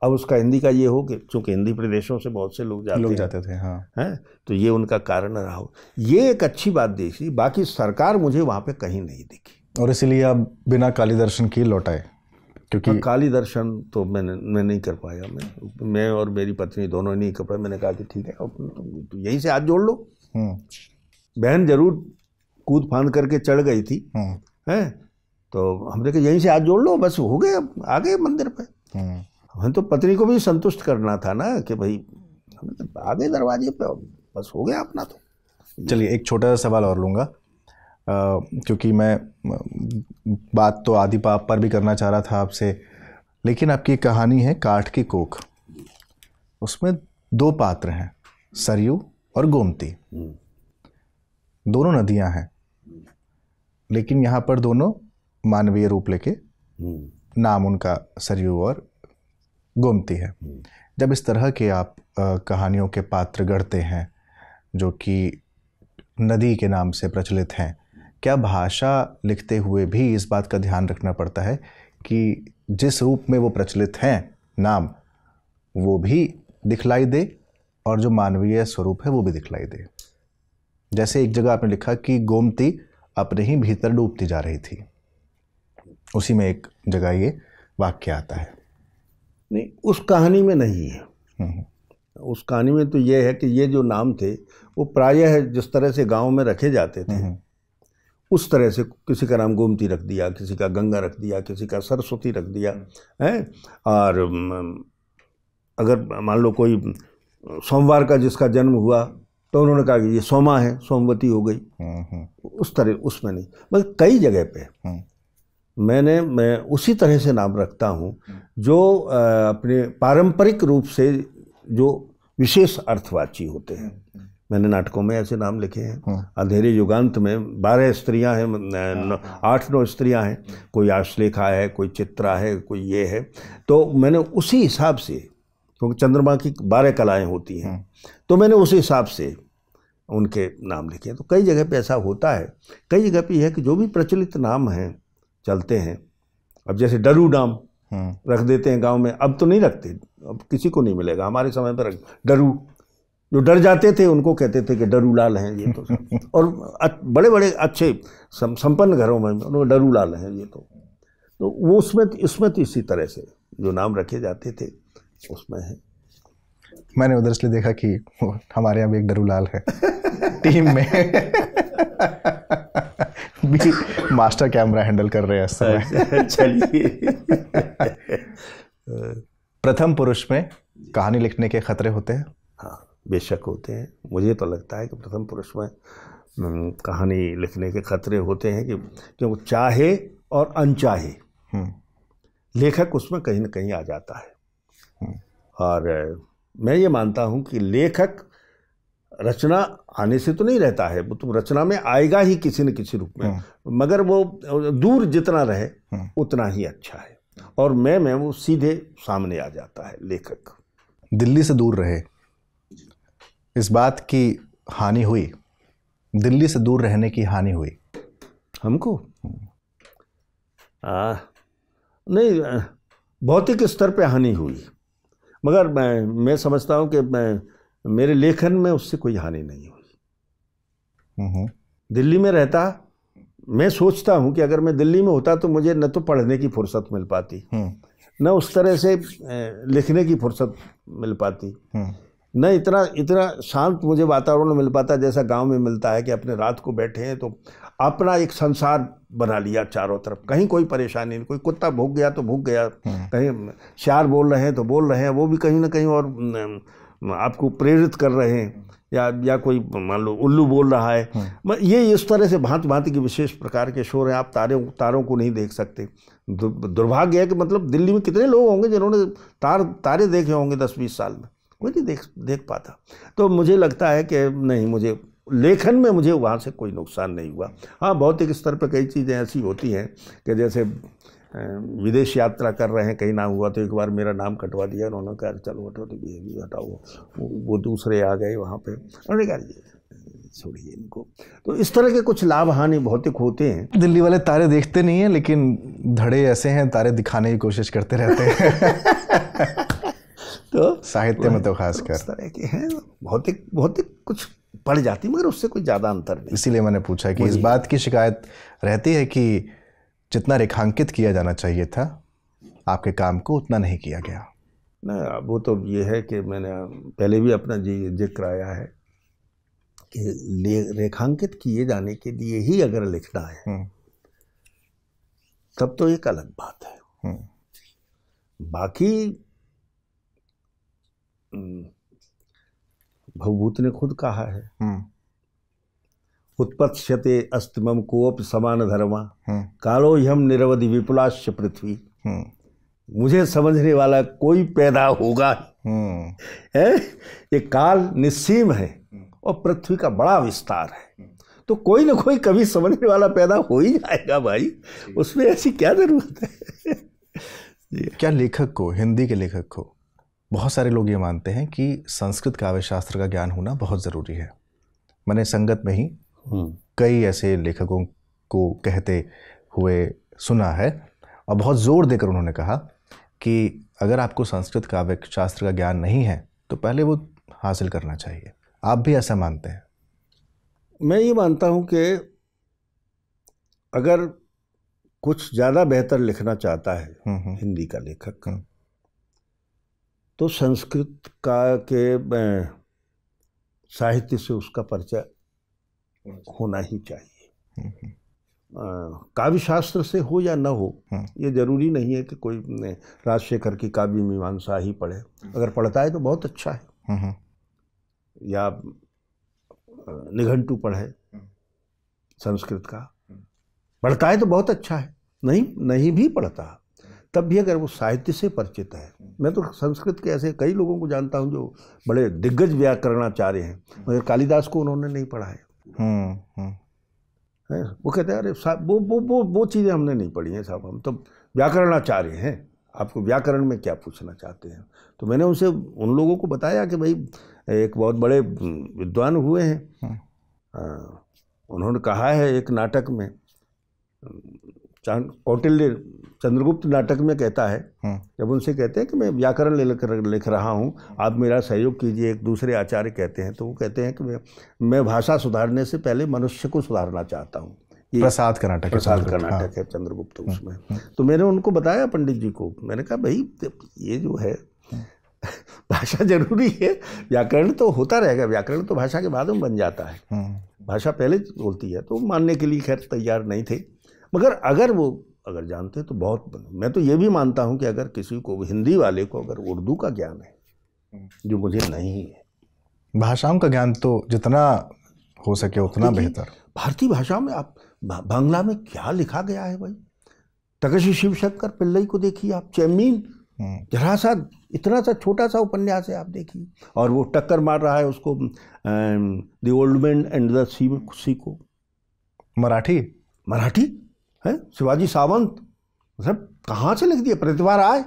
अब उसका हिंदी का ये हो कि चूँकि हिंदी प्रदेशों से बहुत से लोग जाते लोग जाते थे हाँ। हैं तो ये उनका कारण रहा। हो ये एक अच्छी बात देखी बाकी सरकार मुझे वहाँ पे कहीं नहीं दिखी। और इसीलिए आप बिना काली दर्शन किए लौट आए क्योंकि काली दर्शन तो मैंने मैं नहीं कर पाया। मैं मैं और मेरी पत्नी दोनों नहीं कर पाए मैंने कहा कि ठीक है तो यहीं से हाथ जोड़ लो। हम्म, बहन ज़रूर कूद फांद करके चढ़ गई थी हम्म, हैं तो हमने कहा यहीं से हाथ जोड़ लो बस हो गए अब आ गए मंदिर पे। हम्म, हमें तो पत्नी को भी संतुष्ट करना था ना कि भाई हमने तो आ गए दरवाजे पे बस हो गया अपना तो। चलिए एक छोटा सा सवाल और लूँगा। क्योंकि मैं बात तो आदि पाप पर भी करना चाह रहा था आपसे लेकिन आपकी कहानी है काठ की कोख। उसमें दो पात्र हैं सरयू और गोमती। हम्म, दोनों नदियाँ हैं लेकिन यहाँ पर दोनों मानवीय रूप लेके हम्म, नाम उनका सरयू और गोमती है। जब इस तरह के आप कहानियों के पात्र गढ़ते हैं जो कि नदी के नाम से प्रचलित हैं क्या भाषा लिखते हुए भी इस बात का ध्यान रखना पड़ता है कि जिस रूप में वो प्रचलित हैं नाम वो भी दिखलाई दे और जो मानवीय स्वरूप है वो भी दिखलाई दे। जैसे एक जगह आपने लिखा कि गोमती अपने ही भीतर डूबती जा रही थी। उसी में एक जगह ये वाक्य आता है। नहीं उस कहानी में नहीं है। हम्म, उस कहानी में तो ये है कि ये जो नाम थे वो प्रायः जिस तरह से गाँव में रखे जाते थे हम्म, उस तरह से किसी का नाम गोमती रख दिया किसी का गंगा रख दिया किसी का सरस्वती रख दिया है? और अगर मान लो कोई सोमवार का जिसका जन्म हुआ तो उन्होंने कहा कि ये सोमा है सोमवती हो गई। हम्म, हम्म, उस तरह उसमें नहीं बल्कि कई जगह पे। हम्म, मैंने मैं उसी तरह से नाम रखता हूँ जो अपने पारंपरिक रूप से जो विशेष अर्थवाची होते हैं। मैंने नाटकों में ऐसे नाम लिखे हैं। अंधेरे युगांत में बारह स्त्रियाँ हैं न- न- आठ नौ स्त्रियाँ हैं। कोई आश्लेखा है कोई चित्रा है कोई ये है। तो मैंने उसी हिसाब से क्योंकि तो चंद्रमा की बारह कलाएँ होती हैं तो मैंने उसी हिसाब से उनके नाम लिखे हैं। तो कई जगह पे ऐसा होता है कई जगह पे यह है कि जो भी प्रचलित नाम हैं चलते हैं। अब जैसे डरू नाम हम्म, रख देते हैं गाँव में अब तो नहीं रखते अब किसी को नहीं मिलेगा। हमारे समय पर रख डरू जो डर जाते थे उनको कहते थे कि डरू लाल हैं ये तो और बड़े बड़े अच्छे सम- संपन्न घरों में उनको डरू लाल हैं ये तो। तो वो उसमें इसमें तो इसी तरह से जो नाम रखे जाते थे उसमें है। मैंने उधर इसलिए देखा कि हमारे यहाँ भी एक डरूलाल है। टीम में। भी मास्टर कैमरा हैंडल कर रहे हैं इस समय। चलिए। प्रथम पुरुष में कहानी लिखने के खतरे होते हैं? हाँ बेशक होते हैं। मुझे तो लगता है कि प्रथम पुरुष में कहानी लिखने के खतरे होते हैं कि क्योंकि चाहे और अनचाहे। हम्म। लेखक उसमें कहीं ना कहीं आ जाता है। हम्म। और मैं ये मानता हूँ कि लेखक रचना आने से तो नहीं रहता है वो तो रचना में आएगा ही किसी न किसी रूप में। मगर वो दूर जितना रहे हम्म। उतना ही अच्छा है। और मैं मैं वो सीधे सामने आ जाता है लेखक। दिल्ली से दूर रहे। इस बात की हानि हुई। दिल्ली से दूर रहने की हानि हुई। हमको? आ, नहीं भौतिक स्तर पे हानि हुई। मगर मैं मैं समझता हूँ कि मैं मेरे लेखन में उससे कोई हानि नहीं हुई। हम्म, दिल्ली में रहता मैं सोचता हूँ कि अगर मैं दिल्ली में होता तो मुझे न तो पढ़ने की फुर्सत मिल पाती हम्म, न उस तरह से लिखने की फुर्सत मिल पाती। हम्म, न इतना इतना शांत मुझे वातावरण मिल पाता जैसा गाँव में मिलता है कि अपने रात को बैठे हैं तो अपना एक संसार बना लिया चारों तरफ़। कहीं कोई परेशानी नहीं कोई कुत्ता भूख गया तो भूख गया कहीं शार बोल रहे हैं तो बोल रहे हैं वो भी कहीं ना कहीं और आपको प्रेरित कर रहे हैं या या कोई मान लो उल्लू बोल रहा है। ये इस तरह से भांति भांति के विशेष प्रकार के शोर हैं आप तारे तारों को नहीं देख सकते। दुर्भाग्य है कि मतलब दिल्ली में कितने लोग होंगे जिन्होंने तार तारे देखे होंगे दस बीस साल में। कोई नहीं देख देख पाता। तो मुझे लगता है कि नहीं मुझे लेखन में मुझे वहाँ से कोई नुकसान नहीं हुआ। हाँ भौतिक स्तर पर कई चीज़ें ऐसी होती हैं कि जैसे विदेश यात्रा कर रहे हैं कहीं ना हुआ तो एक बार मेरा नाम कटवा दिया उन्होंने कहा चलो हटो तो ये भी हटाओ। वो, दूसरे आ गए वहाँ पे। उन्होंने कहा ये छोड़िए इनको। तो इस तरह के कुछ लाभ हानि भौतिक होते हैं। दिल्ली वाले तारे देखते नहीं हैं लेकिन धड़े ऐसे हैं तारे दिखाने की कोशिश करते रहते हैं। तो साहित्य में तो खासकर। इस तरह के हैं भौतिक भौतिक कुछ पड़ जाती मगर उससे कोई ज़्यादा अंतर नहीं। इसीलिए मैंने पूछा कि इस बात की शिकायत रहती है कि जितना रेखांकित किया जाना चाहिए था आपके काम को उतना नहीं किया गया। ना वो तो ये है कि मैंने पहले भी अपना जी ज़िक्र आया है कि रेखांकित किए जाने के लिए ही अगर लिखना है हम्म, तब तो एक अलग बात है। हम्म, बाकी हम्म, भवभूत ने खुद कहा है उत्पत्स्यते अस्तिमम कोप समान धर्मा। हम्म, कालो यम निरवधि विपुलाश्य पृथ्वी। हम्म, मुझे समझने वाला कोई पैदा होगा हम्म, है? ये काल निस्सीम है और पृथ्वी का बड़ा विस्तार है। तो कोई ना कोई कभी समझने वाला पैदा हो ही जाएगा भाई। उसमें ऐसी क्या ज़रूरत है? क्या लेखक को हिंदी के लेखक को बहुत सारे लोग ये मानते हैं कि संस्कृत काव्य शास्त्र का ज्ञान होना बहुत ज़रूरी है। मैंने संगत में ही कई ऐसे लेखकों को कहते हुए सुना है और बहुत ज़ोर देकर उन्होंने कहा कि अगर आपको संस्कृत काव्य शास्त्र का ज्ञान नहीं है तो पहले वो हासिल करना चाहिए। आप भी ऐसा मानते हैं? मैं ये मानता हूँ कि अगर कुछ ज़्यादा बेहतर लिखना चाहता है हम्म, हम्म, हिंदी का लेखक हम्म। तो संस्कृत का के साहित्य से उसका परिचय होना ही चाहिए। हम्म, हम्म, काव्य शास्त्र से हो या न हो हम्म। ये ज़रूरी नहीं है कि कोई राजशेखर की काव्य मीमांसा ही पढ़े। अगर पढ़ता है तो बहुत अच्छा है। हम्म, हम्म, या निघंटू पढ़े संस्कृत का। पढ़ता है तो बहुत अच्छा है। नहीं नहीं भी पढ़ता। तब भी अगर वो साहित्य से परिचित है। मैं तो संस्कृत के ऐसे कई लोगों को जानता हूँ जो बड़े दिग्गज व्याकरणाचार्य हैं मगर कालिदास को उन्होंने नहीं पढ़ा है हम्म, हम्म, हैं? वो कहते हैं अरे साहब वो वो वो वो चीज़ें हमने नहीं पढ़ी हैं साहब। हम तो व्याकरणाचार्य हैं। आपको व्याकरण में क्या पूछना चाहते हैं? तो मैंने उनसे उन लोगों को बताया कि भाई एक बहुत बड़े विद्वान हुए हैं। हम्म। आ, उन्होंने कहा है एक नाटक में कौटिल्य चंद्रगुप्त नाटक में कहता है हम्म, जब उनसे कहते हैं कि मैं व्याकरण लिख लिख रहा हूँ आप मेरा सहयोग कीजिए एक दूसरे आचार्य कहते हैं तो वो कहते हैं कि मैं मैं भाषा सुधारने से पहले मनुष्य को सुधारना चाहता हूँ। प्रसाद का नाटक प्रसाद का चंद्रगुप्त, हाँ। है चंद्रगुप्त उसमें। तो मैंने उनको बताया पंडित जी को मैंने कहा भाई ये जो है भाषा ज़रूरी है व्याकरण तो होता रहेगा व्याकरण तो भाषा के बाद में बन जाता है। हम्म, भाषा पहले बोलती है तो मानने के लिए खैर तैयार नहीं थे मगर अगर वो अगर जानते तो बहुत मैं तो ये भी मानता हूँ कि अगर किसी को हिंदी वाले को अगर उर्दू का ज्ञान है जो मुझे नहीं है। भाषाओं का ज्ञान तो जितना हो सके उतना बेहतर। भारतीय भाषा में आप बांग्ला में क्या लिखा गया है भाई? तकशी शिव शंकर पिल्लई को देखिए आप चैमीन हम्म। जरा सा इतना सा छोटा सा उपन्यास है आप देखिए। और वो टक्कर मार रहा है उसको the old man and the sea को। मराठी? मराठी? है? शिवाजी सावंत? मतलब कहाँ से लिख दिया प्रतिभा राय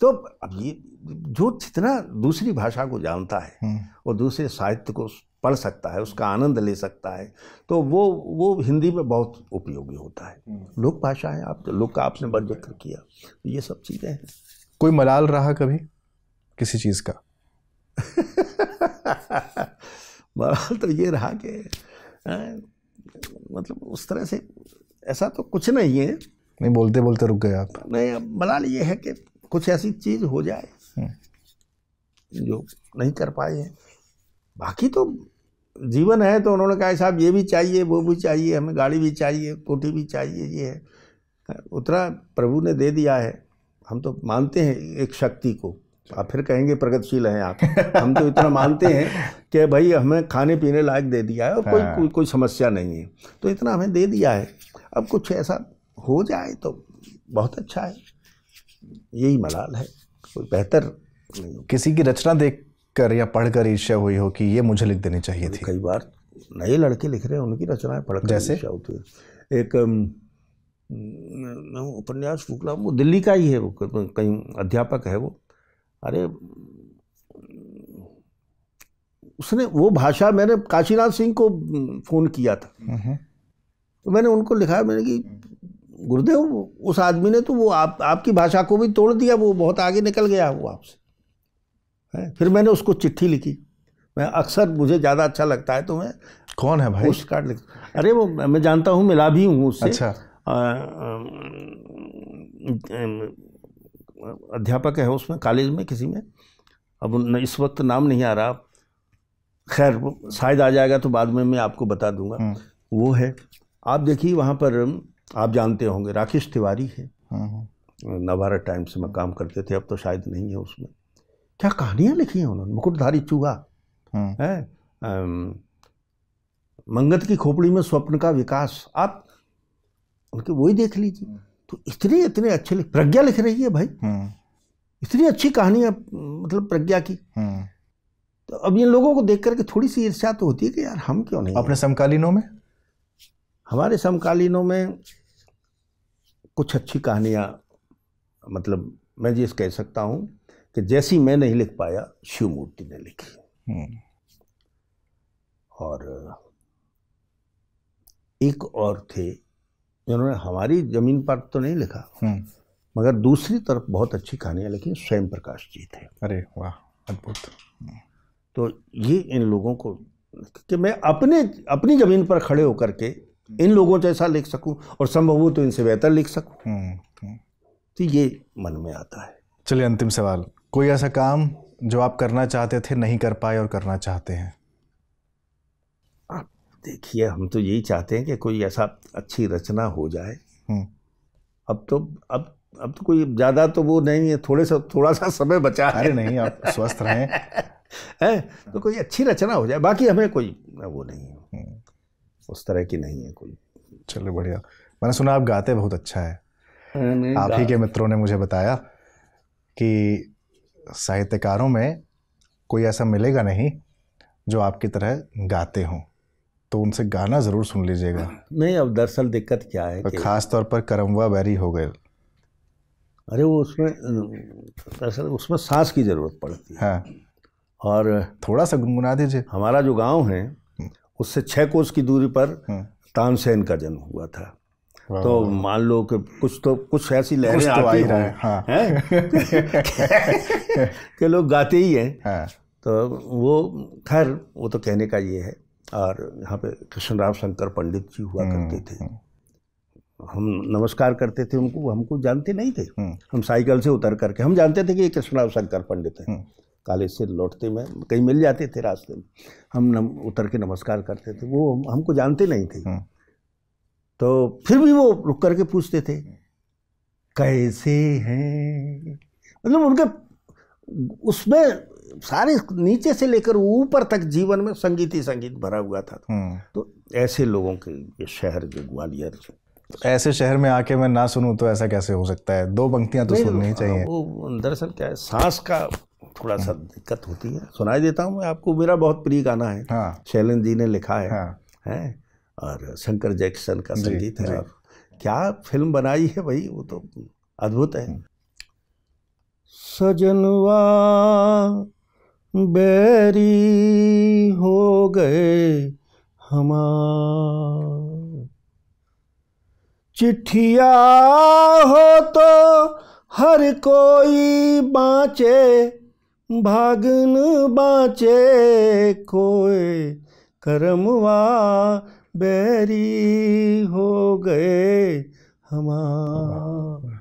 तो अब ये जो जितना दूसरी भाषा को जानता है हम्म। और दूसरे साहित्य को पढ़ सकता है उसका आनंद ले सकता है तो वो वो हिंदी में बहुत उपयोगी होता है। हम्म। लोक भाषा है आप लोक का आपने बड़ ज़िक्र किया तो ये सब चीज़ें हैं। कोई मलाल रहा कभी? किसी चीज़ का? मलाल तो ये रहा कि मतलब उस तरह से ऐसा तो कुछ नहीं है। नहीं बोलते बोलते रुक गए आप। नहीं अब मलाल ये है कि कुछ ऐसी चीज़ हो जाए हम्म। जो नहीं कर पाए हैं। बाकी तो जीवन है तो उन्होंने कहा साहब ये भी चाहिए वो भी चाहिए हमें गाड़ी भी चाहिए कोठी भी चाहिए ये है। उतना प्रभु ने दे दिया है। हम तो मानते हैं एक शक्ति को। आप फिर कहेंगे प्रगतिशील हैं आप। हम तो इतना मानते हैं कि भाई हमें खाने पीने लायक दे दिया है और कोई हाँ। कोई कोई समस्या नहीं है। तो इतना हमें दे दिया है। अब कुछ ऐसा हो जाए तो बहुत अच्छा है। यही मलाल है। कोई बेहतर नहीं किसी की रचना देख कर या पढ़कर ईर्ष्या हुई हो कि ये मुझे लिख देनी चाहिए थी। कई बार नए लड़के लिख रहे हैं उनकी रचनाएँ पढ़कर जैसे? होती है। एक उपन्यास फूकला वो दिल्ली का ही है वो कहीं अध्यापक है वो। अरे उसने वो भाषा मैंने काशीनाथ सिंह को फ़ोन किया था। तो मैंने उनको लिखा मैंने कि गुरुदेव उस आदमी ने तो वो आप आपकी भाषा को भी तोड़ दिया वो बहुत आगे निकल गया वो आपसे। है? फिर मैंने उसको चिट्ठी लिखी। मैं अक्सर मुझे ज़्यादा अच्छा लगता है तो मैं कौन है भाई? पोस्ट कार्ड लिख अरे वो मैं जानता हूँ मिला भी हूँ उससे। अच्छा। अध्यापक है उसमें कॉलेज में किसी में। अब इस वक्त नाम नहीं आ रहा। खैर शायद आ जाएगा तो बाद में मैं आपको बता दूँगा। हम्म। वो है। आप देखिए वहाँ पर आप जानते होंगे राकेश तिवारी है। हम्म। नवभारत टाइम्स में काम करते थे अब तो शायद नहीं है उसमें। क्या कहानियाँ लिखी हैं उन्होंने? मुकुटधारी चूहा। हम्म। है? मंगत की खोपड़ी में स्वप्न का विकास। आप उनके वही देख लीजिए। तो इतने इतने अच्छे लिख प्रज्ञा लिख रही है भाई हम्म। इतनी अच्छी कहानी है मतलब प्रज्ञा की हम्म। तो अब इन लोगों को देख करके थोड़ी सी ईर्ष्या तो होती है कि यार हम क्यों नहीं अपने समकालीनों में हमारे समकालीनों में कुछ अच्छी कहानियाँ मतलब मैं ये कह सकता हूँ कि जैसी मैं नहीं लिख पाया शिव मूर्ति ने लिखी हम्म। और एक और थे जिन्होंने हमारी ज़मीन पर तो नहीं लिखा। हम्म। मगर दूसरी तरफ़ बहुत अच्छी कहानियाँ लिखी स्वयं प्रकाश जी थे। अरे वाह अद्भुत। तो ये इन लोगों को कि मैं अपने अपनी ज़मीन पर खड़े होकर के इन लोगों जैसा लिख सकूँ और संभव हो तो इनसे बेहतर लिख सकूँ। हम्म, हम्म। तो ये मन में आता है। चलिए अंतिम सवाल। कोई ऐसा काम जो आप करना चाहते थे नहीं कर पाए और करना चाहते हैं? देखिए हम तो यही चाहते हैं कि कोई ऐसा अच्छी रचना हो जाए। हम्म। अब तो अब अब तो कोई ज़्यादा तो वो नहीं है थोड़े सा थोड़ा सा समय बचा है। नहीं आप स्वस्थ रहें। है? तो कोई अच्छी रचना हो जाए बाकी हमें कोई वो नहीं है। हम्म। उस तरह की नहीं है कोई। चलो बढ़िया। मैंने सुना आप गाते बहुत अच्छा है। हाँ, आप ही के मित्रों ने मुझे बताया कि साहित्यकारों में कोई ऐसा मिलेगा नहीं जो आपकी तरह गाते हों। तो उनसे गाना ज़रूर सुन लीजिएगा नहीं अब दरअसल दिक्कत क्या है कि खास तौर पर करमवा बैरी हो गए अरे वो उसमें दरअसल उसमें सांस की ज़रूरत पड़ती है हाँ और थोड़ा सा गुनगुना दीजिए हमारा जो गाँव है हम्म। उससे छः कोस की दूरी पर हाँ। तानसेन का जन्म हुआ था तो मान लो कि कुछ तो कुछ ऐसी लहरें तो आती हैं हाँ। है? कि लोग गाते ही हैं हाँ। तो वो खैर वो तो कहने का ये है और यहाँ पे कृष्णराव शंकर पंडित जी हुआ हम्म, करते थे। हम्म। हम नमस्कार करते थे उनको हमको जानते नहीं थे। हम्म। हम साइकिल से उतर करके हम जानते थे कि ये कृष्णराव शंकर पंडित हैं। काले से लौटते में कहीं मिल जाते थे रास्ते में। हम नम, उतर के नमस्कार करते थे। वो हम, हमको जानते नहीं थे। तो फिर भी वो रुक करके पूछते थे कैसे हैं? मतलब उनके उसमें सारे नीचे से लेकर ऊपर तक जीवन में संगीत ही संगीत भरा हुआ था। हम्म। तो ऐसे लोगों के ये शहर जो ग्वालियर ऐसे शहर में आके मैं ना सुनूं तो ऐसा कैसे हो सकता है? दो पंक्तियाँ तो सुननी ही चाहिए। वो दरअसल क्या है सांस का थोड़ा सा दिक्कत होती है। सुनाई देता हूँ मैं आपको मेरा बहुत प्रिय गाना है। हाँ। शैलन जी ने लिखा है। हाँ। है? और शंकर जैक्सन का संगीत है। और क्या फ़िल्म बनाई है भाई वो तो अद्भुत है। सजनवा बैरी हो गए हमार। चिट्ठिया हो तो हर कोई बाँचे भागन बाँचे कोई करमवा बैरी हो गए हमार।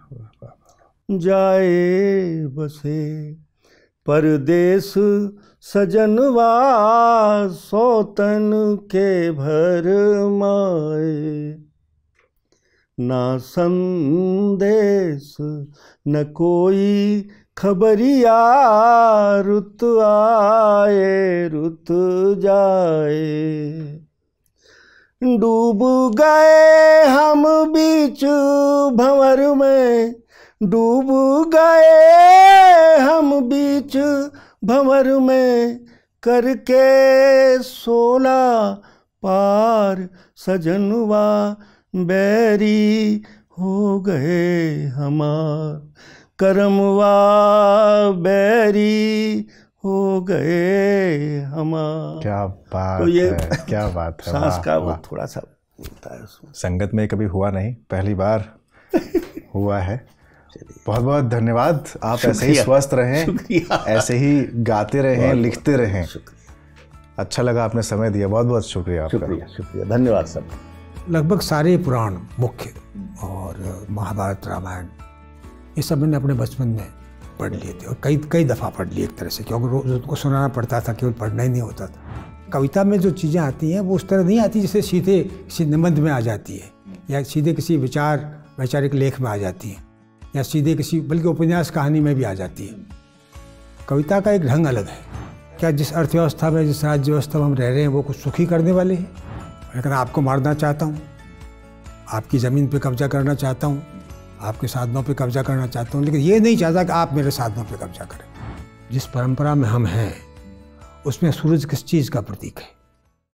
जाए बसे परदेश सजनवा सोतन के भर माए। ना संदेश न कोई खबरिया रुत आए, रुत जाए। डूब गए हम बीच भंवर में डूब गए हम बीच भंवर में करके सोला पार सजनवा बैरी हो गए हमार। करमवा बैरी हो गए हमार। क्या बात तो ये है क्या बात है सांस का वो थोड़ा सा होता है उसमें। संगत में कभी हुआ नहीं पहली बार हुआ है। बहुत बहुत धन्यवाद। आप ऐसे ही स्वस्थ रहें ऐसे ही गाते रहें लिखते रहें। शुक्रिया। अच्छा लगा आपने समय दिया। बहुत बहुत शुक्रिया आपका। शुक्रिया शुक्रिया। धन्यवाद सब। लगभग सारे पुराण मुख्य और महाभारत रामायण ये सब मैंने अपने बचपन में पढ़ लिए थे और कई कई दफ़ा पढ़ लिए एक तरह से। क्योंकि रोज उनको सुनाना पड़ता था केवल पढ़ना ही नहीं होता था। कविता में जो चीज़ें आती हैं वो उस तरह नहीं आती जैसे सीधे किसी निबंध में आ जाती है या सीधे किसी विचार वैचारिक लेख में आ जाती है। या सीधे किसी, बल्कि उपन्यास कहानी में भी आ जाती है। कविता का एक ढंग अलग है। क्या जिस अर्थव्यवस्था में, जिस राज्य व्यवस्था में हम रह रहे हैं, वो कुछ सुखी करने वाले हैं? लेकिन आपको मारना चाहता हूँ, आपकी ज़मीन पे कब्जा करना चाहता हूँ, आपके साधनों पे कब्जा करना चाहता हूँ, लेकिन ये नहीं चाहता कि आप मेरे साधनों पे कब्जा करें। जिस परंपरा में हम हैं, उसमें सूरज किस चीज़ का प्रतीक है?